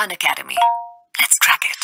An academy it.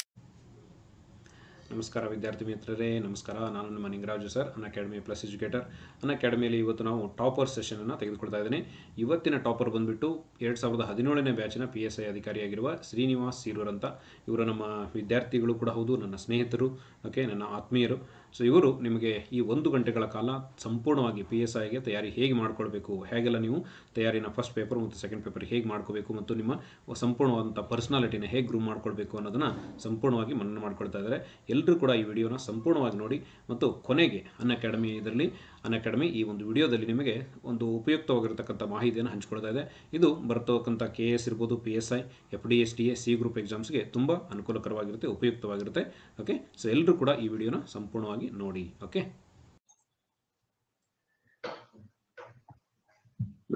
ನಮಸ್ಕಾರ ವಿದ್ಯಾರ್ಥಿ ಮಿತ್ರರೇ, ನಮಸ್ಕಾರ. ನಾನು ನಿಮ್ಮ Ningaraju sir Unacademy plus educator ಅನ್ ಅಕಾಡೆಮಿಯಲ್ಲಿ ಇವತ್ತು ನಾವು ಟಾಪರ್ ಸೆಷನನ್ನು ತೆಗೆದುಕೊಳ್ತಾ ಇದ್ದೀನಿ. ಇವತ್ತಿನ ಟಾಪರ್ ಬಂದುಬಿಟ್ಟು ಎರಡು ಸಾವಿರದ ಹದಿನೇಳನೇ ಬ್ಯಾಚಿನ ಪಿ ಎಸ್ ಐ ಅಧಿಕಾರಿಯಾಗಿರುವ ಶ್ರೀನಿವಾಸ್ ಸೀರೂರ್ ಅಂತ. ಇವರು ನಮ್ಮ ವಿದ್ಯಾರ್ಥಿಗಳು ಕೂಡ ಹೌದು, ನನ್ನ ಸ್ನೇಹಿತರು ಓಕೆ ನನ್ನ ಆತ್ಮೀಯರು. ಸೊ ಇವರು ನಿಮಗೆ ಈ ಒಂದು ಗಂಟೆಗಳ ಕಾಲ ಸಂಪೂರ್ಣವಾಗಿ ಪಿ ಎಸ್ ಐಗೆ ತಯಾರಿ ಹೇಗೆ ಮಾಡ್ಕೊಳ್ಬೇಕು, ಹೇಗೆಲ್ಲ ನೀವು ತಯಾರಿನ ಫಸ್ಟ್ ಪೇಪರ್ ಮತ್ತು ಸೆಕೆಂಡ್ ಪೇಪರ್ ಹೇಗೆ ಮಾಡ್ಕೋಬೇಕು ಮತ್ತು ನಿಮ್ಮ ಸಂಪೂರ್ಣವಾದಂಥ ಪರ್ಸ್ನಾಲಿಟಿನ ಹೇಗೆ ಗ್ರೂಮ್ ಮಾಡ್ಕೊಳ್ಬೇಕು ಅನ್ನೋದನ್ನು ಸಂಪೂರ್ಣವಾಗಿ ಮನನ ಮಾಡ್ಕೊಳ್ತಾ ಇದ್ದಾರೆ. ಎಲ್ಲರೂ ಕೂಡ ಈ ವಿಡಿಯೋನ ಸಂಪೂರ್ಣವಾಗಿ ನೋಡಿ ಮತ್ತು ಕೊನೆಗೆ ಅನ್ ಅಕಾಡೆಮಿ ಇದರಲ್ಲಿ ಅನ್ ಅಕಾಡೆಮಿ ಈ ಒಂದು ವಿಡಿಯೋದಲ್ಲಿ ನಿಮಗೆ ಒಂದು ಉಪಯುಕ್ತವಾಗಿರತಕ್ಕಂಥ ಮಾಹಿತಿಯನ್ನು ಹಂಚ್ಕೊಳ್ತಾ ಇದೆ. ಇದು ಬರ್ತಕ್ಕಂಥ ಕೆ ಎಸ್ ಇರ್ಬೋದು P S I F D S T A C group ಎಕ್ಸಾಮ್ಸ್ಗೆ ತುಂಬ ಅನುಕೂಲಕರವಾಗಿರುತ್ತೆ, ಉಪಯುಕ್ತವಾಗಿರುತ್ತೆ. ಓಕೆ ಸೊ ಎಲ್ಲರೂ ಕೂಡ ಈ ವಿಡಿಯೋನ ಸಂಪೂರ್ಣವಾಗಿ ನೋಡಿ. ಓಕೆ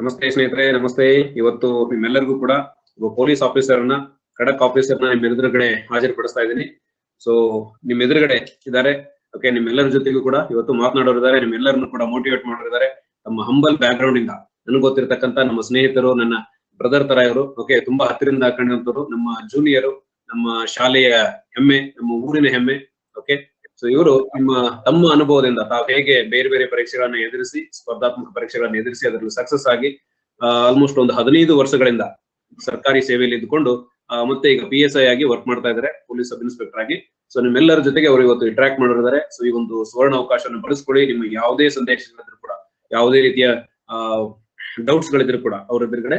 ನಮಸ್ತೆ ಸ್ನೇಹಿತರೆ, ನಮಸ್ತೆ. ಇವತ್ತು ನಿಮ್ಮೆಲ್ಲರಿಗೂ ಕೂಡ ಒಬ್ಬ ಪೊಲೀಸ್ ಆಫೀಸರ್ನ ಖಡಕ್ ಆಫೀಸರ್ನ ನಿಮ್ಮ ಎದುರುಗಡೆ ಹಾಜರುಪಡಿಸ್ತಾ ಇದ್ದೀನಿ. ಸೊ ನಿಮ್ಮ ಎದುರುಗಡೆ ಇದ್ದಾರೆ. ಓಕೆ ನಿಮ್ಮೆಲ್ಲರ ಜೊತೆಗೂ ಕೂಡ ಇವತ್ತು ಮಾತನಾಡೋರು ಇದ್ದಾರೆ ನಿಮ್ಮೆಲ್ಲರನ್ನು ಕೂಡ ಮೋಟಿವೇಟ್ ಮಾಡೋರಿದ್ದಾರೆ. ತಮ್ಮ ಹಂಬಲ್ ಬ್ಯಾಕ್ ಗ್ರೌಂಡ್ ಇಂದ ನನಗೆ ಗೊತ್ತಿರತಕ್ಕಂತ ನಮ್ಮ ಸ್ನೇಹಿತರು, ನನ್ನ ಬ್ರದರ್ ತರ ಇವರು. ಓಕೆ ತುಂಬಾ ಹತ್ತಿರದಿಂದ ಕಂಡಂತರು ನಮ್ಮ ಜೂನಿಯರು ನಮ್ಮ ಶಾಲೆಯ ಹೆಮ್ಮೆ, ನಮ್ಮ ಊರಿನ ಹೆಮ್ಮೆ. ಓಕೆ ಸೊ ಇವರು ನಿಮ್ಮ, ತಮ್ಮ ಅನುಭವದಿಂದ ತಾವು ಹೇಗೆ ಬೇರೆ ಬೇರೆ ಪರೀಕ್ಷೆಗಳನ್ನ ಎದುರಿಸಿ, ಸ್ಪರ್ಧಾತ್ಮಕ ಪರೀಕ್ಷೆಗಳನ್ನ ಎದುರಿಸಿ ಅದರಲ್ಲಿ ಸಕ್ಸಸ್ ಆಗಿ ಆಲ್ಮೋಸ್ಟ್ ಒಂದು ಹದಿನೈದು ವರ್ಷಗಳಿಂದ ಸರ್ಕಾರಿ ಸೇವೆಯಲ್ಲಿ ಇದ್ದುಕೊಂಡು ಮತ್ತೆ ಈಗ ಪಿ ಎಸ್ ಐ ಆಗಿ ವರ್ಕ್ ಮಾಡ್ತಾ ಇದ್ದಾರೆ ಪೊಲೀಸ್ ಸಬ್ ಇನ್ಸ್ಪೆಕ್ಟರ್ ಆಗಿ. ಸೊ ನಿಮ್ಮೆಲ್ಲರ ಜೊತೆಗೆ ಅವರು ಇವತ್ತು ಇಂಟ್ರಾಕ್ಟ್ ಮಾಡಿದ್ದಾರೆ ಸೊ ಈ ಒಂದು ಸುವರ್ಣ ಅವಕಾಶವನ್ನು ಬಳಸ್ಕೊಳ್ಳಿ. ನಿಮಗೆ ಯಾವುದೇ ಸಂದೇಶಗಳಿದ್ರು ಕೂಡ, ಯಾವುದೇ ರೀತಿಯ ಡೌಟ್ಸ್ ಗಳಿದ್ರು ಕೂಡ ಅವ್ರ ಎದುರುಗಡೆ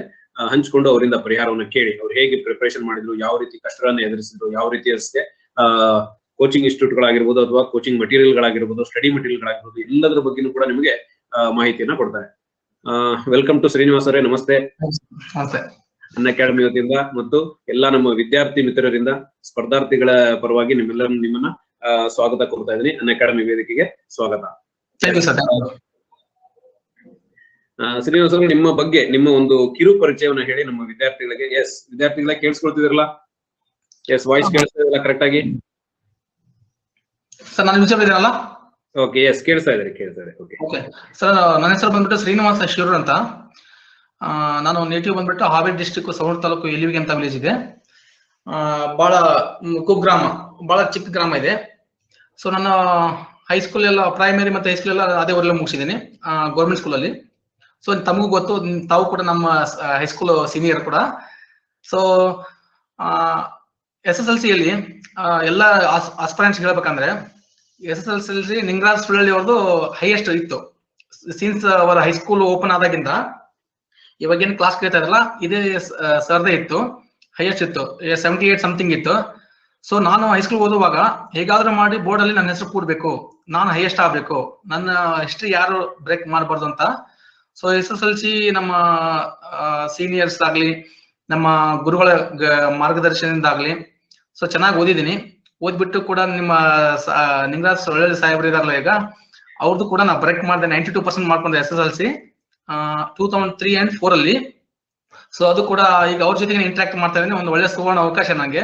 ಹಂಚಿಕೊಂಡು ಅವರಿಂದ ಪರಿಹಾರವನ್ನು ಕೇಳಿ. ಅವ್ರು ಹೇಗೆ ಪ್ರಿಪರೇಷನ್ ಮಾಡಿದ್ರು, ಯಾವ ರೀತಿ ಕಷ್ಟಗಳನ್ನು ಎದುರಿಸಿದ್ರು, ಯಾವ ರೀತಿಯ ಕೋಚಿಂಗ್ ಇನ್ಸ್ಟಿಟ್ಯೂಟ್ಗಳಾಗಿರ್ಬೋದು ಅಥವಾ ಕೋಚಿಂಗ್ ಗಳಾಗಿರ್ಬೋದು ಸ್ಟಡಿ ಗಳಾಗಿರ್ಬೋದು ಎಲ್ಲದರ ಬಗ್ಗೆನೂ ಕೂಡ ನಿಮಗೆ ಮಾಹಿತಿಯನ್ನು ಕೊಡ್ತಾರೆ. ವೆಲ್ಕಮ್ ಟು ಶ್ರೀನಿವಾಸ್ ಅವರೇ ನಮಸ್ತೆ. ಅನ್ ಅಕಾಡೆಮಿ ವತಿಯಿಂದ ಮತ್ತು ಎಲ್ಲಾ ನಮ್ಮ ವಿದ್ಯಾರ್ಥಿ ಮಿತ್ರರಿಂದ ಸ್ಪರ್ಧಾರ್ಥಿಗಳ ಪರವಾಗಿ ನಿಮ್ಮೆಲ್ಲ ನಿಮ್ಮನ್ನ ಸ್ವಾಗತ ಕೊಡ್ತಾ ಇದ್ದೀನಿ. ಅನ್ ಅಕಾಡೆಮಿ ವೇದಿಕೆಗೆ ಸ್ವಾಗತ. ಶ್ರೀನಿವಾಸ ನಿಮ್ಮ ಬಗ್ಗೆ ನಿಮ್ಮ ಒಂದು ಕಿರು ಪರಿಚಯವನ್ನ ಹೇಳಿ ನಮ್ಮ ವಿದ್ಯಾರ್ಥಿಗಳಿಗೆ. ಎಸ್ ವಿದ್ಯಾರ್ಥಿಗಳ ಕೇಳಿಸ್ಕೊಳ್ತಿದಿರಲ್ಲ? ಎಸ್ ವಾಯ್ಸ್ ಕೇಳಿಸ್ತಾ ಕರೆಕ್ಟ್ ಆಗಿ? ಸರ್ ನಾನು ಇದ್ದೀನಲ್ಲ? ಓಕೆ ಎಸ್ ಕೇಳಿಸ್ತಾ ಇದ್ದಾರೆ ಕೇಳಿಸ್ತಾ ಇದೆ ಓಕೆ ಸರ್ ನನ್ನ ಹೆಸರು ಬಂದ್ಬಿಟ್ಟು ಶ್ರೀನಿವಾಸ ಶಿವರು ಅಂತ. ನಾನು ನೇಟಿವ್ ಬಂದ್ಬಿಟ್ಟು ಹಾವೇರಿ ಡಿಸ್ಟಿಕ್ ಸವಣೂರು ತಾಲೂಕು ಎಲಿವಿಗೆ ಅಂತ ವಿಲೇಜ್ ಇದೆ. ಬಹಳ ಕುಗ್ರಾಮ ಬಹಳ ಚಿಕ್ಕ ಗ್ರಾಮ ಇದೆ. ಸೊ ನಾನು ಹೈಸ್ಕೂಲ್ ಎಲ್ಲ ಪ್ರೈಮರಿ ಮತ್ತೆ ಹೈಸ್ಕೂಲ್ ಎಲ್ಲ ಅದೇ ಊರಲ್ಲೇ ಮುಗಿಸಿದ್ದೀನಿ ಗೌರ್ಮೆಂಟ್ ಸ್ಕೂಲಲ್ಲಿ ಸೊ ತಮಗೂ ಗೊತ್ತು, ತಾವು ಕೂಡ ನಮ್ಮ ಹೈಸ್ಕೂಲ್ ಸೀನಿಯರ್ ಕೂಡ. ಸೊ ಎಸ್ ಎಸ್ ಎಲ್ ಸಿಯಲ್ಲಿ ಎಲ್ಲ ಆಸ್ಪರೆಂಟ್ಸ್ ಹೇಳ್ಬೇಕಂದ್ರೆ S S L C Ningaraj Sullalli ಅವ್ರದ್ದು ಹೈಯೆಸ್ಟ್ ಇತ್ತು. ಸಿನ್ಸ್ ಅವರ ಹೈಸ್ಕೂಲ್ ಓಪನ್ ಆದಾಗಿಂದ ಇವಾಗೇನು ಕ್ಲಾಸ್ ಕೇಳ್ತಾ ಇದ್ರಲ್ಲ ಇದೇ ಸರ್ದೇ ಇತ್ತು ಹೈಯೆಸ್ಟ್ ಇತ್ತು ಸೆವೆಂಟಿ ಏಟ್ ಸಮಥಿಂಗ್ ಇತ್ತು. ಸೊ ನಾನು ಹೈಸ್ಕೂಲ್ ಓದುವಾಗ ಹೇಗಾದ್ರೂ ಮಾಡಿ ಬೋರ್ಡ್ ಅಲ್ಲಿ ನನ್ನ ಹೆಸರು ಕೂಡಬೇಕು, ನಾನು ಹೈಯೆಸ್ಟ್ ಆಗ್ಬೇಕು, ನನ್ನ ಹಿಸ್ಟ್ರಿ ಯಾರು ಬ್ರೇಕ್ ಮಾಡಬಾರ್ದು ಅಂತ. So S S L C ನಮ್ಮ ಸೀನಿಯರ್ಸ್ ಆಗ್ಲಿ, ನಮ್ಮ ಗುರುಗಳ ಮಾರ್ಗದರ್ಶನದಿಂದ ಆಗ್ಲಿ ಸೊ ಚೆನ್ನಾಗಿ ಓದಿದ್ದೀನಿ. ಓದ್ಬಿಟ್ಟು ಕೂಡ ನಿಮ್ಮ ನಿಂಗರಾಜ್ ಒಳ್ಳೆ ಸಾಹೇಬ್ರು ಇದಾರಲ್ಲ ಈಗ ಅವ್ರದ್ದು ಕೂಡ ನಾ ಬ್ರೇಕ್ ಮಾಡಿದೆ ನೈಂಟಿ ಟೂ ಪರ್ಸೆಂಟ್ ಮಾಡ್ಕೊಂಡೆ S S L C two thousand three and four ಅಲ್ಲಿ. ಸೊ ಅದು ಕೂಡ ಈಗ ಅವ್ರ ಜೊತೆಗೆ ಇಂಟ್ರಾಕ್ಟ್ ಮಾಡ್ತಾ ಇದ್ದೀನಿ, ಒಂದು ಒಳ್ಳೆ ಸುವರ್ಣ ಅವಕಾಶ ನನಗೆ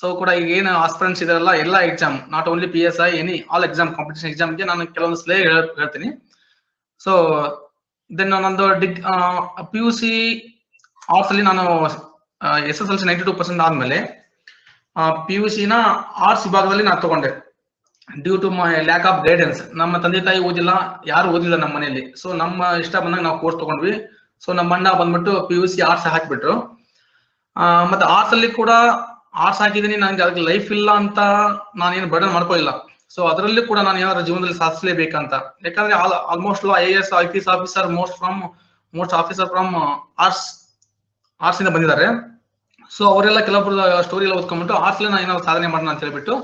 ಸೊ ಕೂಡ ಈಗ ಏನು ಆಸ್ಪಿರೆಂಟ್ಸ್ ಇದಾರಲ್ಲ, ಎಲ್ಲ exam not only P S I any all exam competition ಎಕ್ಸಾಮ್ಗೆ ನಾನು ಕೆಲವೊಂದು ಸ್ಲೇ ಹೇಳ್ತೀನಿ. ಸೊ ದೆನ್ ನಂದು ಡಿಗ್ ಪಿ ಯು ಸಿ ಆರ್ಟ್ಸ್ ಅಲ್ಲಿ ನಾನು S S L C ninety two percent ಆದ್ಮೇಲೆ ಪಿ ಯು ಸಿನ ಆರ್ಟ್ಸ್ ವಿಭಾಗದಲ್ಲಿ ನಾನು ತಗೊಂಡೆ. Due to my lack of guidance ನಮ್ಮ ತಂದೆ ತಾಯಿ ಓದಿಲ್ಲ, ಯಾರು ಓದಿಲ್ಲ ನಮ್ಮ ಮನೆಯಲ್ಲಿ. ಸೊ ನಮ್ಮ ಇಷ್ಟ ಬಂದಾಗ ನಾವು ಕೋರ್ಸ್ ತಗೊಂಡ್ವಿ. ಸೊ ನಮ್ಮ ಅಣ್ಣ ಬಂದ್ಬಿಟ್ಟು ಪಿ ಯು ಸಿ ಆರ್ಟ್ಸ್ ಹಾಕಿಬಿಟ್ರು. ಮತ್ತೆ ಆರ್ಟ್ಸ್ ಅಲ್ಲಿ ಕೂಡ ಆರ್ಟ್ಸ್ ಹಾಕಿದ್ದೀನಿ ನನಗೆ ಅದಕ್ಕೆ ಲೈಫ್ ಇಲ್ಲ ಅಂತ ನಾನೇನು ಬರ್ಡನ್ ಮಾಡ್ಕೊಳ್ಳಿಲ್ಲ ಸೊ ಅದರಲ್ಲಿ ಕೂಡ ನಾನು ಏನಾದ್ರು ಜೀವನದಲ್ಲಿ ಸಾಧಿಸಲೇಬೇಕಂತ. ಯಾಕಂದ್ರೆ almost I A S I P S officer most from most officer from arts arts ಇಂದ ಬಂದಿದ್ದಾರೆ. ಸೊ ಅವರೆಲ್ಲ ಕೆಲವೊಬ್ಬರ ಸ್ಟೋರಿ ಎಲ್ಲ ಓದ್ಕೊಂಡ್ಬಿಟ್ಟು ಆರ್ಟ್ಸ್ ನಾನು ಏನಾದ್ರು ಸಾಧನೆ ಮಾಡೋಣ ಅಂತ ಹೇಳ್ಬಿಟ್ಟು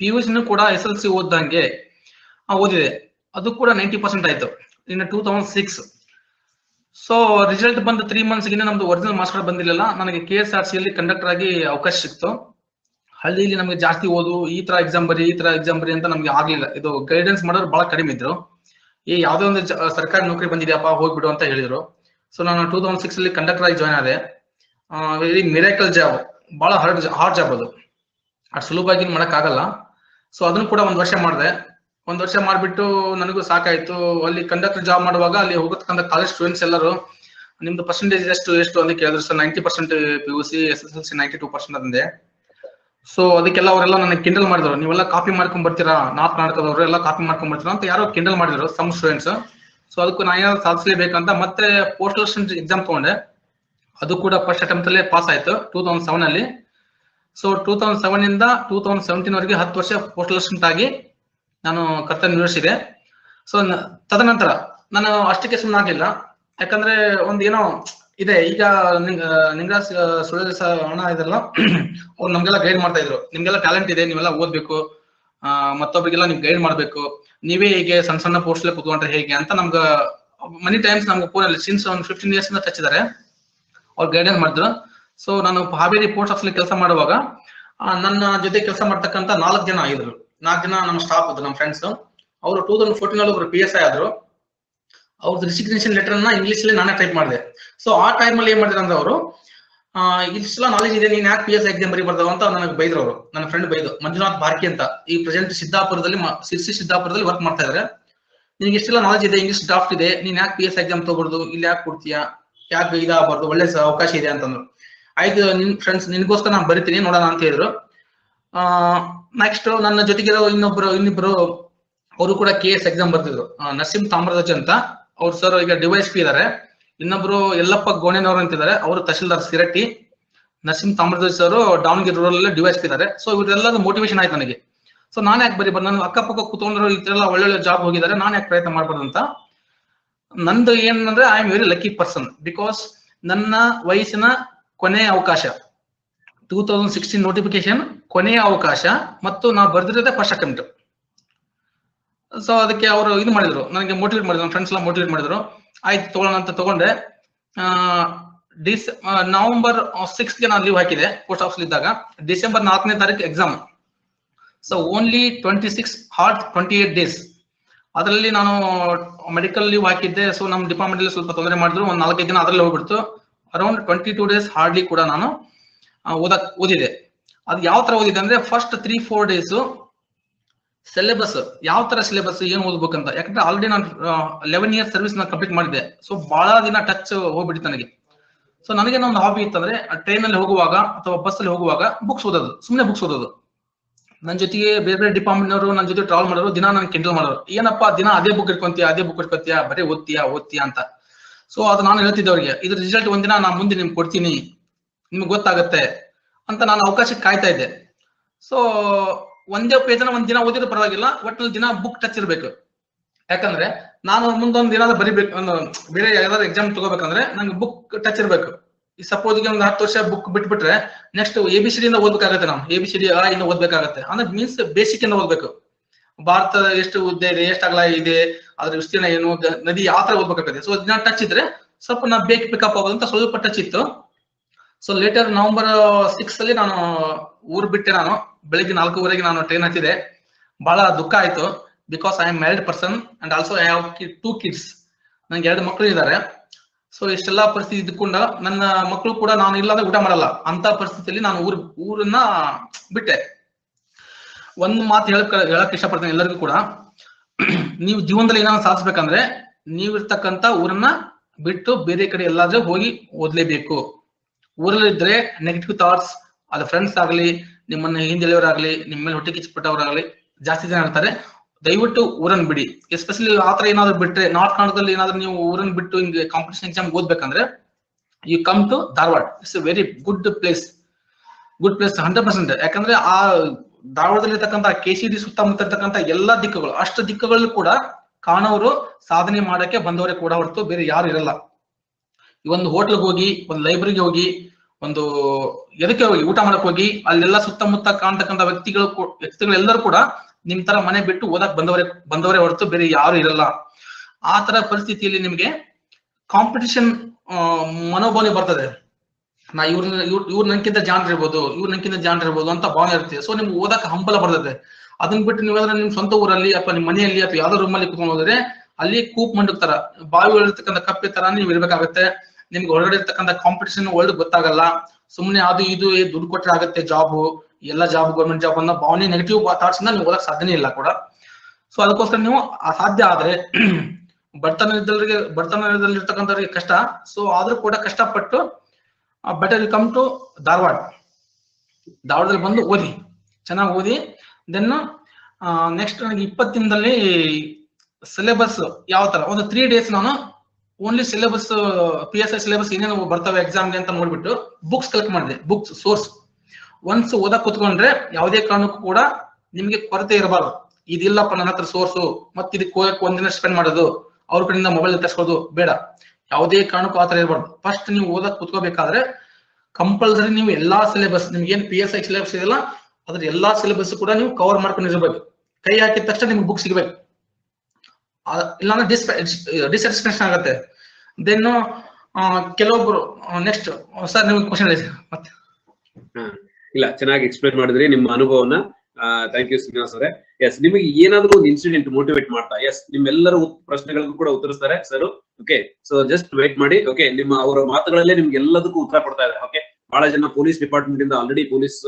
ಪಿ ಯು ಸಿನೂ ಕೂಡ ಎಸ್ ಎಲ್ ಸಿ ಓದ್ದಂಗೆ ಓದಿದೆ. ಅದು ಕೂಡ ನೈಂಟಿ ಪರ್ಸೆಂಟ್ ಆಯ್ತು. ಇನ್ನು two thousand six so result ಬಂದ ತ್ರೀ ಮಂತ್ಸ್ ಗಿನ್ನ ನಮ್ದು ಒರಿಜಿನಲ್ ಮಾಸ್ಟರ್ ಬಂದಿರಲಿಲ್ಲ. ನನಗೆ ಕೆ ಎಸ್ ಆರ್ ಸಿ ಅಲ್ಲಿ ಕಂಡಕ್ಟರ್ ಆಗಿ ಅವಕಾಶ ಸಿಕ್ತು. ಹಳ್ಳಿಯಲ್ಲಿ ನಮಗೆ ಜಾಸ್ತಿ ಓದು, ಈ ತರ ಎಕ್ಸಾಮ್ ಬರಿ, ಈ ತರ ಎಕ್ಸಾಮ್ ಬರಿ ಅಂತ ನಮ್ಗೆ ಆಗ್ಲಿಲ್ಲ. ಇದು ಗೈಡೆನ್ಸ್ ಮಾಡೋರು ಬಹಳ ಕಡಿಮೆ ಇದ್ರು. ಈ ಯಾವುದೋ ಒಂದು ಸರ್ಕಾರಿ ನೌಕರಿ ಬಂದಿದೆಯಪ್ಪ, ಹೋಗ್ಬಿಡು ಅಂತ ಹೇಳಿದ್ರು. ಸೊ ನಾನು ಟೂ ತೌಸಂಡ್ ಸಿಕ್ಸ್ ಅಲ್ಲಿ ಕಂಡಕ್ಟರ್ ಆಗಿ ಜಾಯ್ನ್ ಆದೆ. ವೆರಿ ಮಿರಾಕಲ್ ಜಾಬ್ ಬಹಳ ಹಾರ್ಡ್ ಹಾರ್ಡ್ ಜಾಬ್ ಅದು. ಅಷ್ಟು ಸುಲಭವಾಗಿ ಮಾಡೋಕ್ಕಾಗಲ್ಲ. ಸೊ ಅದನ್ನ ಕೂಡ ಒಂದು ವರ್ಷ ಮಾಡಿದೆ. ಒಂದು ವರ್ಷ ಮಾಡ್ಬಿಟ್ಟು ನನಗೂ ಸಾಕಾಯ್ತು. ಅಲ್ಲಿ ಕಂಡಕ್ಟರ್ ಜಾಬ್ ಮಾಡುವಾಗ ಅಲ್ಲಿ ಹೋಗತಕ್ಕಂಥ ಕಾಲೇಜ್ ಸ್ಟೂಡೆಂಟ್ಸ್ ಎಲ್ಲರೂ, ನಿಮ್ದು ಪರ್ಸೆಂಟೇಜ್ ಎಷ್ಟು ಎಷ್ಟು? ಅಂತ ಕೇಳಿದ್ರು. Sir ninety percent P U C S S L C ninety two percent ಅಂದೆ. ಸೊ ಅದಕ್ಕೆಲ್ಲ ಅವರೆಲ್ಲ ನನಗೆ ಕಿಂಡಲ್ ಮಾಡಿದ್ರು. ನೀವೆಲ್ಲ ಕಾಪಿ ಮಾಡ್ಕೊಂಡ್ ಬರ್ತೀರಾ? ನಾರ್ತ್ ಕರ್ನಾಟಕದವರು ಎಲ್ಲ ಕಾಪಿ ಮಾಡ್ಕೊಂಡ್ ಬರ್ತೀರಾ? ಅಂತ ಯಾರೋ ಕಿಂಡಲ್ ಮಾಡಿದ್ರು ಸಮ್ ಸ್ಟೂಡೆಂಟ್ಸ್ ಸೊ ಅದಕ್ಕೂ ನಾನು ಏನಾದ್ರು ಸಾಧಿಸಲೇಬೇಕಂತ ಮತ್ತೆ ಪೋಸ್ಟಲ್ ಎಕ್ಸಾಮ್ ತಗೊಂಡೆ. ಅದು ಕೂಡ ಫಸ್ಟ್ ಅಟೆಂಪ್ಟ್ ಪಾಸ್ ಆಯ್ತು ಟೂ ತೌಸಂಡ್ ಸೆವೆನ್ ಅಲ್ಲಿ. ಸೊ ಟೂ ತೌಸಂಡ್ ಸೆವೆನ್ ಇಂದ ಟೂ ತೌಸಂಡ್ ಸೆವೆಂಟೀನ್ ವರೆಗೆ ಹತ್ತು ವರ್ಷ ಪೋಸ್ಟಲ್ ಅಸಿಸ್ಟೆಂಟ್ ಆಗಿ ನಾನು ಕರ್ತವ್ಯ ನಿರ್ವಹಿಸಿದೆ. ಸೊ ತದನಂತರ ನಾನು ಅಷ್ಟಕ್ಕೆ ಸುಮ್ಮನೆ ಆಗಿಲ್ಲ. ಯಾಕಂದ್ರೆ ಒಂದು ಏನೋ ಇದೆ. ಈಗ ನಿಂಗರಾಜ್ ಸರ್ ಅಣ್ಣ ಇದೆಲ್ಲ ಅವ್ರು ನಮ್ಗೆಲ್ಲ ಗೈಡ್ ಮಾಡ್ತಾ ಇದ್ರು. ನಿಮ್ಗೆಲ್ಲ ಟ್ಯಾಲೆಂಟ್ ಇದೆ, ನೀವೆಲ್ಲ ಓದ್ಬೇಕು. ಮತ್ತೊಬ್ಬರಿಗೆಲ್ಲ ನೀವು ಗೈಡ್ ಮಾಡ್ಬೇಕು. ನೀವೇ ಹೀಗೆ ಸಣ್ಣ ಸಣ್ಣ ಪೋಸ್ಟ್ ಕುತ್ಕೊಂಡ್ರೆ ಹೇಗೆ ಅಂತ ನಮ್ಗೆ, ಮನಿ ಟೈಮ್ಸ್ ನಮ್ಗೆ ಫೋನಲ್ಲಿ ಸಿನ್ಸ್ ಒಂದು ಫಿಫ್ಟೀನ್ ಇಯರ್ಸ್ ಇಂದ ಟಚ್ ಇದಾರೆ. ಅವ್ರು ಗೈಡೆನ್ಸ್ ಮಾಡಿದ್ರು. ಸೊ ನಾನು ಹಾವೇರಿ ಪೋಸ್ಟ್ ಆಫೀಸ್ ಕೆಲಸ ಮಾಡುವಾಗ ನನ್ನ ಜೊತೆ ಕೆಲಸ ಮಾಡ್ತಕ್ಕಂತ ನಾಲ್ಕು ಜನ ಇದ್ರು ನಾಲ್ಕು ಜನ ನಮ್ಮ ಸ್ಟಾಫ್ ಇದ್ರು ನಮ್ಮ ಫ್ರೆಂಡ್ಸ್ ಅವರು ಟೂ ತೌಸಂಡ್ ಫೋರ್ಟೀನ್ ಅಲ್ಲಿ ಒಬ್ರು ಪಿ ಎಸ್ ಐ ಆದ್ರು. ಅವ್ರದ್ದು ರಿಸಿಗ್ನೇಷನ್ ಲೆಟರ್ ಅನ್ನ ಇಂಗ್ಲಿಷ್ ಅಲ್ಲಿ ನಾನೇ ಟೈಪ್ ಮಾಡಿದೆ. ಸೊ ಆ ಟೈಮ್ ಅಲ್ಲಿ ಏನ್ ಮಾಡಿದ್ರು ಅಂದ್ರೆ ಅವರು ಇಷ್ಟೆಲ್ಲ ನಾಲೆಜ್ ಇದೆ, ನೀನ್ ಯಾಕೆ ಪಿ ಎಸ್ ಎಕ್ಸಾಮ್ ಬರಿ ಬರ್ದಾವ ಅಂತ ನನಗೆ ಬೈದ್ರು ಅವರು. ನನ್ನ ಫ್ರೆಂಡ್ ಬೈದು, ಮಂಜುನಾಥ್ ಭಾರ್ಕಿ ಅಂತ. ಈ ಪ್ರೆಸೆಂಟ್ ಸಿದ್ದಾಪುರದಲ್ಲಿ ಸಿರ್ಸಿ ಸಿದ್ದಾಪುರದಲ್ಲಿ ವರ್ಕ್ ಮಾಡ್ತಾ ಇದಾರೆ. ನಿನ್ಗೆ ಇಷ್ಟೆಲ್ಲ ನಾಲೆಜ್ ಇದೆ ಇಂಗ್ಲಿಷ್ ಡ್ರಾಫ್ಟ್ ಇದೆ, ನೀನ್ ಯಾಕೆ ಪಿ ಎಸ್ ಎಕ್ಸಾಮ್ ತಗೋಬಾರ್ದು, ಇಲ್ಲಿ ಯಾಕೆ ಕೊಡ್ತೀಯಾ, ಯಾಕೆ ಇದಾಗಬಾರ್ದು, ಒಳ್ಳೆ ಅವಕಾಶ ಇದೆ ಅಂತಂದ್ರು. ಆಯ್ತು ನಿನ್ ಫ್ರೆಂಡ್ಸ್ ನಿನ್ಗೋಸ್ಕರ ನಾನು ಬರಿತೀನಿ, ನೋಡೋಣ ಅಂತ ಹೇಳಿದ್ರು. ನೆಕ್ಸ್ಟ್ ನನ್ನ ಜೊತೆಗಿರೋ ಇನ್ನೊಬ್ರು, ಇನ್ನಿಬ್ರು, ಅವರು ಕೂಡ ಕೆ ಎಸ್ ಎಕ್ಸಾಮ್ ಬರ್ತಿದ್ರು ನಸೀಂ ತಾಮ್ರಧ್ವಜ್ ಅಂತ. ಅವ್ರ ಸರ್ ಈಗ ಡಿವೈಸ್ ಪಿ ಇದಾರೆ. ಇನ್ನೊಬ್ರು ಯಲ್ಲಪ್ಪ ಗೋಣೆನವರು ಅಂತಿದ್ದಾರೆ. ಅವರು tahsildar Siratti. Narasimha Tamradhwaj sir Davangere rural DYSP ಇದಾರೆ. ಸೊ ಇವರೆಲ್ಲರೂ ಮೋಟಿವೇಶನ್ ಆಯ್ತು ನನಗೆ. ಸೊ ನಾನು ಯಾಕೆ ಬರೀ ನನ್ನ ಅಕ್ಕಪಕ್ಕ ಕೂತ್ಕೊಂಡ್ರು ಎಲ್ಲ ಒಳ್ಳೊಳ್ಳೆ ಜಾಬ್ ಹೋಗಿದ್ದಾರೆ. ನಾನು ಯಾಕೆ ಪ್ರಯತ್ನ ಮಾಡ್ಬಾರ್ದು ಅಂತ. ನಂದು ಏನಂದ್ರೆ I am very lucky person because ನನ್ನ ವಯಸ್ಸಿನ ಕೊನೆಯ ಅವಕಾಶ. ಟೂ ತೌಸಂಡ್ ಸಿಕ್ಸ್ಟೀನ್ ನೋಟಿಫಿಕೇಶನ್ ಕೊನೆಯ ಅವಕಾಶ ಮತ್ತು ನಾವು ಬರೆದಿರೋದೇ ಫಸ್ಟ್ ಅಟೆಂಪ್ಟ್ ಸೊ ಅದಕ್ಕೆ ಅವರು ಇದು ಮಾಡಿದ್ರು. ನನಗೆ ಮೋಟಿವೇಟ್ ಮಾಡಿದ್ರು. ಫ್ರೆಂಡ್ಸ್ ಎಲ್ಲ ಮೋಟಿವೇಟ್ ಮಾಡಿದ್ರು. ಆಯ್ತು, ತಗೊಳ್ಳೋಣ ಅಂತ ತಗೊಂಡೆ. ಡಿಸ್ ನವೆಂಬರ್ ಸಿಕ್ಸ್ಗೆ ನಾನು ಲೀವ್ ಹಾಕಿದೆ ಪೋಸ್ಟ್ ಆಫೀಸ್ ಇದ್ದಾಗ. ಡಿಸೆಂಬರ್ ನಾಲ್ಕನೇ ತಾರೀಕು exam so only twenty six heart twenty eight days ಅದರಲ್ಲಿ ನಾನು ಮೆಡಿಕಲ್ ಲೀವ್ ಹಾಕಿದ್ದೆ. ಸೊ ನಮ್ಮ ಡಿಪಾರ್ಟ್ಮೆಂಟ್ ಅಲ್ಲಿ ಸ್ವಲ್ಪ ತೊಂದರೆ ಮಾಡಿದ್ರು. ಒಂದು ನಾಲ್ಕೈದು ದಿನ ಅದರಲ್ಲಿ ಹೋಗ್ಬಿಡ್ತು. Around twenty two days hardly ಕೂಡ ನಾನು ಓದ ಓದಕ್, ಓದಿದೆ. ಅದು ಯಾವ ತರ ಓದಿದೆ ಅಂದ್ರೆ first three four days syllabus ಯಾವ ತರ ಸಿಲೆಬಸ್ ಏನು ಓದ್ಬೇಕಂತ. ಯಾಕಂದ್ರೆ ಆಲ್ರೆಡಿ ನಾನು ಲೆವೆನ್ ಇಯರ್ಸ್ ಸರ್ವಿಸ್ ನಾನು ಕಂಪ್ಲೀಟ್ ಮಾಡಿದೆ ಸೊ ಬಹಳ ದಿನ ಟಚ್ ಹೋಗ್ಬಿಟ್ಟಿತ್ತು ನನಗೆ. ಸೊ ನನಗೆ ಒಂದು ಹಾಬಿ ಇತ್ತಂದ್ರೆ ಟ್ರೈನ್ ಅಲ್ಲಿ ಹೋಗುವಾಗ ಅಥವಾ ಬಸ್ ಅಲ್ಲಿ ಹೋಗುವಾಗ ಬುಕ್ಸ್ ಓದೋದು ಸುಮ್ಮನೆ ಬುಕ್ಸ್ ಓದೋದು. ನನ್ನ ಜೊತೆಗೆ ಬೇರೆ ಬೇರೆ ಡಿಪಾರ್ಟ್ಮೆಂಟ್ ಅವರು ನನ್ನ ಜೊತೆ ಟ್ರಾವೆಲ್ ಮಾಡೋರು, ದಿನ ನಾನು ಕೆಂಡಲ್ ಮಾಡೋರು. ಏನಪ್ಪಾ ದಿನ ಅದೇ ಬುಕ್ ಇಟ್ಕೊಂತೀಯ, ಅದೇ ಬುಕ್ ಇಟ್ಕೊತೀಯ, ಬರೀ ಓದ್ತೀಯಾ ಓದ್ತೀಯಾ ಅಂತ. ಸೊ ಅದು ನಾನು ಹೇಳ್ತಿದ್ದೆ ಅವ್ರಿಗೆ ಇದ್ರ ರಿಸಲ್ಟ್ ಒಂದಿನ ನಾನು ಮುಂದೆ ನಿಮ್ಗೆ ಕೊಡ್ತೀನಿ, ನಿಮ್ಗೆ ಗೊತ್ತಾಗತ್ತೆ ಅಂತ ನಾನು ಅವಕಾಶಕ್ಕೆ ಕಾಯ್ತಾ ಇದ್ದೆ. ಸೊ ಒಂದೇ ಪೇಜನ ಒಂದ್ ದಿನ ಓದಿದ್ರೆ ಪರವಾಗಿಲ್ಲ ಒಟ್ಟಿನಲ್ಲಿ ದಿನ ಬುಕ್ ಟಚ್ ಇರ್ಬೇಕು. ಯಾಕಂದ್ರೆ, ನಾನು ಮುಂದೊಂದು ದಿನ ಬರಿಬೇಕು, ಒಂದು ಬೇರೆ ಯಾವ್ದಾದ್ರು ಎಕ್ಸಾಮ್ ತಗೋಬೇಕಂದ್ರೆ ನಂಗೆ ಬುಕ್ ಟಚ್ ಇರ್ಬೇಕು. ಈ ಸಪೋಸ್ ಒಂದು ಹತ್ತು ವರ್ಷ ಬುಕ್ ಬಿಟ್ಬಿಟ್ರೆ ನೆಕ್ಸ್ಟ್ ಎ ಬಿ ಸಿ ಓದ್ಬೇಕಾಗತ್ತೆ ನಾವು. ಎ ಬಿ ಸಿ ಡಿ ಆ ಇಂದ ಓದ್ಬೇಕಾಗತ್ತೆ. ಅಂದ್ರೆ ಮೀನ್ಸ್ ಬೇಸಿಕ್ ಇಂದ ಓದ್ಬೇಕು. ಭಾರತ ಎಷ್ಟು ಉದ್ದ ಇದೆ, ಎಷ್ಟು ಅಗಲ ಇದೆ, ಅದ್ರ ವಿಸ್ತೀರ್ಣ ಏನು ನದಿ ಯಾವ ತರ ಓದ್ಬೇಕಾಗತ್ತೆ? ಸೊ ಅದನ್ನ ಟಚ್ ಇದ್ರೆ ಸ್ವಲ್ಪ ನಾ ಬೇಕ್ ಪಿಕಪ್ ಆಗೋದು ಅಂತ ಸ್ವಲ್ಪ ಟಚ್ ಇತ್ತು. ಸೊ ಲೇಟರ್ ನವೆಂಬರ್ ಸಿಕ್ಸ್ ಅಲ್ಲಿ ನಾನು ಊರ್ ಬಿಟ್ಟೆ ನಾನು. ಬೆಳಿಗ್ಗೆ ನಾಲ್ಕೂವರೆಗೆ ನಾನು ಟ್ರೈನ್ ಹತ್ತಿದೆ. ಬಹಳ ದುಃಖ ಆಯ್ತು. Because I am married person and also I have two kids ನಂಗೆ ಎರಡು ಮಕ್ಕಳು ಇದ್ದಾರೆ ಸೊ ಇಷ್ಟೆಲ್ಲ ಪರಿಸ್ಥಿತಿ ಇದ್ಕೊಂಡ ನನ್ನ ಮಕ್ಕಳು ಕೂಡ ನಾನು ಇಲ್ಲಾಂದ್ರೆ ಊಟ ಮಾಡಲ್ಲ. ಅಂತ ಪರಿಸ್ಥಿತಿಯಲ್ಲಿ ನಾನು ಊರ್, ಊರನ್ನ ಬಿಟ್ಟೆ. ಒಂದ್ ಮಾತು ಹೇಳಕ್ ಹೇಳಕ್ ಇಷ್ಟಪಡ್ತೇನೆ ಎಲ್ಲರಿಗೂ ಕೂಡ. ನೀವು ಜೀವನದಲ್ಲಿ ಏನಾದ್ರು ಸಾಧಿಸ್ಬೇಕಂದ್ರೆ ನೀವಿರ್ತಕ್ಕಂತ ಊರನ್ನ ಬಿಟ್ಟು ಬೇರೆ ಕಡೆ ಎಲ್ಲಾದ್ರೂ ಹೋಗಿ ಓದ್ಲೇಬೇಕು. ಊರಲ್ಲಿದ್ರೆ ನೆಗೆಟಿವ್ ಥಾಟ್ಸ್ ಅದು ಫ್ರೆಂಡ್ಸ್ ಆಗ್ಲಿ, ನಿಮ್ಮನ್ನ ಹಿಂದೆಳೆಯವರಾಗ್ಲಿ ನಿಮ್ಮ ಮೇಲೆ ಹೊಟ್ಟೆ ಕಿಚ್ಚಪಟ್ಟವರಾಗಲಿ ಜಾಸ್ತಿ ಜನ ಇರ್ತಾರೆ. ದಯವಿಟ್ಟು ಊರನ್ನ ಬಿಡಿ. ಎಸ್ಪೆಷಲಿ ಆತರ ಏನಾದ್ರು ಬಿಟ್ರೆ ನಾರ್ತ್ ಕನ್ನಡದಲ್ಲಿ ಏನಾದ್ರು ನೀವು ಊರನ್ನ ಬಿಟ್ಟು ಹಿಂಗೆ competition exam ಓದ್ಬೇಕಂದ್ರೆ you come to Dharwad. It's a very good place good place hundred percent ಯಾಕಂದ್ರೆ ಆ ಧಾರವಾಡದಲ್ಲಿ ಇರ್ತಕ್ಕಂಥ ಕೆ ಸಿ ಡಿ ಸುತ್ತಮುತ್ತ ಇರ್ತಕ್ಕಂಥ ಎಲ್ಲಾ ದಿಕ್ಕುಗಳು, ಅಷ್ಟು ದಿಕ್ಕುಗಳಲ್ಲೂ ಕೂಡ ಕಾಣೋರು ಸಾಧನೆ ಮಾಡಕ್ಕೆ ಬಂದವರೇ ಕೂಡ ಹೊರತು ಬೇರೆ ಯಾರು ಇರಲ್ಲ. ಈ ಒಂದು ಹೋಟ್ಲ್ಗೆ ಹೋಗಿ, ಒಂದು ಲೈಬ್ರರಿಗೆ ಹೋಗಿ, ಒಂದು ಎದಕ್ಕೆ ಹೋಗಿ, ಊಟ ಮಾಡಕ್ ಹೋಗಿ, ಅಲ್ಲೆಲ್ಲ ಸುತ್ತಮುತ್ತ ಕಾಣ್ತಕ್ಕಂಥ ವ್ಯಕ್ತಿಗಳು ವ್ಯಕ್ತಿಗಳೆಲ್ಲರೂ ಕೂಡ ನಿಮ್ ತರ ಮನೆ ಬಿಟ್ಟು ಓದಕ್ ಬಂದವರೇ ಬಂದವರೇ ಹೊರತು ಬೇರೆ ಯಾರು ಇರಲ್ಲ. ಆ ತರ ಪರಿಸ್ಥಿತಿಯಲ್ಲಿ ನಿಮ್ಗೆ ಕಾಂಪಿಟಿಷನ್ ಮನೋಭಾವನೆ ಬರ್ತದೆ. ನಾ ಇವ್ರನ್ನ ಇವ್ರ ಇವ್ರು ನನ್ಕಿಂತ ಜಾಣರ್ ಇರ್ಬೋದು, ಇವ್ರ ನನ್ಕಿಂತ ಜಾಣರ್ ಇರ್ಬೋದು ಅಂತ ಭಾವನೆ ಇರುತ್ತೆ. ಸೊ ನಿಮ್ಗೆ ಓದಕ್ ಹಂಬಲ ಬರ್ತದೆ. ಅದನ್ನ ಬಿಟ್ಟು ನೀವಾದ್ರೆ ನಿಮ್ ಸ್ವಂತ ಊರಲ್ಲಿ ಅಥವಾ ನಿಮ್ ಮನೆಯಲ್ಲಿ ಅಥವಾ ಯಾವ್ದೋ ರೂಮಲ್ಲಿ ಕುತ್ಕೊಂಡು ಹೋದ್ರೆ ಅಲ್ಲಿ ಕೂಪ್ ಮಂಡಕ್ ತರ, ಬಾವಿ ಒಳಗಿರ್ತಕ್ಕಂಥ ಕಪ್ಪೆ ತರ ನೀವು ಇರ್ಬೇಕಾಗತ್ತೆ. ನಿಮ್ಗೆ ಹೊರಗಡೆ ಇರ್ತಕ್ಕಂಥ ಕಾಂಪಿಟೇಷನ್ ವರ್ಲ್ಡ್ ಗೊತ್ತಾಗಲ್ಲ. ಸುಮ್ನೆ ಅದು ಇದು ದುಡ್ಡು ಕೊಟ್ಟರೆ ಆಗತ್ತೆ ಜಾಬ್ ಎಲ್ಲ ಜಾಬ್ ಗೌರ್ಮೆಂಟ್ ಜಾಬ್ ಅನ್ನೋ ಭಾವನೆ ನೆಗೆಟಿವ್ ಥಾಟ್ಸ್ ನೀವು ಓದಕ್ ಸಾಧ್ಯನೇ ಇಲ್ಲ ಕೂಡ. ಸೊ ಅದಕ್ಕೋಸ್ಕರ ನೀವು ಸಾಧ್ಯ ಆದ್ರೆ ಬಡತನದಲ್ಲಿಗೆ ಬಡತನದಲ್ಲಿರ್ತಕ್ಕಂಥವ್ರಿಗೆ ಕಷ್ಟ. ಸೊ ಆದ್ರೂ ಕೂಡ ಕಷ್ಟಪಟ್ಟು better will come to Dharwad ಧಾರವಾಡದಲ್ಲಿ ಬಂದು ಓದಿ. ಚೆನ್ನಾಗಿ ಓದಿ. ದೆನ್ ನೆಕ್ಸ್ಟ್ ನನಗೆ ಇಪ್ಪತ್ತು ದಿನದಲ್ಲಿ ಸಿಲೆಬಸ್ ಯಾವ ತರ? ಒಂದು ತ್ರೀ ಡೇಸ್ ನಾನು only syllabus P S I syllabus ಏನೇನು ಬರ್ತವೆ ಎಕ್ಸಾಮ್ಗೆ ಅಂತ ನೋಡ್ಬಿಟ್ಟು ಬುಕ್ಸ್ ಕಲೆಕ್ಟ್ ಮಾಡಿದೆ. ಬುಕ್ಸ್ ಸೋರ್ಸ್ ಒನ್ಸ್ ಓದಕ್ ಕುತ್ಕೊಂಡ್ರೆ ಯಾವುದೇ ಕಾರಣಕ್ಕೂ ಕೂಡ ನಿಮಗೆ ಕೊರತೆ ಇರಬಾರ್ದು. ಇದಿಲ್ಲಪ್ಪ ನನ್ನ ಹತ್ರ ಸೋರ್ಸು ಮತ್ತೆ ಇದಕ್ಕೆ ಹೋಗಕ್ಕೆ ಒಂದಿನ ಸ್ಪೆಂಡ್ ಮಾಡೋದು, ಅವ್ರ ಕಡೆಯಿಂದ ಮೊಬೈಲ್ ತರ್ಸ್ಕೋದು ಬೇಡ. ಯಾವುದೇ ಕಾರಣಕ್ಕೂ ಆತರ ಇರಬಾರ್ದು. ಫಸ್ಟ್ ನೀವು ಓದಕ್ ಕುತ್ಕೋಬೇಕಾದ್ರೆ ಕಂಪಲ್ಸರಿ ನೀವು ಎಲ್ಲಾ ಸಿಲೆಬಸ್ ನಿಮ್ಗೆ ಏನ್ ಪಿ ಎಸ್ ಐ ಸಿಲೆಬಸ್ ಇದೆಯಲ್ಲ, ಅದ್ರ ಎಲ್ಲಾ ಸಿಲೆಬಸ್ ಕೂಡ ನೀವು ಕವರ್ ಮಾಡ್ಕೊಂಡಿರ್ಬೇಕು ಕೈ ಹಾಕಿದ ತಕ್ಷಣ ನಿಮ್ಗೆ ಬುಕ್ ಸಿಗ್ಬೇಕು. ಇಲ್ಲಾಂದ್ರೆ ಡಿಸ್ ಡಿಸ್ಸ್ಯಾಟಿಸ್ಫ್ಯಾಕ್ಷನ್ ಆಗುತ್ತೆ. ದೆನ್ ಕೆಲವೊಬ್ರು ನೆಕ್ಸ್ಟ್ ಸರ್ ನಿಮ್ಗೆ ಕ್ವಶನ್ ಮತ್ತೆ. ಇಲ್ಲ, ಚೆನ್ನಾಗಿ ಎಕ್ಸ್ಪ್ಲೈನ್ ಮಾಡಿದ್ರಿ. ನಿಮ್ಮ ಅನುಭವನ ಥ್ಯಾಂಕ್ ಯು ಶ್ರೀನಿವಾಸ್ ಅವರೇ. ಎಸ್ ನಿಮಗೆ ಏನಾದ್ರೂ ಒಂದು ಇನ್ಸಿಡೆಂಟ್ ಮೋಟಿವೇಟ್ ಮಾಡ್ತಾ ಎಸ್ ನಿಮ್ಮೆಲ್ಲರ ಪ್ರಶ್ನೆಗಳಿಗೂ ಕೂಡ ಉತ್ತರಿಸ್ತಾರೆ sir okay so just wait ಮಾಡಿ ಓಕೆ ನಿಮ್ಮ ಅವರ ಮಾತುಗಳಲ್ಲೇ ನಿಮ್ಗೆ ಎಲ್ಲದಕ್ಕೂ ಉತ್ತರ ಕೊಡ್ತಾ ಇದ್ದಾರೆ ಓಕೆ ಬಹಳ ಜನ ಪೊಲೀಸ್ ಡಿಪಾರ್ಟ್ಮೆಂಟ್ ಇಂದ ಆಲ್ರೆಡಿ ಪೊಲೀಸ್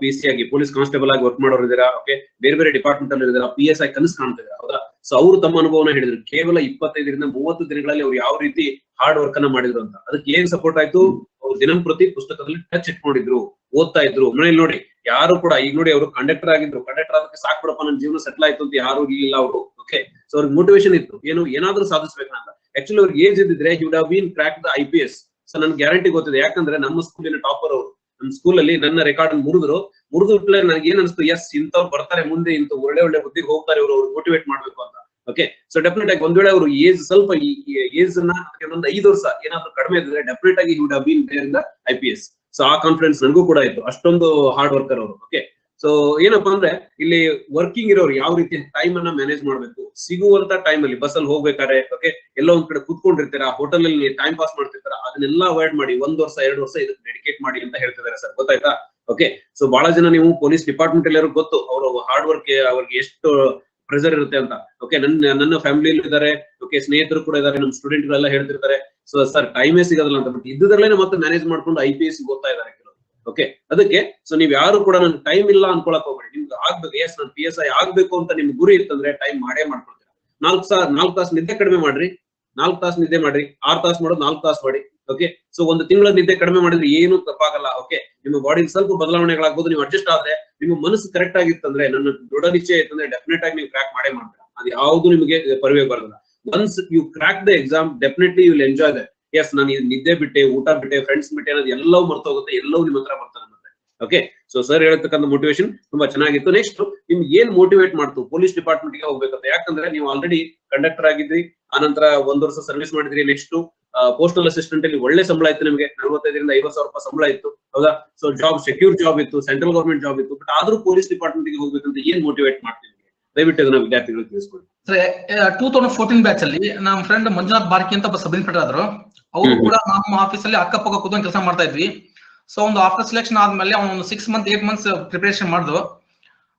ಪಿ ಸಿ ಆಗಿ ಪೊಲೀಸ್ ಕಾನ್ಸ್ಟೇಬಲ್ ಆಗಿ ವರ್ಕ್ ಮಾಡೋರು ಇದ್ದೀರಾ ಓಕೆ ಬೇರೆ ಬೇರೆ ಡಿಪಾರ್ಟ್ಮೆಂಟ್ ಅಲ್ಲಿ ಇದ್ದೀರಾ ಪಿ ಎಸ್ ಐ ಕನಸು ಇದ್ದಾರೆ, ಹೌದಾ? ಸೊ ಅವರು ತಮ್ಮ ಅನುಭವನ ಹೇಳಿದ್ರು, ಕೇವಲ ಇಪ್ಪತ್ತೈದರಿಂದ ಮೂವತ್ತು ದಿನಗಳಲ್ಲಿ ಅವ್ರು ಯಾವ ರೀತಿ ಹಾರ್ಡ್ ವರ್ಕ್ ಅನ್ನ ಮಾಡಿದ್ರು ಅಂತ. ಅದಕ್ಕೆ ಏನ್ ಸಪೋರ್ಟ್ ಆಯ್ತು? ಅವ್ರು ದಿನಂಪ್ರತಿ ಪುಸ್ತಕದಲ್ಲಿ ಟಚ್ ಇಟ್ಕೊಂಡಿದ್ರು, ಓದ್ತಾ ಇದ್ರು. ಮನೇಲಿ ನೋಡಿ ಯಾರು ಕೂಡ ಈಗ ನೋಡಿ ಅವರು ಕಂಡಕ್ಟರ್ ಆಗಿದ್ರು. ಕಂಡಕ್ಟರ್ ಅದಕ್ಕೆ ಸಾಕ್ ಬಿಡಪ್ಪ ನನ್ನ ಜೀವನ ಸೆಟ್ಲ್ ಆಯ್ತು ಅಂತ ಯಾರು ಇಲ್ಲ ಅವರು. ಓಕೆ ಸೊ ಅವ್ರಿಗೆ ಮೋಟಿವೇಶನ್ ಇತ್ತು. ಏನು, ಏನಾದ್ರೂ ಸಾಧಿಸ್ಬೇಕಂತ. ಆಕ್ಚುಲಿ ಅವ್ರಿಗೆ ಏಜ್ ಇದ್ದಿದ್ರೆ you would been crack the I P S so ನನ್ ಗ್ಯಾರಂಟಿ ಗೊತ್ತಿದೆ. ಯಾಕಂದ್ರೆ ನಮ್ಮ ಸ್ಕೂಲಿನ ಟಾಪರ್ ಅವರು. ನಮ್ಮ ಸ್ಕೂಲ್ ಅಲ್ಲಿ ನನ್ನ ರೆಕಾರ್ಡ್ ಮುರಿದ್ರು. ಮುರಿದು ಬಿಟ್ಲೆ ನನಗೆ ಏನ್ ಅನಿಸ್ತು? ಎಸ್ ಇಂಥವ್ರು ಬರ್ತಾರೆ ಮುಂದೆ ಇಂತ ಒಳ್ಳೆ ಒಳ್ಳೆ ಬುದ್ಧಿಗೆ ಹೋಗ್ತಾರೆ ಇವರು. ಅವ್ರು ಮೋಟಿವೇಟ್ ಮಾಡ್ಬೇಕು ಅಂತ. ಓಕೆ ಸೊ ಡೆಫಿನೆಟ್ ಆಗಿ ಒಂದ್ ವೇಳೆ ಅವರು ಏಜ್ ಸ್ವಲ್ಪ ಏಜ್ನ ಒಂದು ಐದು ವರ್ಷ ಏನಾದ್ರು ಕಡಿಮೆ ಇದ್ರೆ ಡೆಫಿನೆಟ್ ಆಗಿ would been I P S so ಆ ಕಾನ್ಫಿಡೆನ್ಸ್ ನನಗೂ ಕೂಡ ಇತ್ತು. ಅಷ್ಟೊಂದು ಹಾರ್ಡ್ ವರ್ಕರ್ ಅವರು. ಓಕೆ ಸೊ ಏನಪ್ಪಾ ಅಂದ್ರೆ, ಇಲ್ಲಿ ವರ್ಕಿಂಗ್ ಇರೋರು ಯಾವ ರೀತಿ ಟೈಮ್ ಅನ್ನ ಮ್ಯಾನೇಜ್ ಮಾಡ್ಬೇಕು? ಸಿಗುವಂತ ಟೈಮ್ ಅಲ್ಲಿ ಬಸ್ ಅಲ್ಲಿ ಹೋಗ್ಬೇಕಾದ್ರೆ ಓಕೆ ಎಲ್ಲೋ ಒಂದ್ ಕಡೆ ಕುತ್ಕೊಂಡಿರ್ತೀರಾ? ಹೋಟೆಲ್ ಅಲ್ಲಿ ಟೈಮ್ ಪಾಸ್ ಮಾಡ್ತಿರ್ತಾರ? ಅದನ್ನೆಲ್ಲ ಅವಾಯ್ಡ್ ಮಾಡಿ ಒಂದ್ ವರ್ಷ, ಎರಡು ವರ್ಷ ಇದಕ್ಕೆ ಡೆಡಿಕೇಟ್ ಮಾಡಿ ಅಂತ ಹೇಳ್ತಿದ್ದಾರೆ ಸರ್ ಗೊತ್ತಾಯ್ತಾ? ಓಕೆ ಸೊ ಬಹಳ ಜನ ನೀವು ಪೊಲೀಸ್ ಡಿಪಾರ್ಟ್ಮೆಂಟ್ ಎಲ್ಲರೂ ಗೊತ್ತು, ಅವರು ಹಾರ್ಡ್ ವರ್ಕ್ ಅವ್ರಿಗೆ ಎಷ್ಟು ಪ್ರೆಸರ್ ಇರುತ್ತೆ ಅಂತ. ಓಕೆ ನನ್ನ ನನ್ನ ಫ್ಯಾಮಿಲಿಯಲ್ಲಿ ಇದ್ದಾರೆ. ಓಕೆ ಸ್ನೇಹಿತರು ಕೂಡ ಇದ್ದಾರೆ. ನಮ್ಮ ಸ್ಟೂಡೆಂಟ್ ಗಳೆಲ್ಲ ಹೇಳ್ತಿರ್ತಾರೆ. ಸೊ ಸರ್ ಟೈಮೇ ಸಿಗೋದಿಲ್ಲ ಅಂತ. ಬಟ್ ಇದ್ದರಲ್ಲೇ ಮತ್ತೆ ಮ್ಯಾನೇಜ್ ಮಾಡ್ಕೊಂಡು ಐ ಪಿ ಎಸ್ ಓದ್ತಾ ಇದ್ದಾರೆ ಓಕೆ ಅದಕ್ಕೆ ಸೊ ನೀವ್ ಯಾರು ಕೂಡ ನನ್ ಟೈಮ್ ಇಲ್ಲ ಅನ್ಕೊಳಕ್ ಹೋಗ್ಬೇಡಿ. ನಿಮ್ಗೆ ಆಗ್ಬೇಕು. ಎಸ್ ನಾನು ಪಿ ಎಸ್ ಐ ಆಗ್ಬೇಕು ಅಂತ ನಿಮ್ ಗುರಿ ಇತ್ತಂದ್ರೆ ಟೈಮ್ ಮಾಡೇ ಮಾಡ್ಕೊಳ್ತೀರಾ. ನಾಲ್ಕು ಸಾ, ನಾಲ್ಕು ತಾಸು ನಿದ್ದೆ ಕಡಿಮೆ ಮಾಡ್ರಿ. ನಾಲ್ಕು ತಾಸು ನಿದ್ದೆ ಮಾಡ್ರಿ. ಆರ್ ತಾಸು ಮಾಡೋದು ನಾಲ್ಕು ತಾಸು ಮಾಡಿ. ಓಕೆ ಸೊ ಒಂದು ತಿಂಗಳ ನಿದ್ದೆ ಕಡಿಮೆ ಮಾಡಿದ್ರೆ ಏನು ತಪ್ಪಾಗಲ್ಲ ಓಕೆ ನಿಮ್ಮ ಬಾಡಿ ಸ್ವಲ್ಪ ಬದಲಾವಣೆಗಳಾಗ್ಬೋದು, ನೀವು ಅಡ್ಜಸ್ಟ್ ಆದ್ರೆ ನಿಮ್ಮ ಮನಸ್ಸು ಕರೆಕ್ಟ್ ಆಗಿತ್ತಂದ್ರೆ, ನನ್ನ ದೃಢ ನಿಶ್ಚಯ ಇತ್ತಂದ್ರೆ ಡೆಫಿನೆಟ್ ಆಗಿ ನೀವು ಕ್ರಾಕ್ ಮಾಡೇ ಮಾಡ್ತೀರಾ. ಅದು ಯಾವುದು ನಿಮಗೆ ಪರಿವೆ ಬರಲ್ಲ. Once you crack the exam definitely you enjoy the S ನಾನು ನಿದ್ದೆ ಬಿಟ್ಟೆ, ಊಟ ಬಿಟ್ಟೆ ಫ್ರೆಂಡ್ಸ್ ಬಿಟ್ಟೆ, ಅನ್ನೋದು ಎಲ್ಲವೂ ಮರ್ತೋಗುತ್ತೆ, ಎಲ್ಲವೂ ನಿಮ್ಮ ಹತ್ರ ಬರ್ತದೆ ಮತ್ತೆ. ಓಕೆ ಸೊ ಸರ್ ಹೇಳ್ತಕ್ಕಂಥ ಮೋಟಿವೇಶನ್ ತುಂಬಾ ಚೆನ್ನಾಗಿತ್ತು. ನೆಕ್ಸ್ಟ್ ನಿಮ್ಗೆ ಏನ್ ಮೋಟಿವೇಟ್ ಮಾಡ್ತು? ಪೊಲೀಸ್ ಡಿಪಾರ್ಟ್ಮೆಂಟ್ಗೆ ಹೋಗ್ಬೇಕಂತ. ಯಾಕಂದ್ರೆ ನೀವು ಆಲ್ರೆಡಿ ಕಂಡಕ್ಟರ್ ಆಗಿದ್ರಿ, ಆನಂತರ ಒಂದ್ ವರ್ಷ ಸರ್ವಿಸ್ ಮಾಡಿದ್ರಿ ನೆಕ್ಸ್ಟ್ ಪೋಸ್ಟಲ್ ಅಸಿಸ್ಟೆಂಟ್ ಅಲ್ಲಿ ಒಳ್ಳೆ ಸಂಬಳ ಇತ್ತು ನಿಮಗೆ. ನಲವತ್ತೈದರಿಂದ ಐವತ್ತು ಸಾವಿರ ರೂಪಾಯಿ ಸಂಬಳ ಇತ್ತು. ಹೌದಾ? ಸೊ ಜಾಬ್ ಸೆಕ್ಯೂರ್ ಜಾಬ್ ಇತ್ತು ಸೆಂಟ್ರಲ್ ಗವರ್ಮೆಂಟ್ ಜಾಬ್ ಇತ್ತು. ಬಟ್ ಆದ್ರೂ ಪೊಲೀಸ್ ಡಿಪಾರ್ಟ್ಮೆಂಟ್ಗೆ ಹೋಗ್ಬೇಕಂತ ಏನ್ ಮೋಟಿವೇಟ್ ಮಾಡ್ತೀವಿ? ದಯವಿಟ್ಟು ಅದನ್ನ ವಿದ್ಯಾರ್ಥಿಗಳು ತಿಳಿಸ್ಕೊಡಿ. ಟೂ ತೌಸಂಡ್ ಫೋರ್ಟೀನ್ ಬ್ಯಾಚ್ ಅಲ್ಲಿ ನಮ್ಮ ಫ್ರೆಂಡ್ ಮಂಜುನಾಥ್ ಬಾರ್ಕಿ ಅಂತ ಒಬ್ಬ ಸಬ್ ಇನ್ಸ್ಪೆಕ್ಟರ್ ಆದ್ರು. ಅವರು ಕೂಡ ನಮ್ಮ ಆಫೀಸ್ ಅಲ್ಲಿ ಅಕ್ಕಪಕ್ಕ ಕೂತ್ಕೊಂಡು ಕೆಲಸ ಮಾಡ್ತಾ ಇದ್ವಿ. ಸೊ ಒಂದು ಆಫ್ಟರ್ ಸೆಲೆಕ್ಷನ್ ಆದ್ಮೇಲೆ ಅವನು six month eight months preparation ಮಾಡಿದ್ರು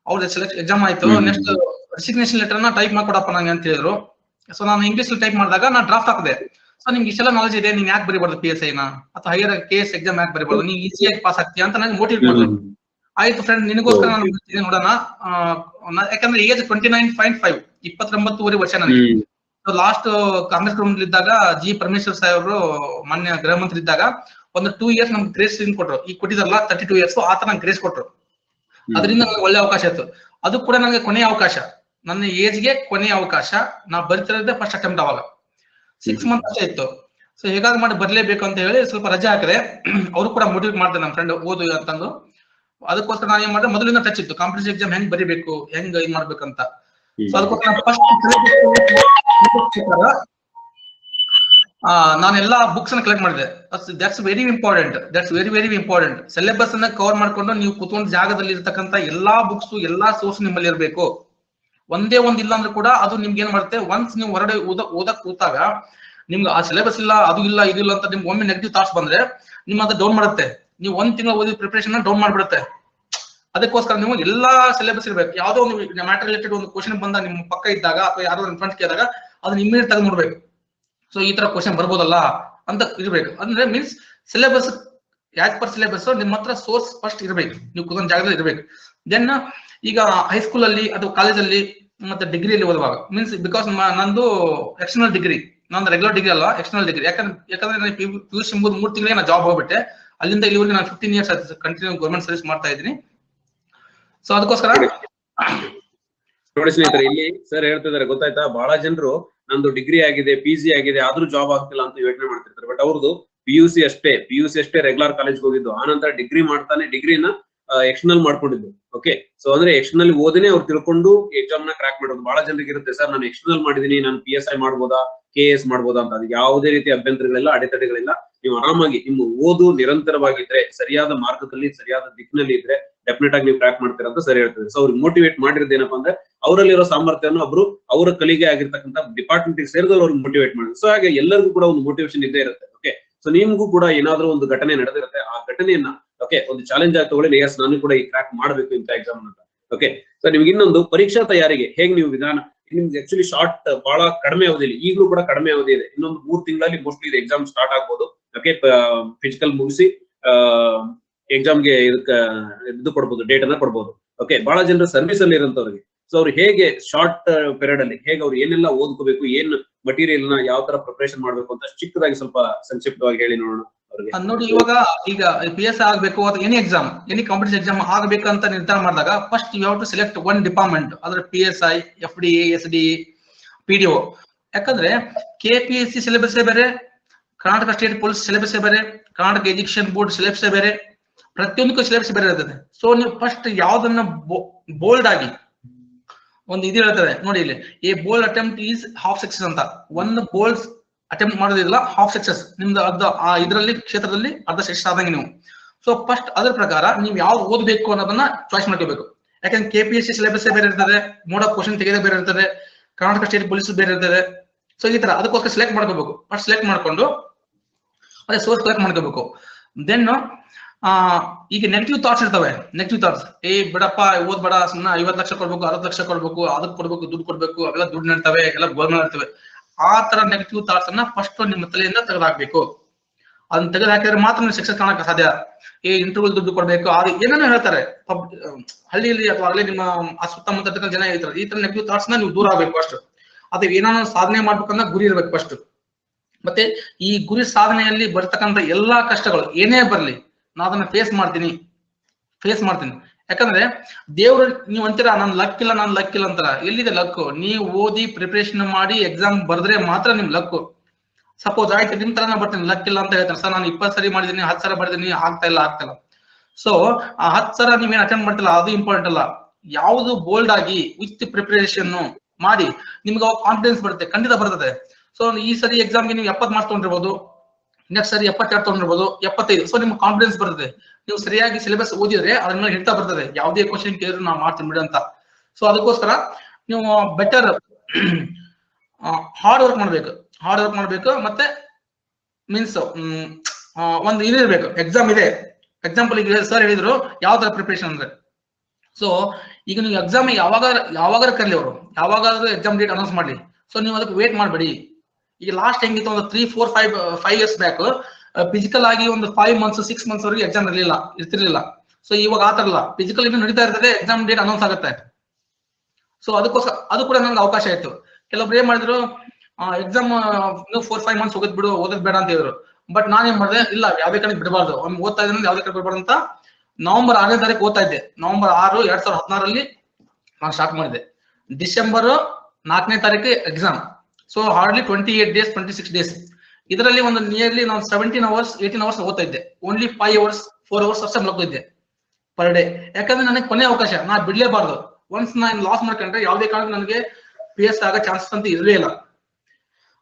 ಅವ್ರ ಸೆಲೆಕ್ಷನ್ ಎಕ್ಸಾಮ್ ಆಯ್ತು. ನೆಕ್ಸ್ಟ್ ರೆಸಿಗ್ನೇಷನ್ ಲೆಟರ್ನ ಟೈಪ್ ಮಾಡ್ಕೊಡಪ್ಪ ನಂಗೆ ಅಂತ ಹೇಳಿದ್ರು. ಸೊ ನಾನು ಇಂಗ್ಲಿಷ್ ಟೈಪ್ ಮಾಡಿದಾಗ ನಾನು ಡ್ರಾಫ್ಟ್ ಹಾಕಿದೆ. ಸೊ ನಿಮ್ಗೆ ಇಷ್ಟೆಲ್ಲ ನಾಲೆಜ್ ಇದೆ ನೀನ್ ಯಾಕೆ ಬರಿಬಾರ್ದು ಪಿ ಎಸ್ ಐನ ಅಥವಾ ಹೈಯರ್ ಕೆ ಎಸ್ ಎಕ್ಸಾಮ್ ಯಾಕೆ ಬರಿಬಾರ್ದು? ನೀವು ಈಸಿಯಾಗಿ ಪಾಸ್ ಆಗ್ತೀಯ ಅಂತ ನನಗೆ ಮೋಟಿವೇಟ್ ಮಾಡಿದ್ರು ಆಯ್ತು ಫ್ರೆಂಡ್ ನಿನಗೋಸ್ಕರ ನಾನು ಬರ್ತೀನಿ ನೋಡೋಣ. ಯಾಕಂದ್ರೆ age twenty nine point five ಇಪ್ಪತ್ತೊಂಬತ್ತುವರೆ ವರ್ಷ ನನಗೆ. ಲಾಸ್ಟ್ ಕಾಂಗ್ರೆಸ್ ಗೌರ್ಮೆಂಟ್ ಇದ್ದಾಗ ಜಿ ಪರಮೇಶ್ವರ್ ಸಾಹೇಬ್ರು ಮಾನ್ಯ ಗೃಹ ಮಂತ್ರಿ ಇದ್ದಾಗ ಒಂದು ಟೂ ಇಯರ್ಸ್ ನಮ್ಗೆ ಗ್ರೇಸ್ ಕೊಟ್ರು. ಈಗ ಕೊಟ್ಟಿದಾರಲ್ಲ ತರ್ಟಿ ಟೂ ಇಯರ್ಸ್ ಆತ ನಂಗೆ ಗ್ರೇಸ್ ಕೊಟ್ರು. ಅದರಿಂದ ನನಗೆ ಒಳ್ಳೆ ಅವಕಾಶ ಇತ್ತು. ಅದು ಕೂಡ ನನಗೆ ಕೊನೆಯ ಅವಕಾಶ. ನನ್ನ ಏಜ್ಗೆ ಕೊನೆಯ ಅವಕಾಶ. ನಾ ಬರ್ತಿರೋದೇ ಫಸ್ಟ್ ಅಟೆಂಪ್ಟ್ ಅವಾಗ ಸಿಕ್ಸ್ ಮಂತ್ ಅಷ್ಟೇ ಇತ್ತು. ಸೊ ಹೇಗಾದ್ರು ಮಾಡಿ ಬರ್ಲೇಬೇಕು ಅಂತ ಹೇಳಿ ಸ್ವಲ್ಪ ರಜೆ ಹಾಕಿದೆ. ಅವ್ರು ಕೂಡ ಮೋಟಿವೇಟ್ ಮಾಡ್ತಾರೆ ನಮ್ಮ ಫ್ರೆಂಡ್ ಓದು ಅಂತಂದು ಅದಕ್ಕೋಸ್ಕರ ನಾನು ಏನ್ ಮಾಡಿದೆ ಮೊದಲಿಂದ ಟಚ್ ಇತ್ತು. ಕಾಂಪಿಟೇಟಿವ್ ಎಕ್ಸಾಮ್ ಹೆಂಗ್ ಬರಿಬೇಕು ಹೆಂಗ್ ಇದ್ ಮಾಡ್ಬೇಕಂತ. ಸೊ ಅದಕ್ಕೋಸ್ಕರ ಫಸ್ಟ್ ನಾನೆಲ್ಲಾ ಬುಕ್ಸ್ ಅನ್ನ ಕಲೆಕ್ಟ್ ಮಾಡಿದೆ. That's very important that's very very important syllabus ಅನ್ನ ಕವರ್ ಮಾಡ್ಕೊಂಡು ನೀವು ಕುತ್ಕೊಂಡ್ ಜಾಗದಲ್ಲಿ ಇರ್ತಕ್ಕಂತ ಎಲ್ಲಾ ಬುಕ್ಸ್ ಎಲ್ಲಾ ಸೋರ್ಸ್ ನಿಮ್ಮಲ್ಲಿ ಇರಬೇಕು. ಒಂದೇ ಒಂದ್ ಇಲ್ಲ ಅಂದ್ರೆ ಕೂಡ ಅದು ನಿಮ್ಗೆ ಏನ್ ಮಾಡುತ್ತೆ? ಒನ್ಸ್ ನೀವು ಹೊರಡೆ ಓದ, ಓದಕ್ ಕೂತಾಗ ನಿಮ್ಗೆ ಆ ಸಿಲೆಬಸ್ ಇಲ್ಲ, ಅದು ಇಲ್ಲ, ಇದು ಇಲ್ಲ ಅಂತ ನಿಮ್ಗೆ ಒಮ್ಮೆ ನೆಗೆಟಿವ್ ಥಾಟ್ಸ್ ಬಂದ್ರೆ ನಿಮ್ ಅದು ಡೌನ್ ಮಾಡುತ್ತೆ. ನೀವು ಒಂದ್ ತಿಂಗಳ ಓದಿದ ಪ್ರಿಪರೇಷನ್ ಡೌನ್ ಮಾಡ್ಬಿಡುತ್ತೆ. ಅದಕ್ಕೋಸ್ಕರ ನೀವು ಎಲ್ಲಾ ಸಿಲೆಬಸ್ ಇರ್ಬೇಕು. ಯಾವ್ದೋ ಒಂದು ಮ್ಯಾಟರ್ ರಿಲೇಟೆಡ್ ಒಂದು ಕ್ವಶನ್ ಬಂದ ನಿಮ್ಮ ಪಕ್ಕ ಇದ್ದಾಗ ಅಥವಾ ಯಾರೋ ಫ್ರೆಂಡ್ ಕೇಳಿದಾಗ ಅದನ್ನ ಇಮಿಡಿಯೇಟ್ ತೆಗೆದು ನೋಡ್ಬೇಕು. ಸೊ ಈ ತರ ಕ್ವಶನ್ ಬರ್ಬೋದಲ್ಲ ಅಂತ ಇರ್ಬೇಕು. ಅಂದ್ರೆ means syllabus as per syllabus ನಿಮ್ಮ ಹತ್ರ ಸೋರ್ಸ್ ಫಸ್ಟ್ ಇರ್ಬೇಕು. ನೀವು ಕುದೊಂದು ಜಾಗದಲ್ಲಿ ಇರ್ಬೇಕು. ದೆನ್ ಈಗ ಹೈಸ್ಕೂಲ್ ಅಲ್ಲಿ ಅಥವಾ ಕಾಲೇಜಲ್ಲಿ ಮತ್ತೆ ಡಿಗ್ರಿಯಲ್ಲಿ ಓದುವಾಗ. ಮೀನ್ಸ್ ಬಿಕಾಸ್ ನಂದು ಎಕ್ಸ್ಟರ್ನಲ್ ಡಿಗ್ರಿ ನಂದು ರೆಗ್ಯುಲರ್ ಡಿಗ್ರಿ ಅಲ್ಲ ಎಕ್ಸ್ಟರ್ನಲ್ ಡಿಗ್ರಿ ಯಾಕಂದ್ರೆ ಯಾಕಂದ್ರೆ ನಾನು ಪಿ ಯು ಸಿ ಎಂಬುದು ಮೂರು ತಿಂಗಳಿಗೆ ನಾನು ಜಾಬ್ ಹೋಗ್ಬಿಟ್ಟೆ. ಅಲ್ಲಿಂದ ಇಲ್ಲಿವರೆಗೆ ನಾನು fifteen years continue government service ಮಾಡ್ತಾ ಇದ್ದೀನಿ. ಸೊ ಅದಕ್ಕೋಸ್ಕರ ನೋಡಿ ಸ್ನೇಹಿತರೆ, ಇಲ್ಲಿ ಸರ್ ಹೇಳ್ತಿದ್ದಾರೆ ಗೊತ್ತಾಯ್ತಾ? ಬಹಳ ಜನರು ನಂದು ಡಿಗ್ರಿ ಆಗಿದೆ ಪಿ ಜಿ ಆಗಿದೆ, ಆದ್ರೂ ಜಾಬ್ ಆಗ್ತಿಲ್ಲ ಅಂತ ಯೋಚನೆ ಮಾಡ್ತಿರ್ತಾರೆ. ಬಟ್ ಅವ್ರದ್ದು ಪಿ ಯು ಸಿ ಅಷ್ಟೇ ಪಿ ಯು ಸಿ ಅಷ್ಟೇ ರೆಗ್ಯುಲರ್ ಕಾಲೇಜ್ ಹೋಗಿದ್ದು. ಆನಂತರ ಡಿಗ್ರಿ ಮಾಡ್ತಾನೆ ಡಿಗ್ರಿನ ಎಕ್ಸ್ಟರ್ನಲ್ ಮಾಡ್ಕೊಂಡಿದ್ದು. ಓಕೆ ಸೊ ಅಂದ್ರೆ ಎಕ್ಸ್ಟರ್ನಲ್ ಓದಿನೇ ಅವ್ರು ತಿಳ್ಕೊಂಡು ಎಕ್ಸಾಮ್ನ ಕ್ರಾಕ್ ಮಾಡೋದು ಬಹಳ ಜನರಿಗೆ ಇರುತ್ತೆ. ಸರ್ ನಾನು ಎಕ್ಸ್ಟರ್ನಲ್ ಮಾಡಿದೀನಿ, ನಾನು ಪಿ ಎಸ್ ಐ ಮಾಡ್ಬೋದಾ? ಕೆ ಎಸ್ ಮಾಡ್ಬೋದಾ ಅಂತ? ಅದಕ್ಕೆ ಯಾವುದೇ ರೀತಿ ಅಭ್ಯಂತರಗಳಿಲ್ಲ, ಅಡೆತಡೆಗಳಿಲ್ಲ. ನೀವು ಆರಾಮಾಗಿ ನಿಮ್ಮ ಓದು ನಿರಂತರವಾಗಿದ್ರೆ, ಸರಿಯಾದ ಮಾರ್ಗದಲ್ಲಿ, ಸರಿಯಾದ ದಿಕ್ಕಿನಲ್ಲಿ ಇದ್ರೆ ಡೆಫಿನೆಟ್ ಆಗಿ ನೀವು ಕ್ರಾಕ್ ಮಾಡ್ತೀರಾ ಅಂತ ಸರಿ ಹೇಳ್ತಾರೆ ಸೊ ಅವ್ರಿಗೆ ಮೋಟಿವೇಟ್ ಮಾಡಿರೋದು ಏನಪ್ಪಾ ಅಂದ್ರೆ, ಅವರಲ್ಲಿರೋ ಸಾಮರ್ಥ್ಯವನ್ನು ಒಬ್ರು ಅವರ ಕಲಿಗೆ ಆಗಿರ್ತಕ್ಕಂಥ ಡಿಪಾರ್ಟ್ಮೆಂಟ್ ಸೇರಿದವರು ಅವ್ರಿಗೆ ಮೋಟಿವೇಟ್ ಮಾಡಿದ್ರು. ಸೊ ಹಾಗೆ ಎಲ್ಲರಿಗೂ ಕೂಡ ಒಂದು ಮೋಟಿವೇಶನ್ ಇದ್ದೇ ಇರುತ್ತೆ. ಓಕೆ ಸೊ ನಿಮ್ಗೂ ಕೂಡ ಏನಾದ್ರೂ ಒಂದು ಘಟನೆ ನಡೆದಿರುತ್ತೆ. ಆ ಘಟನೆಯನ್ನ ಓಕೆ ಒಂದು ಚಾಲೆಂಜ್ ಆಗಿ ತಗೊಳ್ಳಿ ಎಸ್ ನಾನು ಕೂಡ ಈ ಕ್ರಾಕ್ ಮಾಡಬೇಕು ಇಂಥ ಎಕ್ಸಾಮ್ ಅಂತ. ಓಕೆ ಸೊ ನಿಮ್ಗೆ ಇನ್ನೊಂದು ಪರೀಕ್ಷಾ ತಯಾರಿಗೆ, ಹೇಗೆ ನೀವು ವಿಧಾನ, ನಿಮ್ಗೆ ಆಕ್ಚುಲಿ ಶಾರ್ಟ್ ಬಹಳ ಕಡಿಮೆ ಅವಧಿಯಲ್ಲಿ ಈಗಲೂ ಕೂಡ ಕಡಿಮೆ ಅವಧಿ ಇದೆ. ಇನ್ನೊಂದು ಮೂರ್ ತಿಂಗಳಲ್ಲಿ ಮೋಸ್ಟ್ಲಿ ಇದು ಎಕ್ಸಾಮ್ ಸ್ಟಾರ್ಟ್ ಆಗ್ಬೋದು. ಓಕೆ ಫಿಸಿಕಲ್ ಮುಗಿಸಿ ಎಕ್ಸಾಮ್ಗೆ ಇದಕ್ಕ, ಇದು ಕೊಡ್ಬೋದು ಡೇಟ್ ಅನ್ನ ಕೊಡ್ಬೋದು. ಓಕೆ ಬಹಳ ಜನರು ಸರ್ವಿಸ್ ಅಲ್ಲಿ ಇರೋಂಥವ್ರಿಗೆ ಸೊ ಅವ್ರು ಹೇಗೆ ಶಾರ್ಟ್ ಪೀರಿಯಡ್ ಅಲ್ಲಿ, ಹೇಗೆ ಅವ್ರು ಏನೆಲ್ಲ ಓದ್ಕೋಬೇಕು, ಏನ್ ಮಟೀರಿಯಲ್ನ ಯಾವ ತರ ಪ್ರಿಪರೇಷನ್ ಮಾಡ್ಬೇಕು ಅಂತ ಚಿಕ್ಕದಾಗಿ ಸ್ವಲ್ಪ ಸಂಕ್ಷಿಪ್ತವಾಗಿ ಹೇಳಿ ನೋಡೋಣ ನೋಡಿ ಇವಾಗ ಈಗ ಪಿ ಎಸ್ ಆಗ್ಬೇಕು ಅಥವಾ any exam any competitive exam ಆಗ್ಬೇಕಂತ ನಿರ್ಧಾರ ಮಾಡಿದಾಗ first you have to select one department ಅಂದ್ರೆ P S I F D S D P D O ಯಾಕಂದ್ರೆ K P S C syllabus ಬೇರೆ, ಕರ್ನಾಟಕ ಸ್ಟೇಟ್ ಪೊಲೀಸ್ ಸಿಲೆಬಸ್ ಬೇರೆ, Karnataka education board syllabus ಬೇರೆ, ಪ್ರತಿಯೊಂದಕ್ಕೂ syllabus ಬೇರೆ ಇರ್ತದೆ. ಸೊ ನೀವು ಫಸ್ಟ್ ಯಾವ್ದನ್ನ ಬೋಲ್ಡ್ ಆಗಿ ಒಂದು ಇದು ಹೇಳ್ತಾರೆ ನೋಡಿ ಇಲ್ಲಿ a bold attempt is half success ಅಂತ. ಒಂದು ಬೋಲ್ಡ್ ಅಟೆಂಪ್ಟ್ ಮಾಡೋದಿಲ್ಲ ಹಾಫ್ ಸಕ್ಸಸ್ ನಿಮ್ದು ಅರ್ಧ, ಆ ಇದರಲ್ಲಿ, ಕ್ಷೇತ್ರದಲ್ಲಿ ಅರ್ಧ ಸಕ್ಸಸ್ ಆದಂಗೆ ನೀವು. ಸೊ ಫಸ್ಟ್ ಅದ್ರ ಪ್ರಕಾರ ನೀವು ಯಾವ್ದು ಓದ್ಬೇಕು ಅನ್ನೋದನ್ನ ಚಾಯ್ಸ್ ಮಾಡ್ಕೋಬೇಕು. ಯಾಕಂದ್ರೆ K P S C syllabus ಬೇರೆ ಇರ್ತದೆ ಮೋಡ್ ಆಫ್ ಕ್ವಶನ್ ತೆಗೆದೇ ಬೇರೆ ಇರ್ತದೆ ಕರ್ನಾಟಕ ಸ್ಟೇಟ್ ಪೊಲೀಸ್ ಬೇರೆ ಇರ್ತದೆ. ಸೊ ಈ ತರ ಅದಕ್ಕೋಸ್ಕರ ಸೆಲೆಕ್ಟ್ ಮಾಡ್ಕೋಬೇಕು. ಫಸ್ಟ್ ಸೆಲೆಕ್ಟ್ ಮಾಡ್ಕೊಂಡು ಅದೇ ಸೋರ್ಸ್ ಕಲೆಕ್ಟ್ ಮಾಡ್ಕೋಬೇಕು. ದೆನ್ ಆ, ಈಗ ನೆಗೆಟಿವ್ ಥಾಟ್ಸ್ ಇರ್ತವೆ. ನೆಗೆಟಿವ್ ಥಾಟ್ಸ್ ಏ, ಬಿಡಪ್ಪ ಓದ್ಬೇಡ ಸುಮ್ಮನೆ ಐವತ್ತು ಲಕ್ಷ ಕೊಡ್ಬೇಕು, ಅರವತ್ತು ಲಕ್ಷ ಕೊಡ್ಬೇಕು, ಅದಕ್ಕೆ ಕೊಡ್ಬೇಕು, ದುಡ್ಡು ಕೊಡ್ಬೇಕು, ಅವೆಲ್ಲ ದುಡ್ಡು ನಡ್ತವೆ, ಎಲ್ಲ ಗೋರ್ಮೆಂಟ್ ಇರ್ತವೆ. ಆ ತರ ನೆಗೆಟಿವ್ ಥಾಟ್ಸ್ ಅನ್ನ ಫಸ್ಟ್ ನಿಮ್ಮ ತಲೆಯಿಂದ ತೆಗೆದಾಕ್ಬೇಕು. ಅದನ್ನ ತೆಗೆದು ಹಾಕಿದ್ರೆ ಮಾತ್ರ ನೀವು ಸಕ್ಸಸ್ ಕಾಣಕ್ಕೆ ಸಾಧ್ಯ. ಏ ಇಂಟರ್ವ್ಯೂ ದುಡ್ಡು ಕೊಡ್ಬೇಕು, ಅದು ಏನೇನೋ ಹೇಳ್ತಾರೆ. ಹಳ್ಳಿಯಲ್ಲಿ ಅಥವಾ ಅಲ್ಲಿ ನಿಮ್ಮ ಸುತ್ತಮುತ್ತ ಜನ ಹೇಳ್ತಾರೆ, ಈ ತರ ನೆಗೆಟಿವ್ ಥಾಟ್ಸ್ನ ನೀವು ದೂರ ಆಗ್ಬೇಕು ಫಸ್ಟ್ ಅದು ಏನಾನ ಸಾಧನೆ ಮಾಡ್ಬೇಕನ್ನ ಗುರಿ ಇರ್ಬೇಕು ಫಸ್ಟ್ ಮತ್ತೆ ಈ ಗುರಿ ಸಾಧನೆಯಲ್ಲಿ ಬರ್ತಕ್ಕಂಥ ಎಲ್ಲಾ ಕಷ್ಟಗಳು ಏನೇ ಬರ್ಲಿ ನಾ ಅದನ್ನ ಫೇಸ್ ಮಾಡ್ತೀನಿ. ಫೇಸ್ ಮಾಡ್ತೀನಿ. ಯಾಕಂದ್ರೆ ದೇವ್ರು ನೀವು ಅಂತೀರಾ, ನನ್ ಲಕ್ ಇಲ್ಲ, ನನ್ ಲಕ್ ಇಲ್ಲ ಅಂತಾರ? ಎಲ್ಲಿದೆ ಲಕ್ ನೀವು ಓದಿ ಪ್ರಿಪರೇಷನ್ ಮಾಡಿ ಎಕ್ಸಾಮ್ ಬರ್ದ್ರೆ ಮಾತ್ರ ನಿಮ್ ಲಕ್ ಸಪೋಸ್ ಆಯ್ತು, ನಿಮ್ ತರನ ಬರ್ತೀನಿ ಲಕ್ ಇಲ್ಲ ಅಂತ ಹೇಳ್ತಾರೆ. ಸರ್, ನಾನು ಇಪ್ಪತ್ತು ಸರಿ ಮಾಡಿದೀನಿ, ಹತ್ತು ಸಲ ಮಾಡಿದೀನಿ, ಆಗ್ತಾ ಇಲ್ಲ ಆಗ್ತಾ ಇಲ್ಲ. ಸೊ ಆ ಹತ್ತು ಸಲ ನೀವೇನ್ ಅಟೆಂಡ್ ಮಾಡ್ತಿಲ್ಲ? ಅದು ಇಂಪಾರ್ಟೆಂಟ್ ಅಲ್ಲ. ಯಾವುದು ಬೋಲ್ಡ್ ಆಗಿ ವಿತ್ ಪ್ರಿಪರೇಷನ್ ಮಾಡಿ ನಿಮ್ಗೆ ಕಾನ್ಫಿಡೆನ್ಸ್ ಬರುತ್ತೆ, ಖಂಡಿತ ಬರ್ತದೆ. ಸೊ ಈ ಸರಿ ಎಕ್ಸಾಮ್ಗೆ ನೀವು ಎಪ್ಪತ್ ಮಾರ್ಕ್ಸ್ ನೆಕ್ಸ್ಟ್ ಸರಿ ಎಪ್ಪತ್ತೆರಡು ತಗೊಂಡಿರ್ಬೋದು, ಎಪ್ಪತ್ತೈದು. ಸೊ ನಿಮ್ಗೆ ಕಾನ್ಫಿಡೆನ್ಸ್ ಬರ್ತದೆ. ನೀವು ಸರಿಯಾಗಿ ಸಿಲೆಬಸ್ ಓದಿದ್ರೆ ಅದ್ರ ಮೇಲೆ ಹಿಡ್ತಾ ಬರ್ತದೆ. ಯಾವುದೇ ಕ್ವಶನ್ ಕೇಳಿದ್ರು ನಾವು ಮಾಡ್ತೀನಿ ಬಿಡಿ ಅಂತ. ಸೊ ಅದಕ್ಕೋಸ್ಕರ ನೀವು ಬೆಟರ್ ಹಾರ್ಡ್ ವರ್ಕ್ ಮಾಡ್ಬೇಕು. ಹಾರ್ಡ್ ವರ್ಕ್ ಮಾಡ್ಬೇಕು ಮತ್ತೆ ಮೀನ್ಸ್ ಒಂದು ಇದು ಇರ್ಬೇಕು. ಎಕ್ಸಾಮ್ ಇದೆ. ಎಕ್ಸಾಂಪಲ್ ಈಗ ಸರ್ ಹೇಳಿದ್ರು ಯಾವ ತರ ಪ್ರಿಪರೇಷನ್ ಅಂದ್ರೆ. ಸೊ ಈಗ ನೀವು ಎಕ್ಸಾಮ್ ಯಾವಾಗ ಯಾವಾಗ ಕರ್ಲಿ ಅವರು. ಯಾವಾಗಾದ್ರೂ ಎಕ್ಸಾಮ್ ಡೇಟ್ ಅನೌನ್ಸ್ ಮಾಡ್ಲಿ. ಸೊ ನೀವು ಅದಕ್ಕೆ ವೇಟ್ ಮಾಡಬೇಡಿ. ಈಗ ಲಾಸ್ಟ್ ಹೆಂಗಿತ್ತು ಒಂದು three four five five years back physical ಆಗಿ ಒಂದು ಫೈವ್ ಮಂತ್ಸ್ ಸಿಕ್ಸ್ ಮಂತ್ಸ್ ವರೆಗೆ ಎಕ್ಸಾಮ್ ಇರಲಿಲ್ಲ, ಇರ್ತಿರ್ಲಿಲ್ಲ. ಸೊ ಇವಾಗ ಆತರ ಇಲ್ಲ ಫಿಸಿಕಲ್ ಇನ್ನು ನಡೀತಾ ಇರ್ತದೆ ಎಕ್ಸಾಮ್ ಡೇಟ್ ಅನೌನ್ಸ್ ಆಗುತ್ತೆ. ಸೊ ಅದಕ್ಕೋಸ್ಕರ, ಅದು ಕೂಡ ನಂಗೆ ಅವಕಾಶ ಆಯ್ತು. ಕೆಲವೊಬ್ರು ಏನ್ ಮಾಡಿದ್ರು ಎಕ್ಸಾಮ್ ಫೋರ್ ಫೈವ್ ಮಂತ್ಸ್ ಹೋಗೋದ್ ಬಿಡು, ಓದೋದ್ ಬೇಡ ಅಂತ ಹೇಳಿದ್ರು. ಬಟ್ ನಾನು ಏನ್ ಮಾಡಿದೆ, ಇಲ್ಲ, ಯಾವ್ದೇ ಕಡೆ ಬಿಡಬಾರ್ದು. ಒಂದು ಓದ್ತಾ ಇದ್ದಾನೆ ಯಾವ್ದೇ ಕಡೆ ಬಿಡಬಾರ್ದು ಅಂತ ನವೆಂಬರ್ ಆರನೇ ತಾರೀಕು ಓದ್ತಾ ಇದ್ದೆ. ನವೆಂಬರ್ ಆರು, ಎರಡ್ ಸಾವಿರದ ಹದಿನಾರಲ್ಲಿ ನಾನು ಸ್ಟಾರ್ಟ್ ಮಾಡಿದೆ. ಡಿಸೆಂಬರ್ ನಾಲ್ಕನೇ ತಾರೀಕು exam so hardly twenty eight days twenty six days ಇದರಲ್ಲಿ ಒಂದು ನಿಯರ್ಲಿ ನಾನು ಸೆವೆಂಟೀನ್ ಅವರ್ಸ್ ಏಯ್ಟೀನ್ ಅವರ್ಸ್ ಓದ್ತಾ ಇದ್ದೆ. Only five hours four hours ಅಷ್ಟೇ ಮಲಗಿದ್ದೆ ಪರ್ ಡೇ ಯಾಕಂದ್ರೆ ನನಗೆ ಕೊನೆ ಅವಕಾಶ, ನಾ ಬಿಡ್ಲೇಬಾರ್ದು. ಒನ್ಸ್ ನಾನು ಲಾಸ್ ಮಾಡ್ಕೊಂಡ್ರೆ ಯಾವುದೇ ಕಾರಣ ನನಗೆ ಪಿ ಎಸ್ ಆಗೋ ಚಾನ್ಸಸ್ ಅಂತ ಇರಲೇ ಇಲ್ಲ.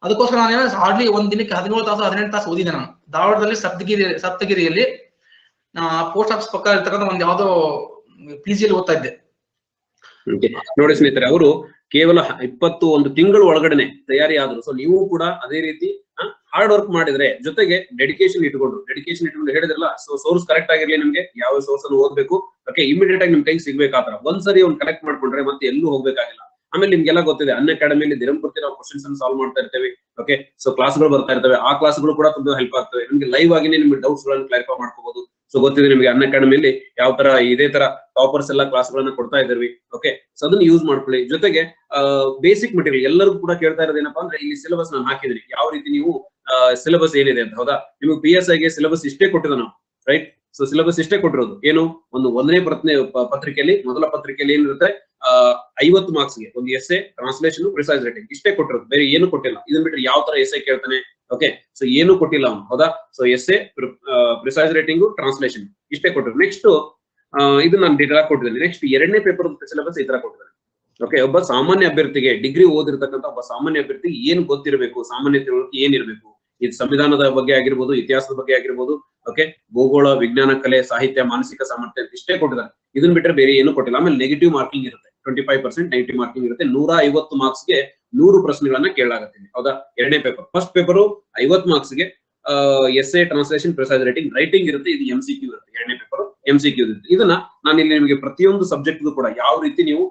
ಅದಕ್ಕೋಸ್ಕರ ನಾನು ಹಾರ್ಡ್ಲಿ ಒಂದ್ ದಿನಕ್ಕೆ ಹದಿನೇಳು ತಾಸು, ಹದಿನೆಂಟು ತಾಸು ಓದಿದೆ ನಾನು. ಧಾರವಾಡದಲ್ಲಿ ಸಪ್ತಗಿರಿ, ಸಪ್ತಗಿರಿಯಲ್ಲಿ ಪೋಸ್ಟ್ ಆಫೀಸ್ ಪಕ್ಕ ಇರ್ತಕ್ಕಂಥ ಒಂದು ಯಾವ್ದೋ ಪಿ ಜಿಯಲ್ಲಿ ಓದ್ತಾ ಇದ್ದೆ. ನೋಡಿ ಸ್ನೇಹಿತರೆ, ಅವರು ಕೇವಲ ಇಪ್ಪತ್ತು ಒಂದು ತಿಂಗಳು ಒಳಗಡೆನೆ ತಯಾರಿ ಆದ್ರು ಸೊ ನೀವು ಕೂಡ ಅದೇ ರೀತಿ ಹಾರ್ಡ್ ವರ್ಕ್ ಮಾಡಿದ್ರೆ ಜೊತೆಗೆ ಡೆಡಿಕೇಶನ್ ಇಟ್ಕೊಂಡು ಡೆಡಿಕೇಶನ್ ಇಟ್ಕೊಂಡು ಹೇಳಿದ್ರಲ್ಲ ಸೊ ಸೋರ್ಸ್ ಕರೆಕ್ಟ್ ಆಗಿರ್ಲಿ ನಿಮ್ಗೆ, ಯಾವ ಸೋರ್ಸ್ ಅನ್ನು ಓದ್ಬೇಕು. ಓಕೆ ಇಮಿಡಿಯೇಟ್ ಆಗಿ ನಿಮ್ ಕೈಗೆ ಸಿಗ್ಬೇಕಾದ್ರ ಒಂದ್ಸರಿ ಅವ್ನು ಕಲೆಕ್ಟ್ ಮಾಡ್ಕೊಂಡ್ರೆ ಮತ್ತೆ ಎಲ್ಲೂ ಹೋಗ್ಬೇಕಾಗಿಲ್ಲ. ಆಮೇಲೆ ನಿಮ್ಗೆಲ್ಲ ಗೊತ್ತಿದೆ, ಅನ್ ಅಕಾಡೆಮಿಯಲ್ಲಿ ದಿನಂಪ್ರತಿ ನಾವು ಕ್ವಶನ್ಸ್ ಅನ್ನು ಸಾಲ್ವ್ ಮಾಡ್ತಾ ಇರ್ತೇವೆ. ಓಕೆ ಸೊ ಕ್ಲಾಸ್ಗಳು ಬರ್ತಾ ಇರ್ತವೆ. ಆ ಕ್ಲಾಸ್ಗಳು ಕೂಡ ತುಂಬಾ ಹೆಲ್ಪ್ ಆಗ್ತವೆ. ನಿಮ್ಗೆ ಲೈವ್ ಆಗಿನೇ ನಿಮ್ಗೆ ಡೌಟ್ಸ್ಗಳನ್ನು ಕ್ಲಾರಿಫೈ ಮಾಡ್ಕೋಬಹುದು ಸೊ ಗೊತ್ತಿದೆ ನಿಮಗೆ ಅನ್ ಅಕಾಡೆಮಿಯಲ್ಲಿ ಯಾವ ತರ, ಇದೇ ತರ ಟಾಪರ್ಸ್ ಎಲ್ಲ ಕ್ಲಾಸ್ ಗಳನ್ನ ಕೊಡ್ತಾ ಇದ್ದೀವಿ ಓಕೆ ಸೊ ಅದನ್ನ ಯೂಸ್ ಮಾಡ್ಕೊಳ್ಳಿ. ಜೊತೆಗೆ ಬೇಸಿಕ್ ಮೆಟೀರಿಯಲ್ ಎಲ್ಲರಿಗೂ ಕೂಡ ಕೇಳ್ತಾ ಇರೋದೇನಪ್ಪ ಅಂದ್ರೆ ಇಲ್ಲಿ ಸಿಲೆಬಸ್ ನಾನು ಹಾಕಿದ್ರಿ ಯಾವ ರೀತಿ ನೀವು ಸಿಲೆಬಸ್ ಏನಿದೆ ಅಂತ, ಹೌದಾ? ನಿಮಗೆ ಪಿ ಎಸ್ ಐಗೆ ಸಿಲೆಬಸ್ ಇಷ್ಟೇ ಕೊಟ್ಟಿದ್ದು ನಾವು ರೈಟ್ ಸೊ ಸಿಲೆಬಸ್ ಇಷ್ಟೇ ಕೊಟ್ಟಿರೋದು. ಏನು? ಒಂದು ಒಂದನೇ ಪ್ರತ್ನೆ ಪತ್ರಿಕೆಯಲ್ಲಿ, ಮೊದಲ ಪತ್ರಿಕೆಯಲ್ಲಿ ಏನಿರುತ್ತೆ? ಐವತ್ತು ಮಾರ್ಕ್ಸ್ಗೆ ಒಂದು essay translation precise writing ಇಷ್ಟೇ ಕೊಟ್ಟಿರೋದು. ಬೇರೆ ಏನು ಕೊಟ್ಟಿಲ್ಲ. ಇದನ್ನ ಬಿಟ್ಟರೆ ಯಾವ ತರ ಎಸ್ ಎ ಕೇಳ್ತಾನೆ? ಓಕೆ ಸೊ ಏನು ಕೊಟ್ಟಿಲ್ಲ ಅವನು, ಹೌದಾ? So essay precise writing translation ಇಷ್ಟೇ ಕೊಟ್ಟರು ನೆಕ್ಸ್ಟ್ ಇದು ನಾನು ಡೀಟೇಲ್ ಆಗಿ ಕೊಟ್ಟಿದ್ದೇನೆ. ನೆಕ್ಸ್ಟ್ ಎರಡನೇ ಪೇಪರ್ ಸಿಲೆಬಸ್ ಈ ತರ ಕೊಟ್ಟಿದ್ದಾರೆ. ಓಕೆ ಒಬ್ಬ ಸಾಮಾನ್ಯ ಅಭ್ಯರ್ಥಿಗೆ ಡಿಗ್ರಿ ಓದಿರ್ತಕ್ಕಂಥ ಒಬ್ಬ ಸಾಮಾನ್ಯ ಅಭ್ಯರ್ಥಿ ಏನ್ ಗೊತ್ತಿರಬೇಕು? ಸಾಮಾನ್ಯ ತಿಳುವಳಿಕೆ ಏನಿರಬೇಕು? ಇದು ಸಂವಿಧಾನದ ಬಗ್ಗೆ ಆಗಿರ್ಬೋದು, ಇತಿಹಾಸದ ಬಗ್ಗೆ ಆಗಿರ್ಬೋದು ಓಕೆ ಭೂಗೋಳ, ವಿಜ್ಞಾನ, ಕಲೆ, ಸಾಹಿತ್ಯ, ಮಾನಸಿಕ ಸಾಮರ್ಥ್ಯ ಇಷ್ಟೇ ಕೊಟ್ಟಿದ್ದಾರೆ. ಇದನ್ನ ಬಿಟ್ಟರೆ ಬೇರೆ ಏನು ಕೊಟ್ಟಿಲ್ಲ. ಆಮೇಲೆ ನೆಗೆಟಿವ್ ಮಾರ್ಕಿಂಗ್ ಇರುತ್ತೆ. Twenty five percent ninety marking ಇರುತ್ತೆ. ನೂರ ಐವತ್ತು ಮಾರ್ಕ್ಸ್ಗೆ ನೂರು ಪ್ರಶ್ನೆಗಳನ್ನ ಕೇಳಲಾಗುತ್ತೆ ಹೌದಾ? ಎರಡನೇ ಪೇಪರ್ ಫಸ್ಟ್ ಪೇಪರ್ ಐವತ್ತು ಮಾರ್ಕ್ಸ್ಗೆ essay translation precise writing writing ಇರುತ್ತೆ, ಇದು ಎಂ ಸಿ ಕ್ಯೂ ಇರುತ್ತೆ. ಎರಡನೇ ಪೇಪರ್ ಎಂ ಸಿ ಕ್ಯೂ ಇರುತ್ತೆ. ಇದನ್ನ ನಾನು ಇಲ್ಲಿ ನಿಮಗೆ ಪ್ರತಿಯೊಂದು ಸಬ್ಜೆಕ್ಟ್ ಕೂಡ ಯಾವ ರೀತಿ ನೀವು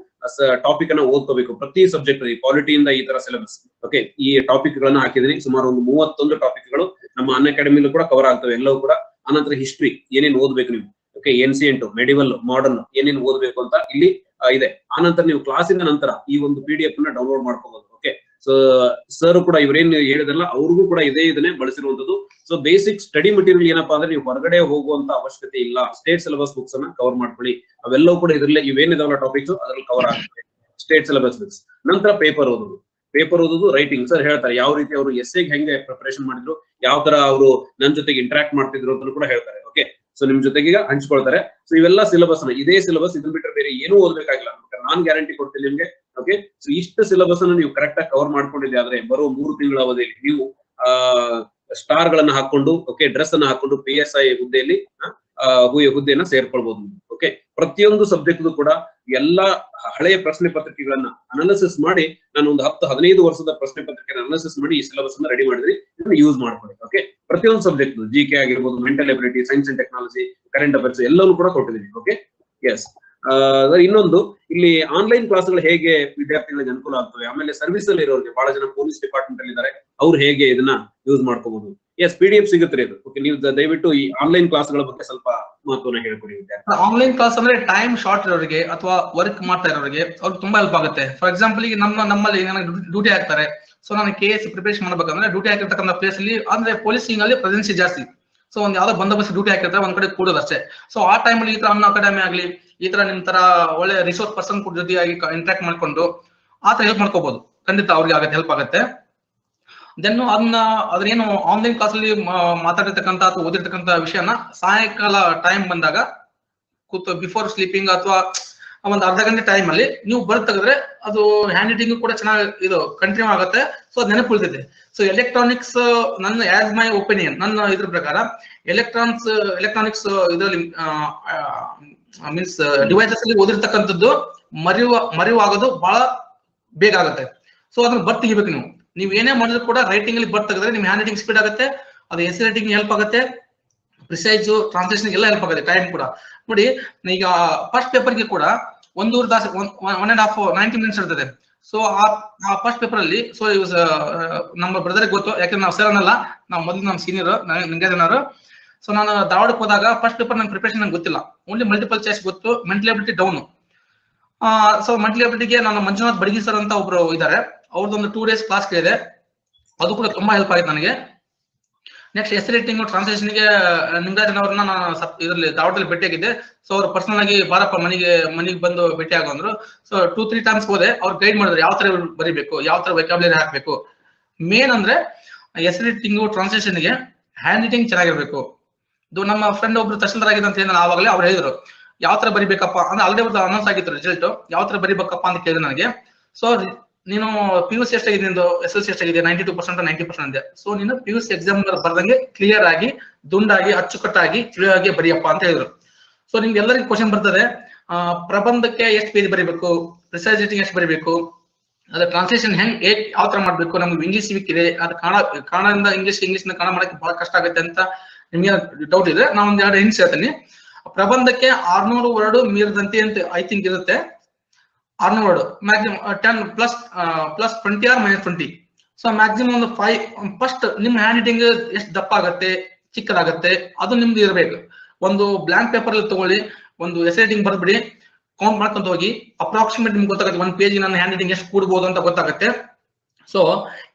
ಟಾಪಿಕ್ ಅನ್ನ ಓದ್ಕೋಬೇಕು, ಪ್ರತಿ ಸಬ್ಜೆಕ್ಟ್ ಪಾಲಿಟಿಯಿಂದ ಈ ತರ ಸಿಲೆಬಸ್ ಓಕೆ ಈ ಟಾಪಿಕ್ ಗಳನ್ನ ಹಾಕಿದೀನಿ ಸುಮಾರು ಒಂದು ಮೂವತ್ತೊಂದು ಟಾಪಿಕ್ಗಳು ನಮ್ಮ ಅನ್ ಅಕಾಡೆಮಿಲೂ ಕೂಡ ಕವರ್ ಆಗ್ತವೆ. ಎಲ್ಲವೂ ಕೂಡ ಅನಂತರ ಹಿಸ್ಟ್ರಿ ಏನೇನು ಓದ್ಬೇಕು ನೀವು? ಓಕೆ ಏನ್ಸಿಯಂಟ್ ಮೆಡಿವಲ್ ಮಾಡರ್ನ್ ಏನೇನು ಓದ್ಬೇಕು ಅಂತ ಇಲ್ಲಿ ಇದೆ. ಆನಂತರ ನೀವು ಕ್ಲಾಸಿನ ನಂತರ ಈ ಒಂದು ಪಿ ಡಿ ಎಫ್ನ ಡೌನ್ಲೋಡ್ ಮಾಡ್ಕೋಬಹುದು ಓಕೆ ಸೊ ಸರ್ ಕೂಡ ಇವರೇನ್ ಹೇಳಿದ್ರಲ್ಲ, ಅವ್ರಿಗೂ ಕೂಡ ಇದೇ ಇದನ್ನೇ ಬಳಸಿರುವಂತದ್ದು ಸೊ ಬೇಸಿಕ್ ಸ್ಟಡಿ ಮೆಟೀರಿಯಲ್ ಏನಪ್ಪಾ ಅಂದ್ರೆ ನೀವು ಹೊರಗಡೆ ಹೋಗುವಂತ ಅವಶ್ಯಕತೆ ಇಲ್ಲ. ಸ್ಟೇಟ್ ಸಿಲೆಬಸ್ ಬುಕ್ಸ್ ಅನ್ನ ಕವರ್ ಮಾಡ್ಕೊಳ್ಳಿ. ಅವೆಲ್ಲವೂ ಕೂಡ ಇದರಲ್ಲೇ ಇವೇನಿದಾವಲ್ಲ ಟಾಪಿಕ್ಸ್ ಅದ್ರಲ್ಲಿ ಕವರ್ ಆಗುತ್ತೆ ಸ್ಟೇಟ್ ಸಿಲೆಬಸ್ ಬುಕ್ಸ್ ನಂತರ ಪೇಪರ್ ಓದೋದು ಪೇಪರ್ ಓದೋದು ರೈಟಿಂಗ್ ಸರ್ ಹೇಳ್ತಾರೆ, ಯಾವ ರೀತಿ ಅವರು ಎಸ್ ಹೆಂಗೆ ಪ್ರಿಪರೇಷನ್ ಮಾಡಿದ್ರು, ಯಾವ ತರ ಅವರು ನನ್ನ ಜೊತೆಗೆ ಇಂಟ್ರಾಕ್ಟ್ ಮಾಡ್ತಿದ್ರು ಅಂತ ಕೂಡ ಹೇಳ್ತಾರೆ. ಓಕೆ ಸೊ ನಿಮ್ ಜೊತೆಗೆ ಹಂಚ್ಕೊಳ್ತಾರೆ. ಸೊ ಇವೆಲ್ಲ ಸಿಲೆಬಸ್ ಅನ್ನ ಇದೇ ಸಿಲೆಬಸ್ ಇದನ್ನ ಬಿಟ್ಟರೆ ಬೇರೆ ಏನೂ ಓದ್ಬೇಕಾಗಿಲ್ಲ. ನಾನ್ ಗ್ಯಾರಂಟಿ ಕೊಡ್ತೀನಿ ನಿಮ್ಗೆ. ಓಕೆ ಸೊ ಇಷ್ಟು ಸಿಲೆಬಸ್ ಅನ್ನು ನೀವು ಕರೆಕ್ಟ್ ಆಗಿ ಕವರ್ ಮಾಡ್ಕೊಂಡಿದ್ದೆ ಆದ್ರೆ ಬರೋ ಮೂರು ತಿಂಗಳ ಅವಧಿಯಲ್ಲಿ ನೀವು, ಆ ಸ್ಟಾರ್ ಗಳನ್ನ ಹಾಕೊಂಡು ಓಕೆ ಡ್ರೆಸ್ ಅನ್ನ ಹಾಕೊಂಡು ಪಿ ಎಸ್ ಐ ಹುದ್ದೆಯಲ್ಲಿ ಹುದ್ದೆಯನ್ನ ಸೇರ್ಕೊಳ್ಬಹುದು ಓಕೆ ಪ್ರತಿಯೊಂದು ಸಬ್ಜೆಕ್ಟ್ ಕೂಡ ಎಲ್ಲಾ ಹಳೆಯ ಪ್ರಶ್ನೆ ಪತ್ರಿಕೆಗಳನ್ನ ಅನಾಲಿಸಿಸ್ ಮಾಡಿ, ನಾನು ಒಂದು ಹತ್ತು, ಹದಿನೈದು ವರ್ಷದ ಪ್ರಶ್ನೆ ಪತ್ರಿಕೆ ಅನಾಲಿಸಿಸ್ ಮಾಡಿ ಈ ಸಿಲೆಬಸ್ ಅನ್ನ ರೆಡಿ ಮಾಡಿದ್ರಿ ಇದನ್ನ ಯೂಸ್ ಮಾಡ್ಕೊಳ್ಳಿ. ಓಕೆ ಪ್ರತಿಯೊಂದು ಸಬ್ಜೆಕ್ಟ್ ಜಿ ಕೆ ಆಗಿರ್ಬೋದು mental ability science and technology current affairs ಎಲ್ಲವೂ ಕೂಡ ಕೊಟ್ಟಿದ್ದೀನಿ. ಓಕೆ ಎಸ್ ಇನ್ನೊಂದು, ಇಲ್ಲಿ ಆನ್ಲೈನ್ ಕ್ಲಾಸ್ಗಳು ಹೇಗೆ ವಿದ್ಯಾರ್ಥಿಗಳಿಗೆ ಅನುಕೂಲ ಆಗ್ತವೆ? ಆಮೇಲೆ ಸರ್ವಿಸ್ ಅಲ್ಲಿ ಇರೋರಿಗೆ, ಬಹಳ ಜನ ಪೊಲೀಸ್ ಡಿಪಾರ್ಟ್ಮೆಂಟ್ ಅಲ್ಲಿ ಇದ್ದಾರೆ, ಅವ್ರು ಹೇಗೆ ಇದನ್ನ ಯೂಸ್ ಮಾಡ್ಕೋಬಹುದು ಎಸ್ ಪಿ ಡಿ ಎಫ್ ಸಿಗುತ್ತೆ ಇದು. ಓಕೆ ನೀವು ದಯವಿಟ್ಟು ಈ ಆನ್ಲೈನ್ ಕ್ಲಾಸ್ಗಳ ಬಗ್ಗೆ ಸ್ವಲ್ಪ ಮಹತ್ವನ ಹೇಳ್ಕೊಡಿ ವಿದ್ಯಾರ್ಥಿ. ಆನ್ಲೈನ್ ಕ್ಲಾಸ್ ಅಂದ್ರೆ ಟೈಮ್ ಶಾರ್ಟ್ ಇರೋರಿಗೆ ಅಥವಾ ವರ್ಕ್ ಮಾಡ್ತಾ ಇರೋರಿಗೆ ಅವ್ರಿಗೆ ತುಂಬಾ ಹೆಲ್ಪ್ ಆಗುತ್ತೆ. ಫಾರ್ ಎಕ್ಸಾಂಪಲ್ ಈಗ ನಮ್ಮ, ನಮ್ಮಲ್ಲಿ ನನಗೆ ಡ್ಯೂಟಿ ಹಾಕ್ತಾರೆ ಸೊ ನಾನು ಕೆ ಎಸ್ ಪ್ರಿಪರೇಷನ್ ಮಾಡ್ಬೇಕಂದ್ರೆ ಡ್ಯೂಟಿ ಹಾಕಿರ್ತಕ್ಕಂಥ ಪ್ಲೇಸ್ ಅಲ್ಲಿ, ಅಂದ್ರೆ ಪೊಲೀಸಿಂಗ್ ಅಲ್ಲಿ ಪ್ರೆಸೆನ್ಸಿ ಜಾಸ್ತಿ. ಸೊ ಒಂದ್ ಯಾವ್ದೋ ಬಂದೋಬಸ್ತ್ ಡ್ಯೂಟಿ ಹಾಕಿರ್ತಾರೆ, ಒಂದ್ ಕಡೆ ಕೂಡೋದು ಅಷ್ಟೇ. ಸೊ ಆ ಟೈಮಲ್ಲಿ ಈ ತರ ಅನ್ನ ಅಕಾಡೆಮಿ ಆಗ್ಲಿ, ಈ ತರ ನಿಮ್ ತರ ಒಳ್ಳೆ ರಿಸೋರ್ಸ್ ಪರ್ಸನ್ ಜೊತೆಯಾಗಿ ಇಂಟ್ರಾಕ್ಟ್ ಮಾಡ್ಕೊಂಡು ಆ ತರ ಹೆಲ್ಪ್ ಮಾಡ್ಕೋಬಹುದು ಖಂಡಿತ ಅವ್ರಿಗೆ ಆಗತ್ತೆ ಹೆಲ್ಪ್ ಆಗುತ್ತೆ. ದೆನ್ ಅದನ್ನ ಅದ್ರೇನು ಆನ್ಲೈನ್ ಕ್ಲಾಸ್ ಅಲ್ಲಿ ಮಾತಾಡಿರ್ತಕ್ಕಂಥ ಅಥವಾ ಓದಿರ್ತಕ್ಕಂಥ ವಿಷಯನ ಸಾಯಂಕಾಲ ಟೈಮ್ ಬಂದಾಗ ಕೂತು ಬಿಫೋರ್ ಸ್ಲೀಪಿಂಗ್ ಅಥವಾ ಒಂದ್ ಅರ್ಧ ಗಂಟೆ ಟೈಮ್ ಅಲ್ಲಿ ನೀವು ಬರ್ದ್ ತೆಗೆದ್ರೆ ಅದು ಹ್ಯಾಂಡ್ ರೈಟಿಂಗ್ ಕೂಡ ಚೆನ್ನಾಗಿ ಇದು ಕಂಟಿನ್ಯೂ ಆಗುತ್ತೆ. ಸೊ ಅದು ನೆನಪು ಉಳಿತೈತೆ ಸೊ ಎಲೆಕ್ಟ್ರಾನಿಕ್ಸ್ ನನ್ನ ಆಸ್ ಮೈ ಒಪಿನಿಯನ್ ನನ್ನ ಇದ್ರ ಪ್ರಕಾರ ಎಲೆಕ್ಟ್ರಾನ್ಸ್ ಎಲೆಕ್ಟ್ರಾನಿಕ್ಸ್ ಇದರಲ್ಲಿ ಮೀನ್ಸ್ ಡಿವೈಸಸ್ ಅಲ್ಲಿ ಓದಿರ್ತಕ್ಕಂಥದ್ದು ಮರೆಯುವ ಮರೆಯುವಾಗೋದು ಬಹಳ ಬೇಗ ಆಗುತ್ತೆ. ಸೊ ಅದನ್ನ ಬರ್ತ್ ತೆಗಿಬೇಕು ನೀವು. ನೀವು ಏನೇ ಮಾಡಿದ್ರು ಕೂಡ ರೈಟಿಂಗ್ ಅಲ್ಲಿ ಬರ್ತ್ ತೆಗೆದ್ರೆ ನಿಮ್ ಹ್ಯಾಂಡ್ ರೈಟಿಂಗ್ ಸ್ಪೀಡ್ ಆಗುತ್ತೆ, ಅದು ಎಸ್ ರೈಟಿಂಗ್ ಹೆಲ್ಪ್ ಆಗುತ್ತೆ ಪ್ರಿಸೈಸ್ ಟ್ರಾನ್ಸ್ಲೇಷನ್ ಎಲ್ಲ ಹೆಲ್ಪ್ ಆಗುತ್ತೆ ಟೈಮ್ ಕೂಡ. ನೋಡಿ, ಈಗ ಫಸ್ಟ್ ಪೇಪರ್ಗೆ ಕೂಡ ಒಂದೂವರೆ ತಾಸು one and half ninety minutes ಇರ್ತದೆ. ಸೊ ಆ ಫಸ್ಟ್ ಪೇಪರ್ ಅಲ್ಲಿ ಸೊ ನಮ್ಮ ಬ್ರದರ್ ಗೊತ್ತು, ಯಾಕಂದ್ರೆ ನಾವು ಸರ್ ಅನ್ನಲ್ಲ, ನಾವು ಮೊದಲು ನಮ್ಮ ಸೀನಿಯರ್ ನಿಂಗೇಜನವರು ಸೊ ನಾನು ಧಾರವಾಡಕ್ಕೆ ಹೋದಾಗ ಫಸ್ಟ್ ಪೇಪರ್ ನಂಗೆ ಪ್ರಿಪರೇಷನ್ ನಂಗೆ ಗೊತ್ತಿಲ್ಲ. ಓನ್ಲಿ ಮಲ್ಟಿಪಲ್ ಚಾಯ್ಸ್ ಗೊತ್ತು mental ability down so mental ಎಬಿಲಿಟಿಗೆ ನಾನು ಮಂಜುನಾಥ್ ಬಡಗಿ ಸರ್ ಅಂತ ಒಬ್ರು ಇದ್ದಾರೆ ಅವ್ರದ್ದೊಂದು ಟೂ ಡೇಸ್ ಕ್ಲಾಸ್ ಇದೆ ಅದು ಕೂಡ ತುಂಬಾ ಹೆಲ್ಪ್ ಆಗಿದೆ ನನಗೆ. ನೆಕ್ಸ್ಟ್ ಎಸ್ ರೇಟಿಂಗ್ ಟ್ರಾನ್ಸ್ಲೇಷನ್ಗೆ ನಿಂಗರಾಜನ್ ಅವ್ರನ್ನ ನಾನು ಇದರಲ್ಲಿ ಧಾರವಾಡದಲ್ಲಿ ಭೇಟಿಯಾಗಿದ್ದೆ ಸೊ ಅವ್ರು ಪರ್ಸನಲ್ ಆಗಿ ಬಾರಪ್ಪ, ಮನೆಗೆ ಮನೆಗೆ ಬಂದು ಭೇಟಿ ಆಗಂದ್ರು. ಸೊ ಟೂ ತ್ರೀ ಟೈಮ್ಸ್ ಹೋದೆ. ಅವ್ರು ಗೈಡ್ ಮಾಡಿದ್ರು ಯಾವ ತರ ಬರಿಬೇಕು, ಯಾವ ತರ ವೆಕಾಬ್ಲರಿ ಹಾಕ್ಬೇಕು. ಮೇನ್ ಅಂದ್ರೆ ಎಸ್ ರೇಟಿಂಗು ಟ್ರಾನ್ಸ್ಲೇಷನ್ಗೆ ಹ್ಯಾಂಡ್ ರೈಟಿಂಗ್ ಚೆನ್ನಾಗಿರ್ಬೇಕು. ಇದು ನಮ್ಮ ಫ್ರೆಂಡ್ ಒಬ್ರು ತಹಶೀಲ್ದಾರ್ ಆಗಿದೆ ಅಂತ ಹೇಳಿದ್ರೆ ಆವಾಗಲೇ ಅವ್ರು ಹೇಳಿದ್ರು. ಯಾವ ತರ ಬರಿಬೇಕಪ್ಪ ಅಂದ್ರೆ ಆಲ್ರೆಡಿ ಅವ್ರದ್ದು ಅನೌನ್ಸ್ ಆಗಿತ್ತು ರಿಸಲ್ಟ್ ಯಾವ ತರ ಬರಿಬೇಕಪ್ಪ ಅಂತ ಕೇಳಿದ್ರು ನನಗೆ. ಸೊ ನೀನು ಪಿ ಯು ಸಿ ಎಷ್ಟಾಗಿದೆ ನಿಂದು ಎಸ್ ಎಲ್ ಸಿ ಎಷ್ಟಾಗಿದೆ ninety two percent ninety percent ಇದೆ ಸೊ ನೀನು ಪಿ ಯು ಸಿ ಎಕ್ಸಾಮ್ ಬರ್ದಂಗೆ ಕ್ಲಿಯರ್ ಆಗಿ, ದುಂಡಾಗಿ, ಅಚ್ಚುಕಟ್ಟಾಗಿ ಕ್ಲಿಯರ್ ಬರೆಯಪ್ಪ ಅಂತ ಹೇಳಿದ್ರು. ಸೊ ನಿಮ್ಗೆ ಎಲ್ಲರಿಗೂ ಕ್ವಶನ್ ಬರ್ತದೆ. ಪ್ರಬಂಧಕ್ಕೆ ಎಷ್ಟು ಪೇಜ್ ಬರಿಬೇಕು? ರಿಸರ್ಚ್ ರೇಟಿಂಗ್ ಎಷ್ಟು ಬರಿಬೇಕು? ಅದ್ರ ಟ್ರಾನ್ಸ್ಲೇಷನ್ ಹೆಂಗ್, ಹೇಗ್ ಯಾವ ತರ ಮಾಡ್ಬೇಕು? ನಮ್ಗೆ ಇಂಗ್ಲಿಷ್ ಇದೆ. ಅದು ಕಾಣದಿಂದ ಕನ್ನಡದಿಂದ ಇಂಗ್ಲಿಷ್ ಇಂಗ್ಲಿಷ್ ಕನ್ನಡ ಮಾಡಕ್ಕೆ ಬಹಳ ಕಷ್ಟ ಆಗುತ್ತೆ ಅಂತ ನಿಮ್ಗೆ ಡೌಟ್ ಇದೆ ನಾನು ಒಂದ್ ಎರಡು ಹಿಂಟ್ಸ್ ಹೇಳ್ತೀನಿ. ಪ್ರಬಂಧಕ್ಕೆ ಆರ್ನೂರು ವರ್ಡ್ ಮೀರದಂತೆ ಅಂತ ಐ ಥಿಂಕ್ ಇರುತ್ತೆ. ಆರ್ನೂರು word maximum ten plus plus twenty or minus twenty so maximum ಒಂದು ಫೈವ್ ಫಸ್ಟ್ ನಿಮ್ ಹ್ಯಾಂಡ್ ರೈಟಿಂಗ್ ಎಷ್ಟು ದಪ್ಪ ಆಗುತ್ತೆ, ಚಿಕ್ಕದಾಗತ್ತೆ, ಅದು ನಿಮ್ದು ಇರಬೇಕು. ಒಂದು ಬ್ಲಾಂಕ್ ಪೇಪರ್ ಅಲ್ಲಿ ತಗೊಳ್ಳಿ, ಒಂದು ಎಸ್ ರೈಟಿಂಗ್ ಬರ್ಬಿಡಿ ಕೌಂಟ್ ಮಾಡ್ಕೊಂತ ಹೋಗಿ ಅಪ್ರಾಕ್ಸಿಮೇಟ್ ನಿಮ್ಗೆ ಗೊತ್ತಾಗುತ್ತೆ, ಒಂದು ಪೇಜ್ ನನ್ನ ಹ್ಯಾಂಡ್ ರೈಟಿಂಗ್ ಎಷ್ಟು ಕೂಡಬಹುದು ಅಂತ ಗೊತ್ತಾಗುತ್ತೆ. ಸೊ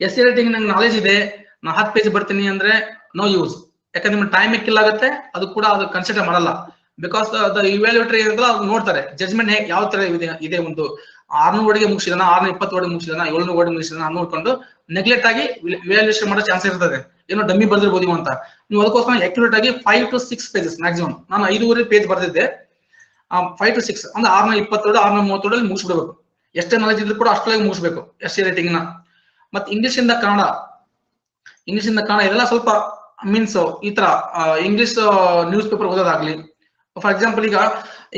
ಎಸ್ ರೈಟಿಂಗ್ ನಂಗೆ ನಾಲೆಜ್ ಇದೆ, ನಾ ಹತ್ತು ಪೇಜ್ ಬರ್ತೀನಿ ಅಂದ್ರೆ ನೋ ಯೂಸ್ ಯಾಕಂದ್ರೆ ನಿಮ್ಗೆ ಟೈಮ್ ಕಿಲ್ ಆಗುತ್ತೆ, ಅದು ಕೂಡ ಅದು ಕನ್ಸಿಡರ್ ಮಾಡಲ್ಲ. ಬಿಕಾಸ್ ದ ಇವ್ಯಾಲ್ಯೂಟರ್ ಏನಂದ್ರೆ ಅವ್ರು ನೋಡ್ತಾರೆ. ಜಜ್ಮೆಂಟ್ ಯಾವ ತರ ಇದೆ ಇದೆ ಒಂದು ಆರ್ನೂರು ಓಡಿಗೆ ಮುಗಿಸಿದಾನ ಆರ್ನೂರ ಇಪ್ಪತ್ತು ಓಡಿಗೆ ಮುಗಿಸಿದಾನ ಏಳ್ನೂರು ಓಡಿ ಮುಗಿಸಿದಾನ ನೋಡ್ಕೊಂಡು ನೆಗ್ಲೆಕ್ಟ್ ಆಗಿ ಇವ್ಯಾಲ್ಯೂಷನ್ ಮಾಡೋ ಚಾನ್ಸ್ ಇರ್ತದೆ. ಏನೋ ಡಮ್ಮಿ ಬರ್ದಿರ್ಬೋದು ಅಂತ. ನೀವು ಅದಕ್ಕೋಸ್ಕರ ಅಕ್ಯುರೇಟ್ ಆಗಿ five to six pages maximum ನಾನು ಐದೂವರೆ ಪೇಜ್ ಬರ್ದಿದ್ದೆ. ಫೈವ್ ಟು ಸಿಕ್ಸ್ ಅಂದ್ರೆ ಆರ್ನೂರ ಇಪ್ಪತ್ತೇಳು ಆರ್ನೂರ ಮೂವತ್ತೇಳಲ್ಲಿ ಮುಗಿಸ್ಬಿಡ್ಬೇಕು. ಎಷ್ಟೇ ನಾಲೆಜ್ ಇದ್ರು ಕೂಡ ಅಷ್ಟೊಳಗೆ ಮುಗಿಸ್ಬೇಕು ಎಸ್ ರೇಟಿಂಗ್ನ. ಮತ್ತೆ ಇಂಗ್ಲಿಷ್ ಇಂದ ಕನ್ನಡ. ಇಂಗ್ಲಿಷ್ ಇಂದ ಕನ್ನಡ ಇದೆಲ್ಲ ಸ್ವಲ್ಪ ಮೀನ್ಸ್ ಈ ತರ ಇಂಗ್ಲಿಷ್ ನ್ಯೂಸ್ ಪೇಪರ್ ಓದೋದಾಗ್ಲಿ ಫಾರ್ ಎಕ್ಸಾಂಪಲ್ ಈಗ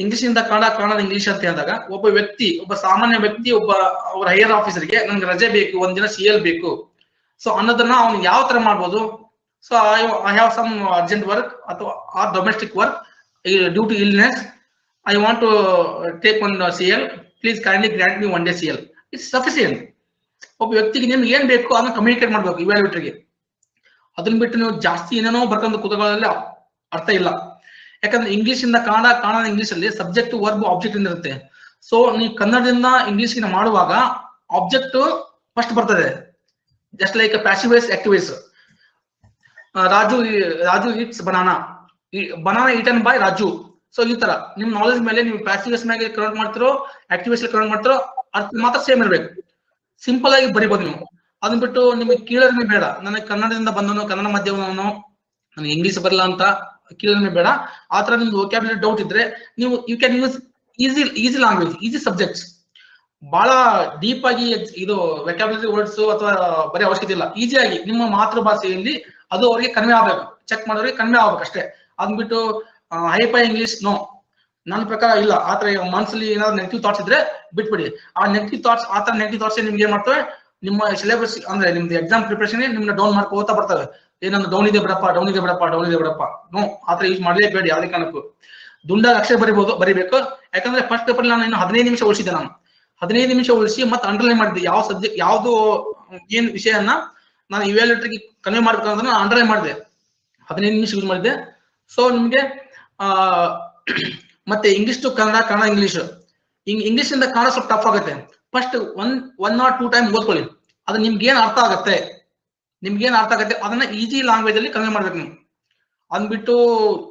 ಇಂಗ್ಲಿಷ್ ಇಂದ ಕನ್ನಡ ಕನ್ನಡ ಇಂಗ್ಲಿಷ್ ಅಂತ ಹೇಳಿದಾಗ, ಒಬ್ಬ ವ್ಯಕ್ತಿ, ಒಬ್ಬ ಸಾಮಾನ್ಯ ವ್ಯಕ್ತಿ, ಒಬ್ಬ ಅವ್ರ ಹೈಯರ್ ಆಫೀಸರ್ಗೆ ನನ್ಗೆ ರಜೆ ಬೇಕು ಒಂದಿನ ದಿನ ಸಿ ಎಲ್ ಬೇಕು. ಸೊ ಅನ್ನೋದನ್ನ ಅವ್ನು ಯಾವ ತರ ಮಾಡ್ಬೋದು? So I have some urgent work ಅಥವಾ or domestic work due to illness I want to take one C L please kindly grant me one day C L it's sufficient ಒಬ್ಬ ವ್ಯಕ್ತಿಗೆ ನಿಮ್ಗೆ ಏನ್ ಬೇಕು ಅದನ್ನ ಕಮ್ಯುನಿಕೇಟ್ ಮಾಡ್ಬೇಕು ಇವ್ಯಾಲ್ಯೂಟರ್ಗೆ ಅದನ್ನ ಬಿಟ್ಟು ನೀವು ಜಾಸ್ತಿ ಏನೇನೋ ಬರ್ಕೊಂಡು ಕೂತಗಳಲ್ಲಿ ಅರ್ಥ ಇಲ್ಲ. ಯಾಕಂದ್ರೆ ಇಂಗ್ಲಿಷ್ ಇಂದ ಕನ್ನಡ ಕನ್ನಡ ಇಂಗ್ಲಿಷ್ ಅಲ್ಲಿ ಸಬ್ಜೆಕ್ಟ್ ವರ್ಬ್ ಆಬ್ಜೆಕ್ಟ್ ಇಂದ ಇರುತ್ತೆ. ಸೊ ನೀವು ಕನ್ನಡದಿಂದ ಇಂಗ್ಲಿಷ್ ಮಾಡುವಾಗ ಆಬ್ಜೆಕ್ಟ್ ಫಸ್ಟ್ ಬರ್ತದೆ. Just like passivise activise Raju Raju it's banana banana eaten by Raju. So ಈ ತರ. ನಿಮ್ ನಾಲೆಜ್ ಮೇಲೆ ನೀವು ಪ್ಯಾಸಿವೈಸ್ ಮ್ಯಾಗೆ ಕನ್ವರ್ಟ್ ಮಾಡ್ತಿರೋ ಆಕ್ಟಿವೈಸ್ ಕನ್ವರ್ಟ್ ಮಾಡ್ತಿರೋ, ಅರ್ಥ ಮಾತ್ರ ಸೇಮ್ ಇರಬೇಕು. ಸಿಂಪಲ್ ಆಗಿ ಬರಿಬೋದು ನೀವು. ಅದನ್ನ ಬಿಟ್ಟು ನಿಮಗೆ ಕೀಳರಿಮೆ ಬೇಡ. ನನಗೆ ಕನ್ನಡದಿಂದ ಬಂದನು ಕನ್ನಡ ಮಾಧ್ಯಮವನು ನನಗೆ ಇಂಗ್ಲಿಷ್ ಬರಲ್ಲ ಅಂತ ಕೀಳರಿಮೆ ಬೇಡ. ಆ ತರ ವೊಕ್ಯಾಬುಲರಿ ಡೌಟ್ ಇದ್ರೆ ನೀವು you can use easy easy language easy subjects ಬಹಳ ಡೀಪ್ ಆಗಿ ಇದು ವೆಕ್ಯಾಬುಲರಿ ವರ್ಡ್ಸ್ ಅಥವಾ ಬರೀ ಅವಶ್ಯಕತೆ ಇಲ್ಲ. ಈಸಿಯಾಗಿ ನಿಮ್ಮ ಮಾತೃಭಾಷೆಯಲ್ಲಿ ಅದು ಅವರಿಗೆ ಕಡಿಮೆ ಆಗ್ಬೇಕು. ಚೆಕ್ ಮಾಡೋರಿಗೆ ಕಡಿಮೆ ಆಗ್ಬೇಕು ಅಷ್ಟೇ. ಅದ್ಬಿಟ್ಟು ಹೈಫೈ ಇಂಗ್ಲಿಷ್ ನೋ ನನ್ನ ಪ್ರಕಾರ ಇಲ್ಲ. ಆತರ ಮನ್ಸಲ್ಲಿ ಏನಾದ್ರು ನೆಗೆಟಿವ್ ಥಾಟ್ಸ್ ಇದ್ರೆ ಬಿಟ್ಬಿಡಿ. ಆ ನೆಗೆಟಿವ್ ಥಾಟ್ಸ್ ಆತರ ತರ ನೆಗೆಟಿವ್ ಥಾಟ್ಸ್ ನಿಮ್ಗೆ ಏನ್ ಮಾಡ್ತವೆ? ನಿಮ್ಮ ಸಿಲೆಬಸ್ ಅಂದ್ರೆ ನಿಮ್ದು ಎಕ್ಸಾಮ್ ಪ್ರಿಪರೇಷನ್ ನಿಮ್ನ ಡೌನ್ ಮಾಡ್ಕೋತಾ ಬರ್ತವೆ. ಏನಂದ್ರೆ ಡೌನ್ ಇದೆ ಬಿಡಪ್ಪ ಡೌನ್ ಇದೆ ಬಿಡಪ್ಪ ಡೌನ್ ಇದೆ ಬಿಡಪ್ಪ. ನೋ ಆತರ ಯೂಸ್ ಮಾಡಲೇಬೇಡಿ ಯಾವುದೇ ಕಾರಣಕ್ಕೂ. ದುಂಡಾಗ ಅಕ್ಷರ ಬರಿಬಹುದು ಬರಿಬೇಕು. ಯಾಕಂದ್ರೆ ಫಸ್ಟ್ ಪೇಪರ್ ನಾನು ಇನ್ನು ಹದಿನೈದು ನಿಮಿಷ ಉಳಿಸಿದೆ ನಾನು. ಹದಿನೈದು ನಿಮಿಷ ಉಳಿಸಿ ಮತ್ತೆ ಅಂಡರ್ಲೈನ್ ಮಾಡಿದ್ದೆ. ಯಾವ ಸಬ್ಜೆಕ್ಟ್ ಯಾವ್ದು, ಏನ್ ವಿಷಯನ ನಾನು ಇವ್ಯಾಲ್ಯೂಟರ್ಗೆ ಕನ್ವೆ ಮಾಡ್ಬೇಕಂದ್ರೆ ನಾನು ಅಂಡರ್ಲೈನ್ ಮಾಡಿದೆ. ಹದಿನೈದು ನಿಮಿಷ ಯೂಸ್ ಮಾಡಿದೆ ಸೊ ನಿಮ್ಗೆ, ಆ, ಮತ್ತೆ English to Kannada Kannada English English ಇಂದ ಕನ್ನಡ ಸ್ವಲ್ಪ ಟಫ್ ಆಗುತ್ತೆ. First one one or two time ಓದ್ಕೊಳ್ಳಿ. ಅದು ನಿಮ್ಗೆ ಏನ್ ಅರ್ಥ ಆಗುತ್ತೆ. ನಿಮ್ಗೆ ಏನ್ ಅರ್ಥ ಆಗುತ್ತೆ? ಅದನ್ನ ಈಜಿ ಲ್ಯಾಂಗ್ವೇಜ್ ಅಲ್ಲಿ ಕನ್ವೆ ಮಾಡ್ಬೇಕು ನೀವು. ಅಂದ್ಬಿಟ್ಟು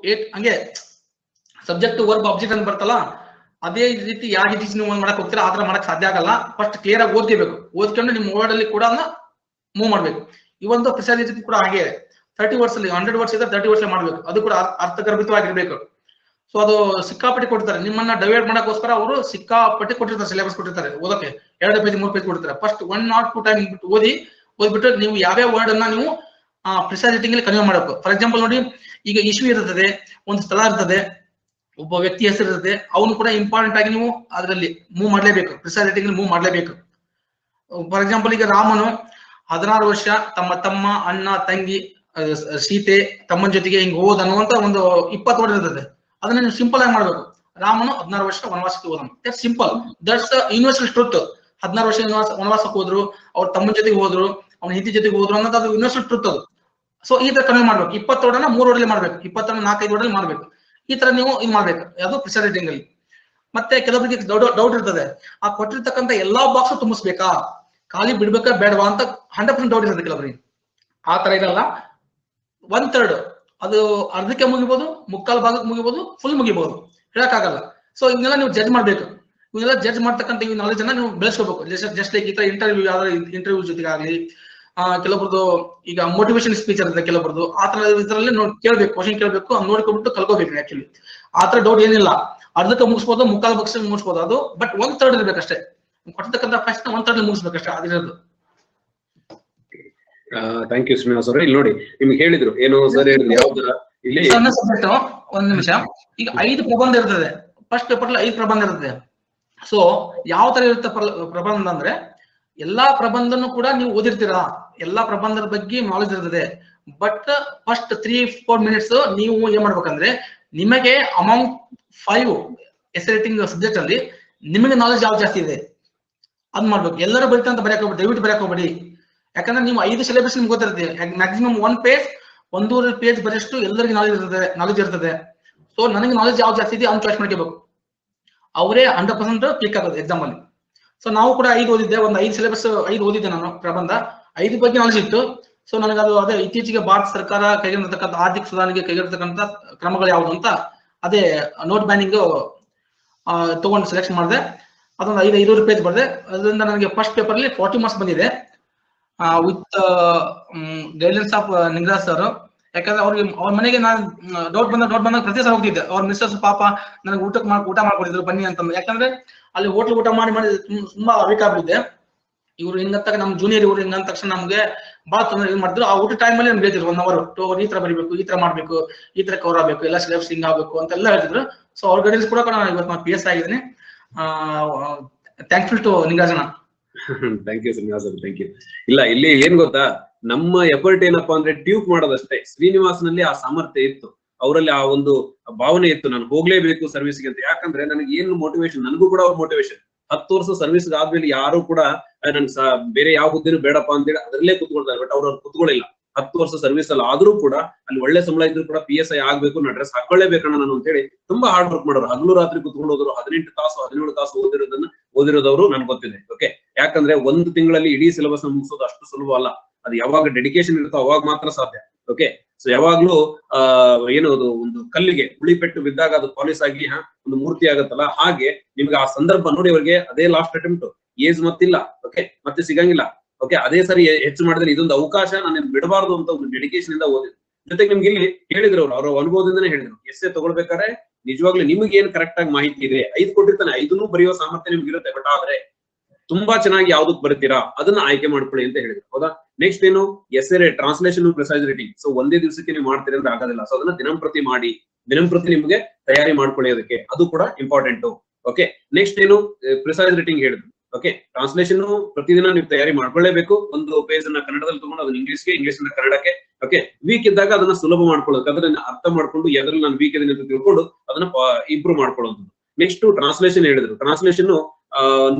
ಏಟ್, ಹಂಗೆ ಸಬ್ಜೆಕ್ಟ್ ವರ್ಬ್ ಆಬ್ಜೆಕ್ಟ್ ಅಂತ ಬರ್ತಲ್ಲ, ಅದೇ ರೀತಿ ಯಾವ ರೀತಿ ನೀವು ಮಾಡಕ್ ಹೋಗ್ತೀರಾ ಆತರ ಮಾಡಕ್ ಸಾಧ್ಯ ಆಗಲ್ಲ. ಫಸ್ಟ್ ಕ್ಲಿಯರ್ ಆಗಿ ಓದ್ಕೋಬೇಕು ಓದ್ಕೊಂಡು ನಿಮ್ಮ ವರ್ಡ್ ಅಲ್ಲಿ ಕೂಡ ಮೂವ್ ಮಾಡ್ಬೇಕು. ಈ ಒಂದು ಫೆಸಿಲಿಟಿ ಕೂಡ ಹಾಗೆ ತರ್ಟಿ ವರ್ಡ್ಸ್ ಅಲ್ಲಿ ಹಂಡ್ರೆಡ್ ವರ್ಡ್ಸ್ ಇದ್ರೆ ತರ್ಟಿ ವರ್ಡ್ಸ್ ಮಾಡ್ಬೇಕು. ಅದು ಕೂಡ ಅರ್- ಅರ್ಥಗರ್ಭಿತವಾಗಿರ್ಬೇಕು. ಸೊ ಅದು ಸಿಕ್ಕಾಪಟ್ಟಿ ಕೊಡ್ತಾರೆ. ನಿಮ್ಮನ್ನ ಡೈವರ್ಟ್ ಮಾಡಕ್ಕೋಸ್ಕರ ಅವರು ಸಿಕ್ಕಾಪಟ್ಟಿ ಕೊಟ್ಟಿರ್ತಾರೆ ಸಿಲೆಬಸ್ ಕೊಟ್ಟಿರ್ತಾರೆ ಓದಕ್ಕೆ. ಎರಡು ಪೇಜ್ ಮೂರು ಪೇಜ್ ಕೊಡ್ತಾರೆ. First one not two time ಓದಿ ಓದ್ಬಿಟ್ಟು ನೀವು ಯಾವ್ಯಾವ ವರ್ಡ್ ಅನ್ನ ನೀವು ಪ್ರಿಸೈಸಿಟಿಂಗ್ ಅಲ್ಲಿ ಕನ್ವೆ ಮಾಡಬೇಕು. ಫಾರ್ ಎಕ್ಸಾಂಪಲ್ ನೋಡಿ, ಈಗ ಇಶ್ಯೂ ಇರ್ತದೆ, ಒಂದು ಸ್ಥಳ ಇರ್ತದೆ, ಒಬ್ಬ ವ್ಯಕ್ತಿ ಹೆಸರು ಇರ್ತದೆ, ಅವನು ಕೂಡ ಇಂಪಾರ್ಟೆಂಟ್ ಆಗಿ ನೀವು ಅದರಲ್ಲಿ ಮೂವ್ ಮಾಡಲೇಬೇಕು. ಪ್ರಿಸೈಸ್ ಮೂವ್ ಮಾಡಲೇಬೇಕು. ಫಾರ್ ಎಕ್ಸಾಂಪಲ್ ಈಗ ರಾಮನು ಹದಿನಾರು ವರ್ಷ ತಮ್ಮ ತಮ್ಮ, ಅಣ್ಣ, ತಂಗಿ ಸೀತೆ, ತಮ್ಮನ ಜೊತೆಗೆ ಹಿಂಗ್ ಹೋದ್ ಅನ್ನುವಂತ ಒಂದು ಇಪ್ಪತ್ತು ವರ್ಡ್ ಇರ್ತದೆ. ಅದನ್ನ ನೀವು ಸಿಂಪಲ್ ಆಗಿ ಮಾಡ್ಬೇಕು. ರಾಮನು ಹದಿನಾರು ವರ್ಷ ವನವಾಸಕ್ಕೆ ಹೋದನು. That simple that's universal truth ಹದಿನಾರು ವರ್ಷ ವನವಾಸ, ವನವಾಸಕ್ಕೆ ಹೋದ್ರು, ಅವ್ರ ತಮ್ಮನ ಜೊತೆಗೆ ಹೋದ್ರು ಅವ್ನ ಹಿಂದಿ ಜೊತೆಗೆ ಹೋದ್ರು ಅನ್ನೋದು ಅದು ಇನ್ನಷ್ಟು ಟ್ರೂತ್ ಅದು. ಸೊ ಈ ತರ ಕಡಿಮೆ ಮಾಡ್ಬೇಕು. ಇಪ್ಪತ್ತು ವರ್ಡನ್ನ ಮೂರು ವರ್ಡಲ್ಲಿ ಮಾಡ್ಬೇಕು. ಇಪ್ಪತ್ತೊಂದು ನಾಲ್ಕೈದು ವರ್ಡಲ್ಲಿ ಮಾಡ್ಬೇಕು. ಈ ತರ ನೀವು ಇದು ಮಾಡ್ಬೇಕು. ಯಾವುದು ಪ್ರಿಸರ್ ರೇಟಿಂಗ್ ಅಲ್ಲಿ. ಮತ್ತೆ ಕೆಲವರಿಗೆ ಡೌಟ್ ಇರ್ತದೆ. ಆ ಕೊಟ್ಟಿರ್ತಕ್ಕಂಥ ಎಲ್ಲಾ ಬಾಕ್ಸ್ ತುಂಬಿಸ್ಬೇಕಾ? ಖಾಲಿ ಬಿಡ್ಬೇಕಾ ಬೇಡವಾ ಅಂತ ಹಂಡ್ರೆಡ್ ಪರ್ಸೆಂಟ್ ಡೌಟ್ ಇರ್ತದೆ ಕೆಲವರಿಗೆ. ಆ ತರ ಇರಲ್ಲ. ಒನ್ ತರ್ಡ್ ಅದು ಅರ್ಧಕ್ಕೆ ಮುಗಿಬಹುದು ಮುಕ್ಕಾಲು ಭಾಗಕ್ಕೆ ಮುಗಿಬಹುದು ಫುಲ್ ಮುಗಿಬಹುದು ಹೇಳಕ್ಕಾಗಲ್ಲ. ಸೊ ಇವನ್ನೆಲ್ಲ ನೀವು ಜಡ್ಜ್ ಮಾಡ್ಬೇಕು. ಇವನ್ನೆಲ್ಲ ಜಡ್ಜ್ ಮಾಡ್ತಕ್ಕಂಥ ಈ ನಾಲೆಜ್ ಅನ್ನ ನೀವು ಬೆಳೆಸ್ಕೋಬೇಕು. ಜಸ್ಟ್ ಲೈಕ್ ಈ ತರ ಇಂಟರ್ವ್ಯೂ ಯಾವ್ದಾದ್ರು ಇಂಟರ್ವ್ಯೂ ಜೊತೆಗೆ ಆಗ್ಲಿ ಆ, ಕೆಲವೊಬ್ರದ್ದು ಈಗ ಮೋಟಿವೇಶನ್ ಸ್ಪೀಚ್ ಇರುತ್ತೆ ಕೆಲವೊಬ್ರದ್ದು ಆ ತರ ಇದರಲ್ಲಿ ನೋಡಿ ಕೇಳ್ಬೇಕು ಕ್ವಶನ್ ಕೇಳ್ಬೇಕು ನೋಡ್ಕೊಂಡ್ಬಿಟ್ಟು ಕಲ್ಕೋಬೇಕು ಆಕ್ಚುಲಿ ಆ ತರ ಡೌಟ್ ಏನಿಲ್ಲ. ಅರ್ಧಕ್ಕೆ ಮುಗಿಸ್ಬೋದು ಮುಕ್ಕಾಲ್ ಪಕ್ಷ ಮುಗಿಸ್ಬೋದು ಅದು ಬಟ್ ಒಂದ್ ತರ್ಡ್ ಇರ್ಬೇಕಷ್ಟೇ. ಕೊಟ್ಟಿರ್ತಕ್ಕಂಥ ಫಸ್ಟ್ ಒಂದ್ ತರ್ಡ್ ಮುಗಿಸ್ಬೇಕಷ್ಟೇ ಅದಿರೋದು ಥ್ಯಾಂಕ್ ಯು ಶ್ರೀನಿವಾಸ್ ಅವರೇ ಇಲ್ಲಿ ನೋಡಿ ನಿಮ್ಗೆ ಹೇಳಿದ್ರು ಏನು ಸರ್ ಯಾವ್ದು ಇಲ್ಲಿ ಸಬ್ಜೆಕ್ಟ್ ಒಂದ್ ನಿಮಿಷ. ಈಗ ಐದು ಪ್ರಬಂಧ ಇರ್ತದೆ. ಫಸ್ಟ್ ಪೇಪರ್ ಐದು ಪ್ರಬಂಧ ಇರ್ತದೆ. ಸೊ ಯಾವ ತರ ಇರುತ್ತೆ ಪ್ರಬಂಧ ಅಂದ್ರೆ ಎಲ್ಲಾ ಪ್ರಬಂಧನು ಕೂಡ ನೀವು ಓದಿರ್ತೀರಾ? ಎಲ್ಲಾ ಪ್ರಬಂಧದ ಬಗ್ಗೆ ನಾಲೆಜ್ ಇರ್ತದೆ. But first three four minutes ನೀವು ಏನ್ ಮಾಡ್ಬೇಕಂದ್ರೆ, ನಿಮಗೆ ಅಮೌಂಟ್ ಫೈವ್ ಎಸ್ ಸಬ್ಜೆಕ್ಟ್ ಅಲ್ಲಿ ನಿಮಗೆ ನಾಲೆಜ್ ಯಾವ ಜಾಸ್ತಿ ಇದೆ? ಅದ್ ಮಾಡ್ಬೇಕು. ಎಲ್ಲರೂ ಬರೀತಾ ಅಂತ ಬರೆಯಕ್ ಹೋಗ್ಬೇಡಿ, ದಯವಿಟ್ಟು ಬರೆಯಕ್ ಹೋಗ್ಬೇಡಿ. ಯಾಕಂದ್ರೆ ನೀವು ಐದು ಸಿಲೆಬಸ್ ನಿಮ್ಗೆ ಗೊತ್ತಿರುತ್ತೆ. ಮ್ಯಾಕ್ಸಿಮಮ್ ಒನ್ ಪೇಜ್ ಒಂದೂವರೆ ಪೇಜ್ ಬರೆಯಷ್ಟು ಎಲ್ಲರಿಗೂ ನಾಲೆಜ್ ಇರ್ತದೆ ನಾಲೆಜ್ ಇರ್ತದೆ. ಸೊ ಸೊ ನನಗೆ ನಾಲೆಜ್ ಯಾವ ಜಾಸ್ತಿ ಇದೆ ಅವ್ನು ಚಾಯ್ಸ್ ಮಾಡ್ಕೋಬೇಕು. ಅವರೇ ಹಂಡ್ರೆಡ್ ಪರ್ಸೆಂಟ್ ಕ್ಲಿಕ್ ಆಗೋದು ಎಕ್ಸಾಮ್ ಅಲ್ಲಿ. ಸೊ ನಾವು ಕೂಡ ಐದು ಓದಿದ್ದೆ, ಒಂದು ಐದು ಸಿಲೆಬಸ್ ಐದು ಓದಿದ್ದೆ ನಾನು ಪ್ರಬಂಧ. ಐದು ಬಗ್ಗೆ ನಾಲೆಜ್ ಇತ್ತು. ಸೊ ನನಗೆ ಅದು ಅದೇ ಇತ್ತೀಚೆಗೆ ಭಾರತ ಸರ್ಕಾರ ಕೈಗೊಂಡಿರ್ತಕ್ಕಂಥ ಆರ್ಥಿಕ ಸುಧಾರಣೆಗೆ ಕೈಗೊಂಡಿರ್ತಕ್ಕಂಥ ಕ್ರಮಗಳು ಯಾವುದು ಅಂತ ಅದೇ ನೋಟ್ ಬ್ಯಾನಿಂಗ್ ತಗೊಂಡು ಸೆಲೆಕ್ಷನ್ ಮಾಡಿದೆ. ಅದೊಂದು ಐದು ಐದು ಪೇಜ್ ಬರ್ದೆ. ಅದರಿಂದ ನನಗೆ ಫಸ್ಟ್ ಪೇಪರ್ ಅಲ್ಲಿ ಫಾರ್ಟಿ ಮಾರ್ಕ್ಸ್ ಬಂದಿದೆ. With guidance of Ningraj sir ಯಾಕಂದ್ರೆ ಅವ್ರಿಗೆ, ಅವ್ರ ಮನೆಗೆ ನಾನು ಡೌಟ್ ಬಂದ ಡೌಟ್ ಬಂದಾಗ ಪ್ರತಿ ಸಲ ಹೋಗ್ತಿದ್ದೆ. ಅವ್ರ ಮಿಸ್ಸಸ್ ಪಾಪ, ನನಗೆ ಊಟಕ್ಕೆ ಮಾಡಿ, ಊಟ ಮಾಡ್ಕೊಡಿದ್ರು, ಬನ್ನಿ ಅಂತಂದ್ರೆ ಯಾಕಂದ್ರೆ ಅಲ್ಲಿ ಹೋಟ್ಲ್ ಊಟ ಮಾಡಿ ಮಾಡಿ ತುಂಬ- ವೀಕ್ ಆಗ್ಬಿಟ್ಟಿದೆ ಇವ್ರು ಹಿಂಗಂತ ನಮ್ ಜೂನಿಯರ್ ಇವ್ರು ಹಿಂಗಂದ ತಕ್ಷಣ ನಮ್ಗೆ ಬಹಳ ತೊಂದರೆ ಮಾಡಿದ್ರು ಆ ಊಟ ಟೈಮ್ ಅಲ್ಲಿ ನಮ್ಗೆ ಹೇಳ್ತಿದ್ರು ಒನ್ ಅವರ್ ಈ ತರ ಬರಿಬೇಕು, ಈ ತರ ಮಾಡ್ಬೇಕು, ಈ ತರ ಕವರ್ ಆಗ್ಬೇಕು, ಎಲ್ಲ ಸಿಲೆಬಸ್ ಹಿಂಗ್ ಆಗ್ಬೇಕು ಅಂತೆಲ್ಲ ಹೇಳ್ತಿದ್ರು. ಸೊ ಅವ್ರ ಗೈಡೆನ್ಸ್ ಕೂಡ ನಾನು ಇವತ್ತು ನಾನು ಪಿ ಎಸ್ ಆಗಿದ್ದೀನಿ. Thankful to ನಿಂಗಾಜನ thank you Srinivas thank you ಇಲ್ಲ, ಇಲ್ಲಿ ಏನ್ ಗೊತ್ತಾ? ನಮ್ಮ ಎಫರ್ಟ್ ಏನಪ್ಪಾ ಅಂದ್ರೆ ಟ್ಯೂಬ್ ಮಾಡೋದಷ್ಟೇ. ಶ್ರೀನಿವಾಸನಲ್ಲಿ ಆ ಸಾಮರ್ಥ್ಯ ಇತ್ತು. ಅವರಲ್ಲಿ ಆ ಒಂದು ಭಾವನೆ ಇತ್ತು, ನಾನು ಹೋಗ್ಲೇಬೇಕು ಸರ್ವಿಸ್ಗೆ ಅಂತ. ಯಾಕಂದ್ರೆ ನನಗೆ ಏನು ಮೋಟಿವೇಶನ್ ನನಗೂ ಕೂಡ ಅವ್ರ ಮೋಟಿವೇಶನ್ ಹತ್ತು ವರ್ಷ ಸರ್ವಿಸ್ ಆದ್ಮೇಲೆ ಯಾರು ಕೂಡ ನನ್ ಬೇರೆ ಯಾವ ಹುದ್ದೆನೂ ಬೇಡಪ್ಪ ಅಂತೇಳಿ ಅದರಲ್ಲೇ ಕುತ್ಕೊಳ್ತಾರೆ. ಬಟ್ ಅವ್ರು ಕುತ್ಕೊಳ್ಳಿಲ್ಲ ಹತ್ತು ವರ್ಷ ಸರ್ವಿಸ್ ಅಲ್ಲಿ ಆದ್ರೂ ಕೂಡ, ಅಲ್ಲಿ ಒಳ್ಳೆ ಸಂಬಳ ಇದ್ರು ಕೂಡ ಪಿ ಎಸ್ ಐ ಆಗ್ಬೇಕು, ನಾ ಡ್ರೆಸ್ ಹಾಕೊಳ್ಳೇಬೇಕಣ್ಣ ನಾನು ಅಂತೇಳಿ ತುಂಬಾ ಹಾರ್ಡ್ ವರ್ಕ್ ಮಾಡೋರು. ಹಗಲು ರಾತ್ರಿ ಕುತ್ಕೊಂಡು ಹೋದ್ರು, ಹದಿನೆಂಟು ತಾಸು, ಹದಿನೇಳು ತಾಸು ಓದಿರೋದನ್ನ ಓದಿರೋದವರು ನನ್ಗೆ ಗೊತ್ತಿದೆ. ಓಕೆ ಯಾಕಂದ್ರೆ ಒಂದು ತಿಂಗಳಲ್ಲಿ ಇಡೀ ಸಿಲೆಬಸ್ ಮುಗಿಸೋದು ಅಷ್ಟು ಸುಲಭ ಅಲ್ಲ. ಅದು ಯಾವಾಗ ಡೆಡಿಕೇಶನ್ ಇರುತ್ತೋ ಅವಾಗ ಮಾತ್ರ ಸಾಧ್ಯ. ಓಕೆ ಸೊ ಯಾವಾಗ್ಲೂ ಆ ಏನು ಅದು ಒಂದು ಕಲ್ಲಿಗೆ ಉಳಿಪೆಟ್ಟು ಬಿದ್ದಾಗ ಅದು ಪಾಲಿಸ್ ಆಗಿ ಹಾ, ಒಂದು ಮೂರ್ತಿ ಆಗತ್ತಲ್ಲ ಹಾಗೆ ನಿಮ್ಗೆ ಆ ಸಂದರ್ಭ ನೋಡಿ ಅವ್ರಿಗೆ ಅದೇ ಲಾಸ್ಟ್ ಅಟೆಂಪ್ಟ್ ಏಜ್ ಮತ್ತಿಲ್ಲ ಓಕೆ ಮತ್ತೆ ಸಿಗಂಗಿಲ್ಲ. ಓಕೆ ಅದೇ ಸರಿ ಹೆಚ್ಚು ಮಾಡಿದ್ರೆ ಇದೊಂದು ಅವಕಾಶ ನಾನು ಬಿಡಬಾರ್ದು ಅಂತ ಒಂದು ಡೆಡಿಕೇಶನ್ ಇಂದ ಓದಿದ್ರು ಜೊತೆಗೆ ನಿಮ್ಗೆ ಇಲ್ಲಿ ಹೇಳಿದ್ರು ಅವ್ರು ಅವ್ರ ಅನುಭವದಿಂದನೇ ಹೇಳಿದ್ರು. ಎಸ್ ಎ ತಗೊಳ್ಬೇಕಾದ್ರೆ ನಿಜವಾಗ್ಲೂ ನಿಮ್ಗೆ ಏನ್ ಕರೆಕ್ಟ್ ಆಗಿ ಮಾಹಿತಿ ಇದೆ? ಐದು ಕೊಟ್ಟಿರ್ತಾನೆ ಐದನ್ನು ಬರೆಯೋ ಸಾಮರ್ಥ್ಯ ನಿಮ್ಗೆ ಇರುತ್ತೆ ಬಟ್ ಆದ್ರೆ ತುಂಬಾ ಚೆನ್ನಾಗಿ ಯಾವ್ದಕ್ ಬರ್ತೀರಾ? ಅದನ್ನ ಆಯ್ಕೆ ಮಾಡ್ಕೊಳ್ಳಿ ಅಂತ ಹೇಳಿದ್ರು. ಹೌದಾ? ನೆಕ್ಸ್ಟ್ ಏನು? Essay translation precise writing so ಒಂದೇ ದಿವಸಕ್ಕೆ ನೀವು ಮಾಡ್ತೀರಿ ಅಂದ್ರೆ ಆಗೋದಿಲ್ಲ. ಸೊ ಅದನ್ನ ದಿನಂಪ್ರತಿ ಮಾಡಿ, ದಿನಂಪ್ರತಿ ನಿಮ್ಗೆ ತಯಾರಿ ಮಾಡ್ಕೊಳ್ಳಿ ಅದಕ್ಕೆ. ಅದು ಕೂಡ ಇಂಪಾರ್ಟೆಂಟ್ ಓಕೆ ನೆಕ್ಸ್ಟ್ ಏನು? ಪ್ರಿಸೈಸ್ ರೇಟಿಂಗ್ ಹೇಳಿದ್ರು. ಓಕೆ ಟ್ರಾನ್ಸ್ಲೇಷನ್ ಪ್ರತಿದಿನ ನೀವು ತಯಾರಿ ಮಾಡ್ಕೊಳ್ಳೇಬೇಕು. ಒಂದು ಪೇಜ್ ಅನ್ನ ಕನ್ನಡದಲ್ಲಿ ತಗೊಂಡು ಅದನ್ನ ಇಂಗ್ಲಿಷ್ಗೆ ಇಂಗ್ಲಿಷ್ ಇಂದ ಕನ್ನಡಕ್ಕೆ. ಓಕೆ ವೀಕ್ ಇದ್ದಾಗ ಅದನ್ನ ಸುಲಭ ಮಾಡ್ಕೊಳ್ಳೋದು. ಅದನ್ನ ಅರ್ಥ ಮಾಡ್ಕೊಂಡು ಎದ್ರಲ್ಲಿ ನಾನು ವೀಕ್ ಇದೀನಿ ಅಂತ ತಿಳ್ಕೊಂಡು ಅದನ್ನ ಇಂಪ್ರೂವ್ ಮಾಡ್ಕೊಳ್ಳೋದು. ನೆಕ್ಸ್ಟ್ ಟ್ರಾನ್ಸ್ಲೇಷನ್ ಹೇಳಿದ್ರು. ಟ್ರಾನ್ಸ್ಲೇಷನ್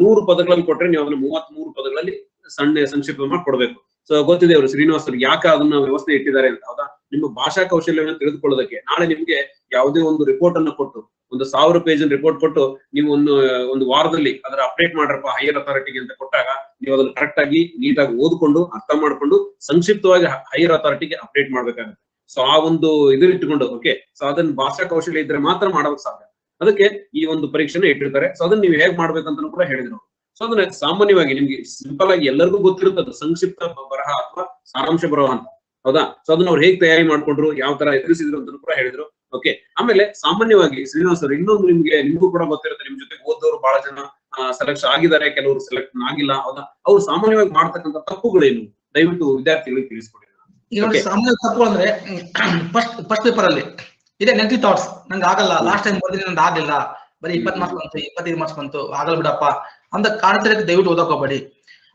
ನೂರು ಪದಗಳಲ್ಲಿ ಕೊಟ್ರೆ ನೀವು ಅದನ್ನ ಮೂವತ್ತ್ ಮೂರು ಪದಗಳಲ್ಲಿ ಸಣ್ಣ ಸಂಕ್ಷಿಪ್ತ ಮಾಡಿ ಕೊಡ್ಬೇಕು. ಸೊ ಗೊತ್ತಿದೆ ಅವರು ಶ್ರೀನಿವಾಸ್ ಯಾಕೆ ಅದನ್ನ ವ್ಯವಸ್ಥೆ ಇಟ್ಟಿದ್ದಾರೆ ಅಂತ, ಹೌದಾ? ನಿಮ್ಮ ಭಾಷಾ ಕೌಶಲ್ಯವನ್ನು ತಿಳಿದುಕೊಳ್ಳೋದಕ್ಕೆ ನಾಳೆ ನಿಮ್ಗೆ ಯಾವುದೇ ಒಂದು ರಿಪೋರ್ಟ್ ಅನ್ನು ಕೊಟ್ಟು, ಒಂದು ಸಾವಿರ ಪೇಜ್ ರಿಪೋರ್ಟ್ ಕೊಟ್ಟು ನೀವು ಒಂದು ಒಂದು ವಾರದಲ್ಲಿ ಅದರ ಅಪ್ಡೇಟ್ ಮಾಡ್ರಪ್ಪ ಹೈಯರ್ ಅಥಾರಿಟಿಗೆ ಅಂತ ಕೊಟ್ಟಾಗ ನೀವು ಅದನ್ನ ಕರೆಕ್ಟ್ ಆಗಿ ನೀಟಾಗಿ ಓದ್ಕೊಂಡು, ಅರ್ಥ ಮಾಡ್ಕೊಂಡು ಸಂಕ್ಷಿಪ್ತವಾಗಿ ಹೈಯರ್ ಅಥಾರಿಟಿಗೆ ಅಪ್ಡೇಟ್ ಮಾಡ್ಬೇಕಾಗುತ್ತೆ. ಸೊ ಆ ಒಂದು ಇಟ್ಕೊಂಡು ಓಕೆ ಸೊ ಅದನ್ನ ಭಾಷಾ ಕೌಶಲ್ಯ ಇದ್ರೆ ಮಾತ್ರ ಮಾಡೋದಕ್ಕೆ ಸಾಧ್ಯ. ಅದಕ್ಕೆ ಈ ಒಂದು ಪರೀಕ್ಷೆನ ಇಟ್ಟಿರ್ತಾರೆ. ಸೊ ಅದನ್ನ ನೀವು ಹೇಗ್ ಮಾಡ್ಬೇಕಂತ ಕೂಡ ಹೇಳಿದ್ರು. ಸೊ ಅದನ್ನ ಸಾಮಾನ್ಯವಾಗಿ ನಿಮ್ಗೆ ಸಿಂಪಲ್ ಆಗಿ ಎಲ್ಲರಿಗೂ ಗೊತ್ತಿರುತ್ತದೆ ಸಂಕ್ಷಿಪ್ತ ಬರಹ ಅಥವಾ ಸಾರಾಂಶ ಬರಹ ಅಂತ. ಹೌದಾ? ಸೊ ಅದನ್ನ ಅವ್ರು ಹೇಗ್ ತಯಾರಿ ಮಾಡ್ಕೊಂಡ್ರು ಯಾವ ತರ ಎದುರಿಸಿದ್ರು ಅಂತ ಕೂಡ ಹೇಳಿದ್ರು. ಓಕೆ ಆಮೇಲೆ ಸಾಮಾನ್ಯವಾಗಿ ಶ್ರೀನಿವಾಸ್ ಅವರು ಇನ್ನೊಂದು ನಿಮ್ಗೆ ನಿಮ್ಗೂ ಕೂಡ ಗೊತ್ತಿರುತ್ತೆ ನಿಮ್ ಜೊತೆ ಓದೋರು ಬಹಳ ಜನ ಸೆಲೆಕ್ಷನ್ ಆಗಿದ್ದಾರೆ ಕೆಲವರು ಸೆಲೆಕ್ಟ್ ಆಗಿಲ್ಲ ಹೌದಾ? ಅವ್ರು ಸಾಮಾನ್ಯವಾಗಿ ಮಾಡ್ತಕ್ಕಂತ ತಪ್ಪುಗಳೇನು? ದಯವಿಟ್ಟು ವಿದ್ಯಾರ್ಥಿಗಳಿಗೆ ತಿಳಿಸ್ಕೊಡಿ. ಸಾಮಾನ್ಯ ತಪ್ಪು ಅಂದ್ರೆ ಫಸ್ಟ್ ಫಸ್ಟ್ ಪೇಪರ್ ಅಲ್ಲಿ ಇದೆ ನೆಗೆಟಿವ್ ಥಾಟ್ಸ್ ನಂಗೆ ಆಗಲ್ಲ. ಲಾಸ್ಟ್ ಟೈಮ್ ಬರ್ತೀನಿ ನಂಗೆ ಆಗಲಿಲ್ಲ. ಬರೀ ಇಪ್ಪತ್ ಮಾರ್ಕ್ಸ್ ಬಂತು ಇಪ್ಪತ್ತೈದು ಮಾರ್ಕ್ಸ್ ಬಂತು. ಆಗಲ್ಲ ಬಿಡಪ್ಪ. ಅಂತ ಕಾಣಿಸಿರಕ್ಕೆ ದಯವಿಟ್ಟು ಓದೋಕೋಬೇಡಿ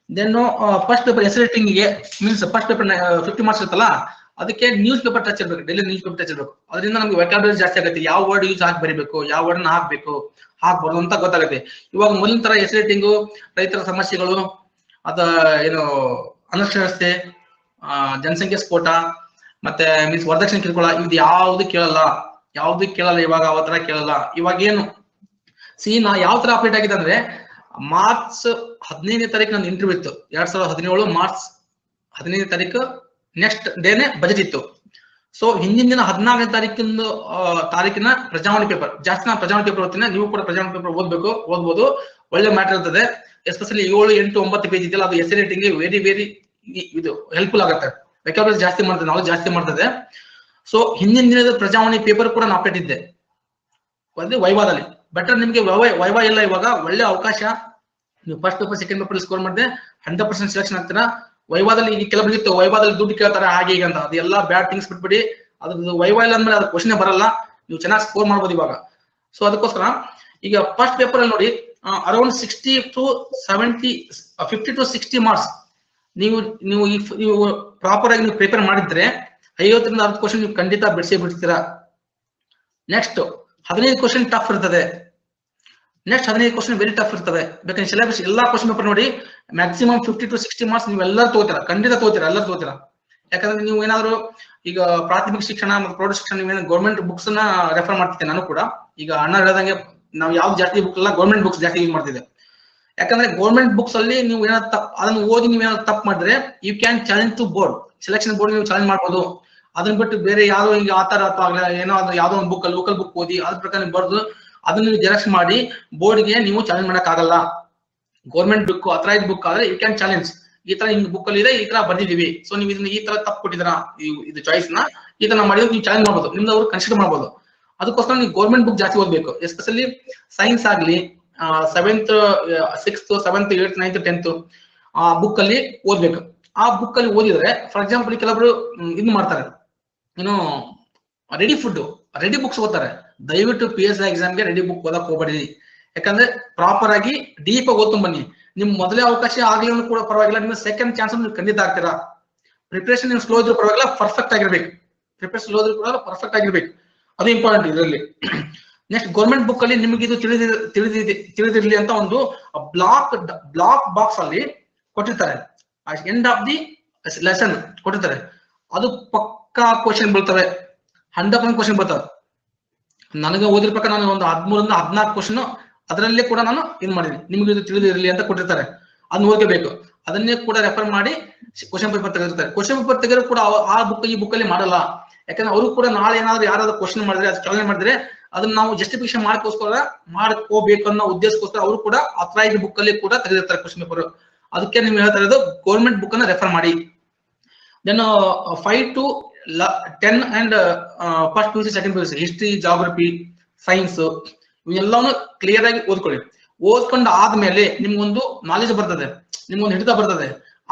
ದೆನ್ನು ದೆನ್ ಫಸ್ಟ್ ಪೇಪರ್ ಎಸ್ಗೆ means first paper fifty marks ಇರುತ್ತಲ್ಲ ಅದಕ್ಕೆ ನ್ಯೂಸ್ ಪೇಪರ್ ಟಚ್ ಇರಬೇಕು. ಡೈಲಿ ನ್ಯೂಸ್ ಪೇಪರ್ ಟಚ್ ಇರಬೇಕು. ಅದರಿಂದ ನಮ್ಗೆ ವೆಕಾಬುಲರಿ ಜಾಸ್ತಿ ಆಗುತ್ತೆ. ಯಾವ ವರ್ಡ್ ಯೂಸ್ ಹಾಕಿ ಬರಿಬೇಕು? ಯಾವ ವರ್ಡ್ನ ಹಾಕ್ಬೇಕು? ಹಾಕ್ಬಾರ್ದು ಅಂತ ಗೊತ್ತಾಗುತ್ತೆ. ಇವಾಗ ಮೊದಲಿನ ತರ ಎಸ್ ರೇಟಿಂಗು ರೈತರ ಸಮಸ್ಯೆಗಳು ಅದ ಏನು ಅನಕ್ಷರತೆ ಆ, ಜನಸಂಖ್ಯೆ ಸ್ಫೋಟ ಮತ್ತೆ ಮೀನ್ಸ್ ವರದಕ್ಷಿಣೆ ಕಿರುಕುಳ ಇದು ಯಾವ್ದು ಕೇಳಲ್ಲ ಯಾವ್ದು ಕೇಳಲ್ಲ ಇವಾಗ ಯಾವ ತರ ಕೇಳಲ್ಲ. ಇವಾಗ ಏನು ಸಿ ನಾ ಯಾವ ತರ ಅಪ್ಡೇಟ್ ಆಗಿದೆ ಅಂದ್ರೆ ಮಾರ್ಚ್ ಹದಿನೈದನೇ ತಾರೀಕು ನನ್ನ ಇಂಟರ್ವ್ಯೂ ಇತ್ತು. ಎರಡ್ ಸಾವಿರದ ಹದಿನೇಳು ಮಾರ್ಚ್ ಹದಿನೈದನೇ ತಾರೀಕು ನೆಕ್ಸ್ಟ್ ಡೇನೆ ಬಜೆಟ್ ಇತ್ತು. ಸೊ ಹಿಂದಿನ ದಿನ ಹದಿನಾಲ್ಕನೇ ತಾರೀಕಿನ ಆ, ತಾರೀಕಿನ ಪ್ರಜಾವಾಣಿ ಪೇಪರ್ ಜಾಸ್ತಿ ನಾನು ಪ್ರಜಾವಾಣಿ ಪೇಪರ್ ಓದ್ತೀನಿ ನೀವು ಕೂಡ ಪ್ರಜಾವಾಣಿ ಪೇಪರ್ ಓದ್ಬೇಕು ಓದ್ಬೋದು. ಒಳ್ಳೆ ಮ್ಯಾಟರ್ ಇರ್ತದೆ. ಎಸ್ಪೆಷಲಿ ಏಳು ಎಂಟು ಒಂಬತ್ತು ಪೇಜ್ ಇದೆಯಲ್ಲ ಅದು ಎಸ್ ರೇಟಿಂಗ್ ವೆರಿ ವೆರಿ ಇದು ಹೆಲ್ಪ್ಫುಲ್ ಆಗುತ್ತೆ. ವೆಕಾಬುಲರಿ ಜಾಸ್ತಿ ಮಾಡ್ತದೆ ನಾವು ಜಾಸ್ತಿ ಮಾಡ್ತದೆ. ಸೊ ಹಿಂದಿನ ದಿನದ ಪ್ರಜಾವಾಣಿ ಪೇಪರ್ ಕೂಡ ನಾನು ಪೆಟ್ಟಿದ್ದೆ. ಅದೇ ವೈವಾದಲ್ಲಿ. ಬೆಟರ್ ನಿಮ್ಗೆ ವೈವಾ ಇಲ್ಲ ಇವಾಗ, ಒಳ್ಳೆ ಅವಕಾಶ. ನೀವು first paper second paper score ಮಾಡಿದೆ ಹಂಡ್ರೆಡ್ ಪರ್ಸೆಂಟ್ ಸೆಲೆಕ್ಷನ್ ಆಗ್ತೀರಾ? ವೈವಾದಲ್ಲಿ ಈಗ ಇತ್ತು, ವೈವಾದಲ್ಲಿ ದುಡ್ಡು ಕೇಳ್ತಾರೆ, ಹಾಗೆ ಈಗ ಅಂತ. ಅದೆಲ್ಲ ಬ್ಯಾಡ್ ಥಿಂಗ್ಸ್ ಬಿಟ್ಬಿಡಿ. ಅದ್ರದ್ದು ವೈವಾ ಇಲ್ಲ ಅಂದ್ಮೇಲೆ ಅದು ಕ್ವಶನ್ ಬರಲ್ಲ. ನೀವು ಚೆನ್ನಾಗಿ ಸ್ಕೋರ್ ಮಾಡ್ಬೋದು ಇವಾಗ. ಸೊ ಅದಕ್ಕೋಸ್ಕರ ಈಗ ಫಸ್ಟ್ ಪೇಪರ್ ಅಲ್ಲಿ ನೋಡಿ, around sixty to seventy fifty to sixty marks ನೀವು ನೀವು ಈ ನೀವು ಪ್ರಾಪರ್ ಆಗಿ ನೀವು ಪ್ರಿಪೇರ್ ಮಾಡಿದ್ರೆ ಐವತ್ತರಿಂದ ಅರವತ್ತು ಕ್ವಶನ್ ನೀವು ಖಂಡಿತ ಬಿಡಿಸಿ ಬಿಡ್ತೀರಾ. ನೆಕ್ಸ್ಟ್ ಹದಿನೈದು ಕ್ವಶನ್ ಟಫ್ ಇರ್ತದೆ. ನೆಕ್ಸ್ಟ್ ಹದಿನೈದು ಕ್ವಶನ್ ವೆರಿ ಟಫ್ ಇರ್ತದೆ. ಬೇಕಾದ್ರೆ ಸಿಲೆಬಸ್ ಎಲ್ಲಾ ಕ್ವಶನ್ ಪೇಪರ್ ನೋಡಿ maximum fifty to sixty marks ನೀವು ಎಲ್ಲರೂ ತಗೋತೀರಾ. ಖಂಡಿತ ತಗೋತೀರಾ, ಎಲ್ಲರೂ ತಗೋತೀರಾ. ಯಾಕಂದ್ರೆ ನೀವು ಏನಾದ್ರು ಈಗ ಪ್ರಾಥಮಿಕ ಶಿಕ್ಷಣ ಮತ್ತು ಪ್ರೌಢ ಶಿಕ್ಷಣ ನೀವೇನು ಗೌರ್ಮೆಂಟ್ ಬುಕ್ಸ್ನ ರೆಫರ್ ಮಾಡ್ತೀನಿ ನಾನು ಕೂಡ. ಈಗ ಅಣ್ಣ ಹೇಳ್ದಂಗೆ ನಾವು ಯಾವ್ದು ಜಾಸ್ತಿ ಬುಕ್ ಅಲ್ಲ ಗೌರ್ಮೆಂಟ್ ಬುಕ್ಸ್ ಜಾಸ್ತಿ ಯೂಸ್ ಮಾಡ್ತಿದ್ದೆ. ಯಾಕಂದ್ರೆ ಗೌರ್ಮೆಂಟ್ ಬುಕ್ಸ್ ಅಲ್ಲಿ ನೀವು ಏನಾದ್ರು ತಪ್ಪು ಅದನ್ನು ಓದಿ ನೀವು ಏನಾದ್ರು ತಪ್ಪು ಮಾಡಿದ್ರೆ you can challenge to board selection board ನೀವು ಚಾಲೆಂಜ್ ಮಾಡ್ಬೋದು. ಅದನ್ನ ಬಿಟ್ಟು ಬೇರೆ ಯಾರೋ ಈಗ ಆತರ ಅಥವಾ ಏನೋ ಅದು ಯಾವ್ದೋ ಒಂದು ಬುಕ್ ಲೋಕಲ್ ಬುಕ್ ಓದಿ ಅದ್ರ ಪ್ರಕಾರ ನೀವು ಬರ್ದು ಅದನ್ನ ನೀವು ಜೆರಾಕ್ಸ್ ಮಾಡಿ ಬೋರ್ಡ್ಗೆ ನೀವು ಚಾಲೆಂಜ್ ಮಾಡಕ್ ಆಗಲ್ಲ. ಗೌರ್ಮೆಂಟ್ ಬುಕ್ ಅಥರೈಸ್ ಬುಕ್ ಆದ್ರೆ ಯು ಕ್ಯಾನ್ ಚಾಲೆಂಜ್ ಈ ತರ ಹಿಂಗ್ ಬುಕ್ ಅಲ್ಲಿ ಇದೆ, ಈ ತರ ಬರ್ದಿದೀವಿ ಸೊ ನೀವು ಇದನ್ನ ಈ ತರ ತಪ್ಪು ಕೊಟ್ಟಿದ್ರ ಇದು ಚಾಯ್ಸ್ನ, ಈ ತರ ಮಾಡಿದ್ರೆ ನೀವು ಚಾಲೆಂಜ್ ಮಾಡ್ಬೋದು. ನಿಮ್ದು ಅವ್ರು ಕನ್ಸಿಡರ್ ಮಾಡ್ಬೋದು. ಅದಕ್ಕೋಸ್ಕರ ನೀವು ಗೌರ್ಮೆಂಟ್ ಬುಕ್ ಜಾಸ್ತಿ ಓದ್ಬೇಕು. ಎಸ್ಪೆಷಲಿ ಸೈನ್ಸ್ ಆಗ್ಲಿ seventh sixth seventh eight ninth tenth ಆ ಬುಕ್ ಅಲ್ಲಿ ಓದ್ಬೇಕು. ಆ ಬುಕ್ ಅಲ್ಲಿ ಓದಿದ್ರೆ ಫಾರ್ ಎಕ್ಸಾಂಪಲ್ ಕೆಲವರು ಇದು ಮಾಡ್ತಾರೆ. ಏನು ರೆಡಿ ಫುಡ್ ರೆಡಿ ಬುಕ್ಸ್ ಓದ್ತಾರೆ. ದಯವಿಟ್ಟು ಪಿ ಎಸ್ ಎಕ್ಸಾಮ್ಗೆ ರೆಡಿ ಬುಕ್ ಓದಕ್ ಹೋಗ್ಬೇಡಿ. ಯಾಕಂದ್ರೆ ಪ್ರಾಪರ್ ಆಗಿ ಡೀಪ್ ಆಗಿ ಓದ್ಕೊಂಡ್ ಬನ್ನಿ. ನಿಮ್ ಮೊದಲೇ ಅವಕಾಶ ಆಗ್ಲಿ ಕೂಡ ಪರವಾಗಿಲ್ಲ. ನಿಮ್ಮ ಸೆಕೆಂಡ್ ಚಾನ್ಸ್ ನೀವು ಖಂಡಿತ ಆಗ್ತೀರಾ ಪ್ರಿಪರೇಷನ್ ನೀವು ಸ್ಲೋ ಇದ್ರೂ ಪರವಾಗಿಲ್ಲ ಪರ್ಫೆಕ್ಟ್ ಆಗಿರ್ಬೇಕು. ಪ್ರಿಪರೇಷನ್ ಸ್ಲೋ ಇದ್ರೂ ಕೂಡ ಪರ್ಫೆಕ್ಟ್ ಆಗಿರ್ಬೇಕು. ಅದು ಇಂಪಾರ್ಟೆಂಟ್ ಇದರಲ್ಲಿ. ನೆಕ್ಸ್ಟ್ ಗೌರ್ಮೆಂಟ್ ಬುಕ್ ಅಲ್ಲಿ ನಿಮಗೆ ಇದು ತಿಳಿದಿ ತಿಳಿದಿ ತಿಳಿದಿರಲಿ ಅಂತ ಒಂದು ಬ್ಲಾಕ್ ಬ್ಲಾಕ್ ಬಾಕ್ಸ್ ಅಲ್ಲಿ ಕೊಟ್ಟಿರ್ತಾರೆ. ಎಂಡ್ ಆಫ್ ದಿ ಲೆಸನ್ ಕೊಟ್ಟಿರ್ತಾರೆ. ಅದು ಪಕ್ಕಾ ಕ್ವಶನ್ ಬೀಳ್ತವೆ. ಹಂಡ್ರೆಡ್ ಪರ್ಸೆಂಟ್ ಕ್ವಶನ್ ಬರ್ತವೆ ನನಗೆ ಓದಿರ ಪ್ರಕಾರ ನಾನು ಒಂದು ಹದಿಮೂರಿಂದ ಹದಿನಾಲ್ಕು ಕ್ವಶನ್ ಅದರಲ್ಲೇ ಕೂಡ ನಾನು ಇದು ಮಾಡಿದ್ದೀನಿ. ನಿಮಗೆ ಇದು ತಿಳಿದಿರಲಿ ಅಂತ ಕೊಟ್ಟಿರ್ತಾರೆ. ಅದನ್ನ ಓದ್ಕೋಬೇಕು. ಅದನ್ನೇ ಕೂಡ ರೆಫರ್ ಮಾಡಿ ಕ್ವಶನ್ ಪೇಪರ್ ತೆಗೆದಿರ್ತಾರೆ. ಕ್ವಶನ್ ಪೇಪರ್ ತೆಗೆದ್ರು ಕೂಡ ಆ ಬುಕ್ ಈ ಬುಕ್ ಅಲ್ಲಿ ಮಾಡಲ್ಲ. ಯಾಕಂದ್ರೆ ಅವರು ಕೂಡ ನಾಳೆ ಏನಾದ್ರು ಯಾರಾದ್ರೂ ಕ್ವಶನ್ ಮಾಡಿದ್ರೆ, ಅದು ಚಾಲನೆ ಮಾಡಿದ್ರೆ ಅದನ್ನ ನಾವು ಜಸ್ಟಿಫಿಕೇಶನ್ ಮಾಡ್ಕೋಸ್ಕರ ಮಾಡ್ಕೋಬೇಕು ಅನ್ನೋ ಉದ್ದೇಶಕ್ಕೋಸ್ಕರ ಅವರು ಕೂಡ ಅಥರೈಸ್ಡ್ ಬುಕ್ ಅಲ್ಲಿ ಕೂಡ ತೆಗೆದಿರ್ತಾರೆ ಕ್ವಶನ್ ಪೇಪರ್ ಅದಕ್ಕೆ ನಿಮ್ಗೆ ಹೇಳ್ತಾ ಇರೋದು ಗೌರ್ಮೆಂಟ್ ಬುಕ್ ಅನ್ನ ರೆಫರ್ ಮಾಡಿ. Then five to ten and first P U C second P U C history geography science ಇವೆಲ್ಲವನ್ನು ಕ್ಲಿಯರ್ ಆಗಿ ಓದ್ಕೊಳ್ಳಿ. ಓದ್ಕೊಂಡು ಆದ್ಮೇಲೆ ನಿಮ್ಗೊಂದು ನಾಲೆಜ್ ಬರ್ತದೆ, ನಿಮ್ಗೊಂದು ಹಿಡಿತ ಬರ್ತದೆ.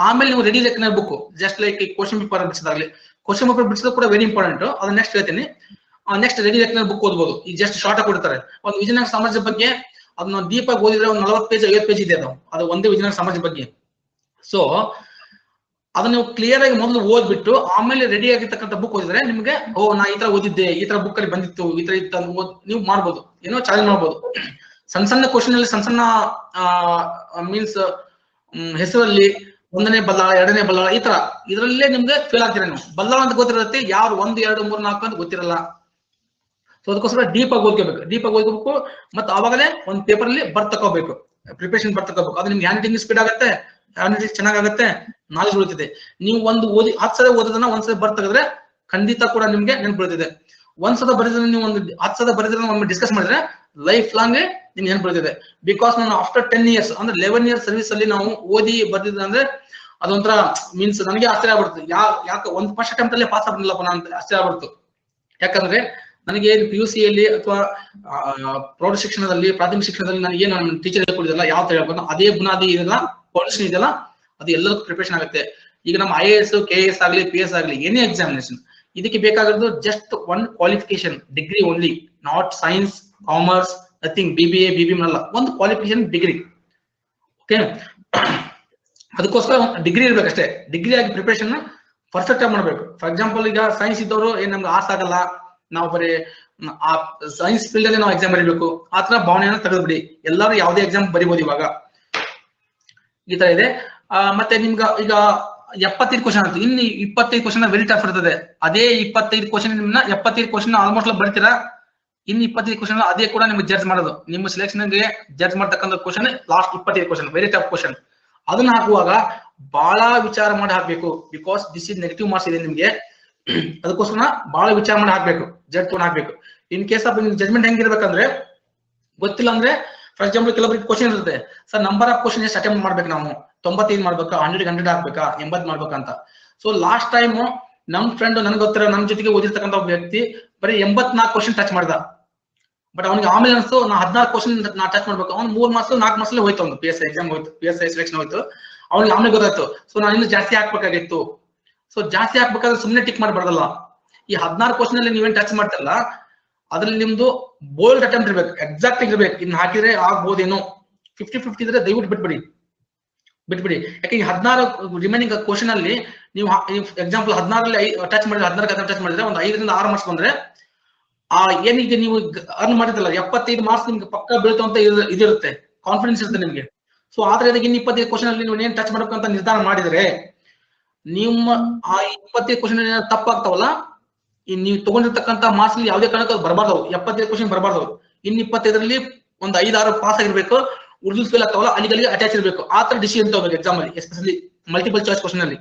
ಆಮೇಲೆ ನೀವು ರೆಡಿ ಲೆಕ್ಕ book just like question paper ಬಿಡಿಸಿದಾಗಲಿ question paper ಬಿಡಿಸೋದು ಕೂಡ ವೆರಿ ಇಂಪಾರ್ಟೆಂಟ್ ಅದನ್ನ ನೆಕ್ಸ್ಟ್ ಹೇಳ್ತೀನಿ. ನೆಕ್ಸ್ಟ್ ರೆಡಿ ಲೆಕ್ಕನರ್ ಬುಕ್ ಓದ್ಬೋದು. ಈಗ ಜಸ್ಟ್ ಶಾರ್ಟ್ ಆಗಿ ಕೊಡ್ತಾರೆ. ಒಂದು ವಿಜಯನಗರ ಸಮಾಜ ಬಗ್ಗೆ ಅದನ್ನ ದೀಪ ಓದಿದ್ರೆ ಒಂದು ನಲವತ್ತು ಪೇಜ್ ಐವತ್ತು ಪೇಜ್ ಇದೆ ಅದು. ಅದು ಒಂದೇ ವಿಜಯನಗರ ಸಮಾಜದ ಬಗ್ಗೆ. ಸೊ ಅದನ್ನ ನೀವು ಕ್ಲಿಯರ್ ಆಗಿ ಮೊದಲು ಓದ್ಬಿಟ್ಟು ಆಮೇಲೆ ರೆಡಿ ಆಗಿರ್ತಕ್ಕಂಥ ಬುಕ್ ಓದಿದ್ರೆ ನಿಮ್ಗೆ, ಓ, ನಾ ಈ ತರ ಓದಿದ್ದೆ, ಈ ತರ ಬುಕ್ ಅಲ್ಲಿ ಬಂದಿತ್ತು, ಈ ತರ ಇತ್ತು ನೀವು ಮಾಡ್ಬೋದು. ಏನೋ ಚಾಲೆಂಜ್ ಮಾಡ್ಬೋದು. ಸಣ್ಣ ಸಣ್ಣ ಕ್ವಶನ್ ಅಲ್ಲಿ ಸಣ್ಣ ಸಣ್ಣ ಮೀನ್ಸ್ ಹೆಸರಲ್ಲಿ ಒಂದನೇ ಬಲ್ಲಾಳ, ಎರಡನೇ ಬಲ್ಲಾಳ ಈ ತರ. ಇದರಲ್ಲೇ ನಿಮ್ಗೆ ಫೇಲ್ ಆಗ್ತೀರಾ ನೀವು. ಬಲ್ಲಾಳ ಅಂತ ಗೊತ್ತಿರತ್ತೆ, ಯಾರು ಒಂದು, ಎರಡು, ಮೂರು, ನಾಲ್ಕು ಅಂತ ಗೊತ್ತಿರಲ್ಲ. ಸೊ ಅದಕ್ಕೋಸ್ಕರ ಡೀಪ್ ಆಗಿ ಓದ್ಕೋಬೇಕು. ಡೀಪ್ ಆಗಿ ಓದ್ಕೋಬೇಕು ಮತ್ತೆ ಅವಾಗಲೇ ಒಂದು ಪೇಪರ್ ಅಲ್ಲಿ ಬರ್ತ್ ತಗೋಬೇಕು ಪ್ರಿಪರೇಷನ್ ಬರ್ತ್ ತಗೋಬೇಕು ಅದು ನಿಮ್ಗೆ ಹ್ಯಾಂಡ್ ಸ್ಪೀಡ್ ಆಗುತ್ತೆ ಹ್ಯಾಂಡ್ ಚೆನ್ನಾಗುತ್ತೆ ನಾಲೆಜ್ ಉಳಿತದೆ. ನೀವು ಒಂದು ಓದಿ, ಹತ್ತು ಸಲ ಓದೋದನ್ನ ಒಂದ್ಸಲ ತೆಗೆದ್ರೆ ಖಂಡಿತ ಕೂಡ ನಿಮ್ಗೆ ನೆನಪು ಬೀಳ್ತಿದೆ. ಒಂದ್ಸಲ ಬರೆದ್ರೆ ನೀವು ಒಂದು, ಹತ್ತು ಸಲ ಬರೆದ್ರೆ ಒಮ್ಮೆ ಡಿಸ್ಕಸ್ ಮಾಡಿದ್ರೆ ಲೈಫ್ ಲಾಂಗ್ ನಿಮ್ಗೆ ನೆನಪು ಬೀಳ್ತಿದೆ. ಬಿಕಾಸ್ ನಾನು ಆಫ್ಟರ್ ಟೆನ್ ಇಯರ್ಸ್ ಅಂದ್ರೆ ಲೆವೆನ್ ಇಯರ್ಸ್ ಸರ್ವಿಸ್ ಅಲ್ಲಿ ನಾವು ಓದಿ ಬರ್ದಿದ್ರೆ ಅಂದ್ರೆ ಅದೊಂಥರ ಮೀನ್ಸ್ ನನಗೆ ಆಶ್ಚರ್ಯ ಆಗ್ಬಿಡ್ತು. ಯಾಕೆ ಒಂದ್ ಫಸ್ಟ್ ಅಟೆಂಪ್ಟ್ ಅಲ್ಲೇ ಪಾಸ್ ಆಗ್ಬಿಡ್ಲಪ್ಪ ನಾನು ಆಶ್ಚರ್ಯ ಆಗ್ಬಿಡ್ತು. ಯಾಕಂದ್ರೆ ನನಗೆ ಪಿ ಯು ಸಿಯಲ್ಲಿ ಅಥವಾ ಪ್ರೌಢ ಶಿಕ್ಷಣದಲ್ಲಿ, ಪ್ರಾಥಮಿಕ ಶಿಕ್ಷಣದಲ್ಲಿ ನನಗೆ ಏನು ಟೀಚರ್ ಹೇಳ್ಕೊಡಿದಲ್ಲ ಯಾವ ತರ ಹೇಳ್ಬೋದು ಅದೇ ಬುನಾದಿ ಇದೆಲ್ಲ ಫೌಂಡೇಶನ್ ಇದೆಯಲ್ಲ ಅದು ಎಲ್ಲದಕ್ಕೂ ಪ್ರಿಪರೇಷನ್ ಆಗುತ್ತೆ. ಈಗ ನಮ್ಮ I A S K S ಆಗಲಿ ಪಿ ಎಸ್ ಆಗಲಿ, ಏನೇ ಎಕ್ಸಾಮಿನೇಷನ್ ಇದಕ್ಕೆ ಬೇಕಾಗಿರೋದು just one qualification degree only not science commerce nothing B B A B B ಅಲ್ಲ ಒಂದು ಕ್ವಾಲಿಫಿಕೇಶನ್ ಡಿಗ್ರಿ ಓಕೆ ಅದಕ್ಕೋಸ್ಕರ ಡಿಗ್ರಿ ಇರ್ಬೇಕಷ್ಟೇ. ಡಿಗ್ರಿ ಆಗಿ ಪ್ರಿಪರೇಷನ್ ಪರ್ಫೆಕ್ಟ್ ಆಗಿ ಮಾಡ್ಬೇಕು. ಫಾರ್ ಎಕ್ಸಾಂಪಲ್ ಈಗ ಸೈನ್ಸ್ ಇದ್ದವರು ಏನ್ ನಮ್ಗೆ ಆರ್ಟ್ಸ್ ಆಗಲ್ಲ ನಾವು ಬರೀ ಆ ಸೈನ್ಸ್ ಫೀಲ್ಡ್ ಅಲ್ಲಿ ನಾವು ಎಕ್ಸಾಮ್ ಬರೀಬೇಕು. ಆ ತರ ಭಾವನೆಯನ್ನ ತೆಗೆದ್ಬಿಡಿ. ಎಲ್ಲರೂ ಯಾವುದೇ ಎಕ್ಸಾಮ್ ಬರಿಬೋದು ಇವಾಗ. ಈ ತರ ಇದೆ. ಮತ್ತೆ ನಿಮ್ಗ ಈಗ ಎಪ್ಪತ್ತೈದು ಕ್ವಶನ್ ಆಯ್ತು. ಇನ್ನು ಇಪ್ಪತ್ತೈದು ಕ್ವಶನ್ ವೆರಿ ಟಫ್ ಇರ್ತದೆ. ಅದೇ ಇಪ್ಪತ್ತೈದು ಕ್ವಶನ್ ನಿಮ್ನ ಎಪ್ಪತ್ತೈದು ಕ್ವಶನ್ ಆಲ್ಮೋಸ್ಟ್ ಬರ್ತೀರಾ? ಇನ್ನು ಇಪ್ಪತ್ತೈದು ಕ್ವಶನ್ ಅದೇ ಕೂಡ ನಿಮ್ಗೆ ಜಡ್ಜ್ ಮಾಡೋದು. ನಿಮ್ಮ ಸೆಲೆಕ್ಷನ್ಗೆ ಜಡ್ಜ್ ಮಾಡ್ತಕ್ಕಂಥ ಕ್ವಶನ್ ಲಾಸ್ಟ್ ಇಪ್ಪತ್ತೈದು ಕ್ವಶನ್ ವೆರಿ ಟಫ್ ಕ್ವಶನ್ ಅದನ್ನ ಹಾಕುವಾಗ ಬಹಳ ವಿಚಾರ ಮಾಡಿ ಹಾಕ್ಬೇಕು. Because this is negative marks ಇದೆ ನಿಮ್ಗೆ. ಅದಕ್ಕೋಸ್ಕರ ಬಹಳ ವಿಚಾರ ಮಾಡಿ ಹಾಕ್ಬೇಕು. ಜಡ್ ತಗೊಂಡ್ ಹಾಕ್ಬೇಕು. ಇನ್ ಕೇಸ್ ಆಫ್ ಜಜ್ಮೆಂಟ್ ಹೆಂಗಿರ್ಬೇಕಂದ್ರೆ ಗೊತ್ತಿಲ್ಲ ಅಂದ್ರೆ ಫಾರ್ ಎಕ್ಸಾಂಪಲ್ ಕೆಲವರಿಗೆ ಕ್ವಶನ್ ಇರುತ್ತೆ. ಸರ್ ನಂಬರ್ ಆಫ್ ಕ್ವಶನ್ ಎಷ್ಟು ಅಟೆಂಪ್ಟ್ ಮಾಡ್ಬೇಕು ನಾವು? ತೊಂಬತ್ತೈದು ಮಾಡ್ಬೇಕಾ? ಹಂಡ್ರೆಡ್ ಹಂಡ್ರೆಡ್ ಹಾಕ್ಬೇಕಾ? ಎಂಬತ್ ಮಾಡ್ಬೇಕಂತ. ಸೊ ಲಾಸ್ಟ್ ಟೈಮ್ ನಮ್ ಫ್ರೆಂಡ್ ನನ್ಗೆ ಗೊತ್ತಿರೋ, ನಮ್ ಜೊತೆಗೆ ಓದಿರ್ತಕ್ಕಂಥ ಒಬ್ಬ ವ್ಯಕ್ತಿ ಬರೀ ಎಂಬತ್ನಾಲ್ಕು ಕ್ವಶನ್ ಟಚ್ ಮಾಡ್ದ. ಬಟ್ ಅವ್ನಿಗೆ ಆಮೇಲೆ ಅನ್ಸು, ನಾ ಹದಿನಾರು ಕ್ವಶನ್ ನಾ ಟಚ್ ಮಾಡ್ಬೇಕು. ಅವ್ನು ಮೂರ್ ಮಾರ್ಕ್ಸ್ ನಾಲ್ಕು ಮಾರ್ಕ್ಸ್ ಹೋಯ್ತು ಅವ್ನು ಪಿ ಎಸ್ ಐ ಎಕ್ಸಾಮ್ ಹೋಯ್ತು ಪಿ ಎಸ್ ಐ ಸೆಲೆಕ್ಷನ್ ಹೋಯ್ತು. ಅವ್ನಿಗೆ ಆಮೇಲೆ ಗೊತ್ತಾಯ್ತು ಸೊ ನಾನು ಇನ್ನು ಜಾಸ್ತಿ ಹಾಕ್ಬೇಕಾಗಿತ್ತು. ಸೊ ಜಾಸ್ತಿ ಹಾಕ್ಬೇಕಾದ್ರೆ ಸುಮ್ಮನೆ ಟಿಕ್ ಮಾಡಬಾರ್ದಲ್ಲ. ಈ ಹದಿನಾರು ಕ್ವಶನ್ ಅಲ್ಲಿ ನೀವೇನ್ ಟಚ್ ಮಾಡ್ತಾರಲ್ಲ, ಅದ್ರಲ್ಲಿ ನಿಮ್ದು ಬೋಲ್ಡ್ ಅಟೆಂಪ್ಟ್ ಇರ್ಬೇಕು ಎಕ್ಸಾಕ್ಟ್ ಇರ್ಬೇಕು ಇನ್ನು ಹಾಕಿದ್ರೆ ಆಗ್ಬೋದೇನೋ. ಫಿಫ್ಟಿ ಫಿಫ್ಟಿ ಇದ್ರೆ ದಯವಿಟ್ಟು ಬಿಟ್ಬಿಡಿ. ಬಿಟ್ಬಿಡಿ. ಯಾಕೆ ಈ ಹದಿನಾರು ರಿಮೈನಿಂಗ್ ಕ್ವಶನ್ ಅಲ್ಲಿ ನೀವು ಎಕ್ಸಾಂಪಲ್ ಹದಿನಾರಲ್ಲಿ ಟಚ್ ಮಾಡಿದ್ರೆ ಹದಿನಾರು ಟಚ್ ಮಾಡಿದ್ರೆ ಒಂದು ಐದರಿಂದ ಆರು ಮಾರ್ಕ್ಸ್ ಬಂದ್ರೆ, ಆ ಏನಿಗೆ ನೀವು ಅರ್ನ್ ಮಾಡಿದ್ರಲ್ಲ ಎಪ್ಪತ್ತೈದು ಮಾರ್ಕ್ಸ್ ನಿಮ್ಗೆ ಪಕ್ಕ ಬೀಳ್ತು ಅಂತ ಇದ್- ಇದಿರುತ್ತೆ. ಕಾನ್ಫಿಡೆನ್ಸ್ ಇರುತ್ತೆ ನಿಮ್ಗೆ. ಸೊ ಆದ್ರೆ ಅದಕ್ಕೆ ಇನ್ನು ಇಪ್ಪತ್ತೈದು ಕ್ವಶನ್ ಅಲ್ಲಿ ನೀವು ಏನು ಟಚ್ ಮಾಡಬೇಕು ಅಂತ ನಿರ್ಧಾರ ಮಾಡಿದ್ರೆ, ನಿಮ್ಮ ಆ ಇಪ್ಪತ್ತೈದು ಕ್ವಶನ್ ತಪ್ಪಾಗ್ತಾವಲ್ಲ ಇನ್ ನೀವು ತಗೊಂಡಿರ್ತಕ್ಕಂಥ ಮಾರ್ಕ್ಸ್ ಯಾವುದೇ ಕಾರಣಕ್ಕೂ ಬರಬಾರ್ದು. ಎಪ್ಪತ್ತೈದು ಕ್ವಶನ್ ಬರಬಾರ್ದು. ಇನ್ ಇಪ್ಪತ್ತೈದರಲ್ಲಿ ಒಂದು ಐದಾರು ಪಾಸ್ ಆಗಿರ್ಬೇಕು. ಉರ್ದು ಫೇಲ್ ಆಗ್ತಾವಲ್ಲ ಅಲ್ಲಿಗೆ ಅಟ್ಯಾಚ್ ಇರಬೇಕು. ಆ ಥರ ಡಿಸಿಷನ್ ತಗೋಬೇಕು ಎಕ್ಸಾಮ್ ಅಲ್ಲಿ ಎಸ್ಪೆಷಲಿ ಮಲ್ಟಿಪಲ್ ಚಾಯ್ಸ್ ಕ್ವಶನ್ ಅಲ್ಲಿ.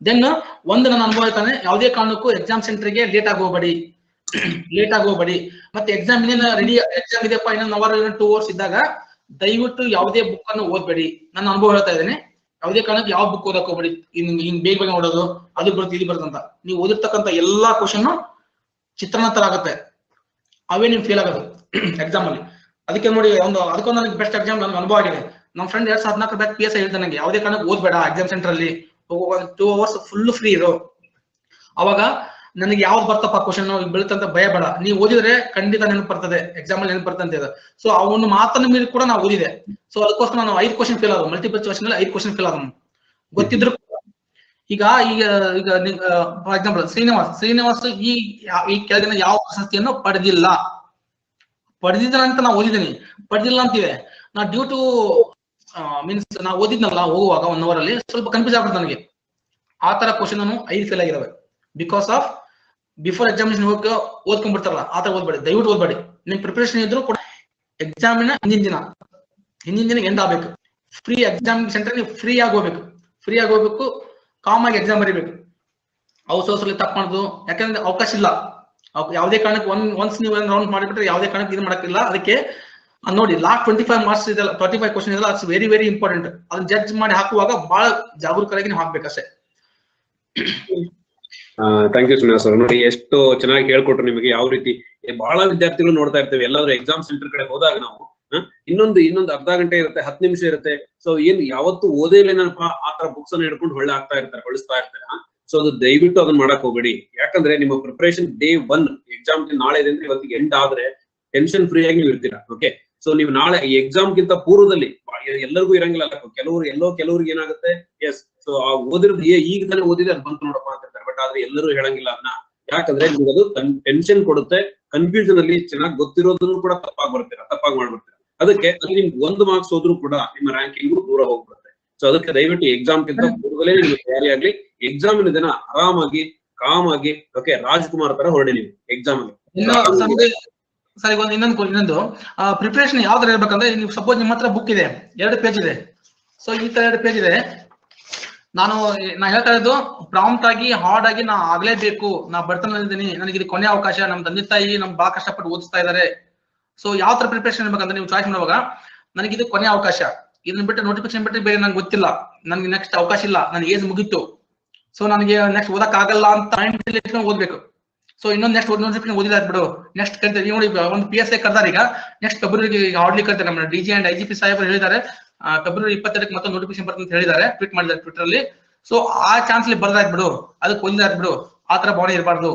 ದೆನ್ ಒಂದು ನನ್ನ ಅನುಭವ ಹೇಳ್ತಾನೆ, ಯಾವುದೇ ಕಾರಣಕ್ಕೂ ಎಕ್ಸಾಮ್ ಸೆಂಟರ್ಗೆ ಲೇಟ್ ಆಗಿ ಲೇಟ್ ಆಗಿ ಮತ್ತೆ ಎಕ್ಸಾಮ್ ಇನ್ನೇನು ರೆಡಿ ಎಕ್ಸಾಮ್ ಇದೆಯಪ್ಪ ಇನ್ನೊಂದು ಅವರ್ ಟೂ ಅವರ್ಸ್ ಇದ್ದಾಗ ದಯವಿಟ್ಟು ಯಾವುದೇ ಬುಕ್ ಅನ್ನು ಓದ್ಬೇಡಿ. ನನ್ನ ಅನುಭವ ಹೇಳ್ತಾ ಇದ್ದೇನೆ. ಯಾವುದೇ ಕಾರಣಕ್ಕೆ ಯಾವ ಬುಕ್ ಓದಕ್ ಹೋಗ್ಬೇಡಿ. ಹಿಂಗ್ ಹಿಂಗ್ ಬೇಗ ಬೇಗ ನೋಡೋದು ಅದು ಬರುತ್ತೆ, ಇದು ಬರುತ್ತೆ ನೀವು ಓದಿರ್ತಕ್ಕಂಥ ಎಲ್ಲಾ ಕ್ವಶನ್ ಚಿತ್ರಣ ತರ ಆಗುತ್ತೆ ಅವೇ ನಿಮ್ ಫೇಲ್ ಆಗೋದು. ಎಕ್ಸಾಮ್ ಅಲ್ಲಿ. ಅದಕ್ಕೆ ನೋಡಿ, ಒಂದು, ಅದಕ್ಕೊಂದು ನನಗೆ ಬೆಸ್ಟ್ ಎಕ್ಸಾಮ್ ನನ್ಗೆ ಅನುಭವ ಆಗಿದೆ. ನಮ್ಮ ಫ್ರೆಂಡ್ ಎರಡ್ ಸಾವಿರದ ಹದಿನಾಲ್ಕು ಬ್ಯಾಕ್ ಪಿ ಎಸ್ ಹೇಳ್ತಾನೆ ನನಗೆ ಯಾವುದೇ ಕಾರಣಕ್ಕೆ ಓದ್ಬೇಡ ಎಕ್ಸಾಮ್ ಸೆಂಟರ್ ಅಲ್ಲಿ ಟೂ ಅವರ್ಸ್ ಫುಲ್ ಫ್ರೀ ಇರೋ. ಅವಾಗ ನನಗೆ ಯಾವ್ದು ಬರ್ತಪ್ಪ ಕ್ವಶನ್ ಬೀಳುತ್ತಂತ ಭಯ ಬೇಡ. ನೀವು ಓದಿದ್ರೆ ಖಂಡಿತ ನೆನಪು ಬರ್ತದೆ. ಎಕ್ಸಾಮ್ ಅಲ್ಲಿ ನೆನಪು ಬರ್ತಂತೆ ಇದು ಸೊ ಅವನು ಮಾತನ್ನ ಮೀರಿ ಕೂಡ ನಾವು ಓದಿದೆ. ಸೊ ಅದಕ್ಕೋಸ್ಕರ ನಾನು ಐದು ಕ್ವಶನ್ ಫೇಲ್ ಆದವು. ಮಲ್ಟಿಪಲ್ ಚಾಯ್ಸ್ನಲ್ಲಿ ಐದು ಕ್ವಶನ್ ಫೇಲ್ ಆದವು. ಗೊತ್ತಿದ್ರು. ಈಗ ಈಗ ಈಗ ಫಾರ್ ಎಕ್ಸಾಂಪಲ್ ಶ್ರೀನಿವಾಸ್. ಶ್ರೀನಿವಾಸ್ ಈ ಈ ಕೆಳಗಿನ ಯಾವ ಪ್ರಶಸ್ತಿಯನ್ನು ಪಡೆದಿಲ್ಲ. ಪಡೆದಿದ್ದಾನೆ ಅಂತ ನಾವು ಓದಿದ್ದೀನಿ. ಪಡೆದಿಲ್ಲ ಅಂತಿದೆ. ನಾ ಡ್ಯೂ ಟು ಮೀನ್ಸ್ ನಾ ಓದಿದ್ನಲ್ಲ ಹೋಗುವಾಗ ಒನ್ ಅವರ್ ಅಲ್ಲಿ ಸ್ವಲ್ಪ ಕನ್ಫ್ಯೂಸ್ ಆಗ್ಬಿಡ್ತು ನನಗೆ. ಆ ತರ ಕ್ವಶನ್ ಐದು ಫೇಲ್ ಆಗಿದಾವೆ. ಬಿಕಾಸ್ ಆಫ್ ಬಿಫೋರ್ ಎಕ್ಸಾಮಿನೇಷನ್ ಹೋಗಿ ಓದ್ಕೊಂಡ್ಬಿಡ್ತಾರಲ್ಲ ಆ ತರ ಓದ್ಬೇಡಿ, ದಯವಿಟ್ಟು ಓದ್ಬೇಡಿ. ನಿಮ್ ಪ್ರಿಪರೇಷನ್ ಇದ್ರು ಕೂಡ ಎಕ್ಸಾಮಿನ ಹಿಂದಿನ ದಿನ. ಹಿಂದಿನ ದಿನ ಎಂಡ್ ಆಗ್ಬೇಕು. ಫ್ರೀ ಎಕ್ಸಾಮ್ ಸೆಂಟರ್ ನೀವು ಫ್ರೀ ಆಗಿ ಹೋಗ್ಬೇಕು. ಫ್ರೀ ಆಗಿ ಹೋಗ್ಬೇಕು ಕಾಮ್ ಆಗಿ ಎಕ್ಸಾಮ್ ಬರೀಬೇಕು. ಸೋಸಲ್ಲಿ ತಪ್ಪು ಮಾಡೋದು, ಯಾಕಂದ್ರೆ ಅವಕಾಶ ಇಲ್ಲ. ಯಾವುದೇ ಕಾರಣಕ್ಕೆ ಒಂದ್ ಒನ್ಸ್ ನೀವು ರೌಂಡ್ ಮಾಡಿಬಿಟ್ರೆ ಯಾವುದೇ ಕಾರಣಕ್ಕೆ ಇದು ಮಾಡಕ್ಕಿಲ್ಲ. ಅದಕ್ಕೆ ನೋಡಿ ಲಾಸ್ಟ್ ಟ್ವೆಂಟಿ ಫೈವ್ ಮಾರ್ಕ್ಸ್ ಇದೆಲ್ಲ ಟ್ವೆಂಟಿ ಫೈವ್ ಕ್ವಶನ್ ಇದೆಲ್ಲ ಅಟ್ಸ್ ವೆರಿ ವೆರಿ ಇಂಪಾರ್ಟೆಂಟ್ ಅದನ್ನ ಜಡ್ಜ್ ಮಾಡಿ ಹಾಕುವಾಗ ಬಹಳ ಜಾಗರೂಕರಾಗಿ ನೀವು ಹಾಕ್ಬೇಕಷ್ಟೇ. Thank you so much sir. ನೋಡಿ, ಎಷ್ಟು ಚೆನ್ನಾಗಿ ಹೇಳ್ಕೊಟ್ರು ನಿಮಗೆ ಯಾವ ರೀತಿ ಬಹಳ ವಿದ್ಯಾರ್ಥಿಗಳು ನೋಡ್ತಾ ಇರ್ತೇವೆ. ಎಲ್ಲಾದ್ರೂ ಎಕ್ಸಾಮ್ ಸೆಂಟರ್ ಕಡೆ ಹೋದಾಗ ನಾವು? ಇನ್ನೊಂದು ಇನ್ನೊಂದು ಅರ್ಧ ಗಂಟೆ ಇರುತ್ತೆ, ಹತ್ತು ನಿಮಿಷ ಇರುತ್ತೆ. ಸೊ ಏನ್ ಯಾವತ್ತು ಓದೇ ಆ ತರ ಬುಕ್ಸ್ ಅನ್ನ ಹಿಡ್ಕೊಂಡು ಹೊಳ್ಳೆ ಆಗ್ತಾ ಇರ್ತಾರೆ, ಹೊಳಿಸ್ತಾ ಇರ್ತಾರೆ ಸೊ ಅದು ದಯವಿಟ್ಟು ಅದನ್ನ ಮಾಡಕ್ ಹೋಗ್ಬೇಡಿ. ಯಾಕಂದ್ರೆ ನಿಮ್ಮ ಪ್ರಿಪರೇಷನ್ ಡೇ ಒನ್ ಎಕ್ಸಾಮ್ ನಾಳೆ ಅಂದ್ರೆ ಇವತ್ತಿಗೆ ಎಂಡ್ ಆದ್ರೆ ಟೆನ್ಷನ್ ಫ್ರೀ ಆಗಿ ನೀವು ಇರ್ತೀರಾ ಓಕೆ ಸೊ ನೀವು ನಾಳೆ ಎಕ್ಸಾಮ್ ಗಿಂತ ಪೂರ್ವದಲ್ಲಿ ಎಲ್ಲರಿಗೂ ಇರಂಗಿಲ್ಲ ಕೆಲವರು ಎಲ್ಲೋ ಕೆಲವ್ರಿಗೆ ಏನಾಗುತ್ತೆ? ಎಸ್ ಸೊ ಆ ಓದಿರೋದು ಈಗ ತಾನೇ ಓದಿದೆ, ಅದು ಬಂತು ನೋಡಪ್ಪ ಆದ್ರೆ ಎಲ್ಲರೂ ಹೇಳಂಗಿಲ್ಲ ಅದನ್ನ. ಯಾಕಂದ್ರೆ ನಿಮ್ಗೆ ಅದು ಟೆನ್ಷನ್ ಕೊಡುತ್ತೆ ಕನ್ಫ್ಯೂಷನ್ ಅಲ್ಲಿ ಚೆನ್ನಾಗಿ ಗೊತ್ತಿರೋದನ್ನು ಕೂಡ ತಪ್ಪಾಗಿ ಬರ್ತೀರಾ, ತಪ್ಪಾಗಿ ಮಾಡ್ಬಿಡ್ತೀರಾ. ಅದಕ್ಕೆ ಅಲ್ಲಿ ನಿಮ್ಗೆ ಒಂದು ಮಾರ್ಕ್ಸ್ ಹೋದ್ರು ಕೂಡ ನಿಮ್ಮ ರ್ಯಾಂಕಿಂಗ್ ದೂರ ಹೋಗ್ಬಿಡುತ್ತೆ. ಸೊ ಅದಕ್ಕೆ ದಯವಿಟ್ಟು ಎಕ್ಸಾಮ್ ಗಿಂತ ಪೂರ್ವದಲ್ಲೇ ನಿಮ್ಗೆ ತಯಾರಿ ಆಗ್ಲಿ. ಎಕ್ಸಾಮಿನ ದಿನ ಆರಾಮಾಗಿ ಕಾಮ್ ಆಗಿ ಓಕೆ ರಾಜ್ಕುಮಾರ್ ತರ ಹೊರಡಿ ನೀವು ಎಕ್ಸಾಮ್ ಅಲ್ಲಿ. ಸರಿ, ಒಂದು ಇನ್ನೊಂದು ಇನ್ನೊಂದು. ಪ್ರಿಪರೇಷನ್ ಯಾವ ತರ ಇರ್ಬೇಕಂದ್ರೆ ನೀವು ಸಪೋಸ್ ನಿಮ್ಮ ಹತ್ರ ಬುಕ್ ಇದೆ, ಎರಡು ಪೇಜ್ ಇದೆ. ಸೊ ಈ ತರ ಎರಡು ಪೇಜ್ ಇದೆ. ನಾನು, ನಾ ಹೇಳ್ತಾ ಇದ್ದು ಪ್ರಾಂಪ್ಟ್ ಆಗಿ ಹಾರ್ಡ್ ಆಗಿ ನಾ ಆಗ್ಲೇಬೇಕು. ನಾ ಬರ್ತಾನಿದ್ದೀನಿ ನನಗೆ ಇದು ಕೊನೆ ಅವಕಾಶ. ನಮ್ ತಂದೆ ತಾಯಿ, ನಮ್ ಬಹಳ ಕಷ್ಟಪಟ್ಟು ಓದಿಸ್ತಾ ಇದಾರೆ. ಸೊ ಯಾವ ತರ ಪ್ರಿಪರೇಷನ್ ಇರ್ಬೇಕಂತ ನೀವು ಚಾಯ್ಸ್ ಮಾಡುವಾಗ, ನನಗೆ ಇದು ಕೊನೆ ಅವಕಾಶ. ಇದನ್ನ ಬಿಟ್ಟು ನೋಟಿಫಿಕೇಶನ್ ಬಿಟ್ಟು ಬೇರೆ ನಂಗೆ ಗೊತ್ತಿಲ್ಲ. ನನಗೆ ನೆಕ್ಸ್ಟ್ ಅವಕಾಶ ಇಲ್ಲ. ನನ್ ಏಜ್ ಮುಗೀತು. ಸೊ ನನಗೆ ನೆಕ್ಸ್ಟ್ ಓದಕ್ ಆಗಲ್ಲ ಅಂತ ಓದ್ಬೇಕು. ಸೊ ಇನ್ನೊಂದು ನೆಕ್ಸ್ಟ್ ನೋಟಿಫಿಕೇಶನ್ ಓದಿಲ್ಲ ಬಿಡು. ನೆಕ್ಸ್ಟ್ ಕರಿತಾರೆ ನೋಡಿ, ಒಂದು ಪಿ ಎಸ್ ಐ ಕರ್ದಾರ ಈಗ ನೆಕ್ಸ್ಟ್ ಫೆಬ್ರವರಿಗೆ ಆಡ್ಲಿ ಕರ್ತಾರೆ ನಮ್ಮ D G and I G P ಸಾಹೇಬರು ಹೇಳಿದ್ದಾರೆ. ಫೆಬ್ರವರಿ ಇಪ್ಪತ್ತೆರಡಕ್ಕೆ ಮತ್ತೆ ನೋಟಿಫಿಕೇಶನ್ ಬರ್ತದೆ ಅಂತ ಹೇಳಿದ್ದಾರೆ. ಟ್ವೀಟ್ ಮಾಡಿದ್ದಾರೆ ಟ್ವಿಟರ್ ಅಲ್ಲಿ. ಸೊ ಆ ಚಾನ್ಸ್ ಅಲ್ಲಿ ಬರ್ದಾಯ್ತು ಬಿಡು. ಅದಕ್ಕೆ ಓದಿದಾಯ್ತು ಬಿಡು. ಆ ತರ ಭಾವನೆ ಇರಬಾರ್ದು.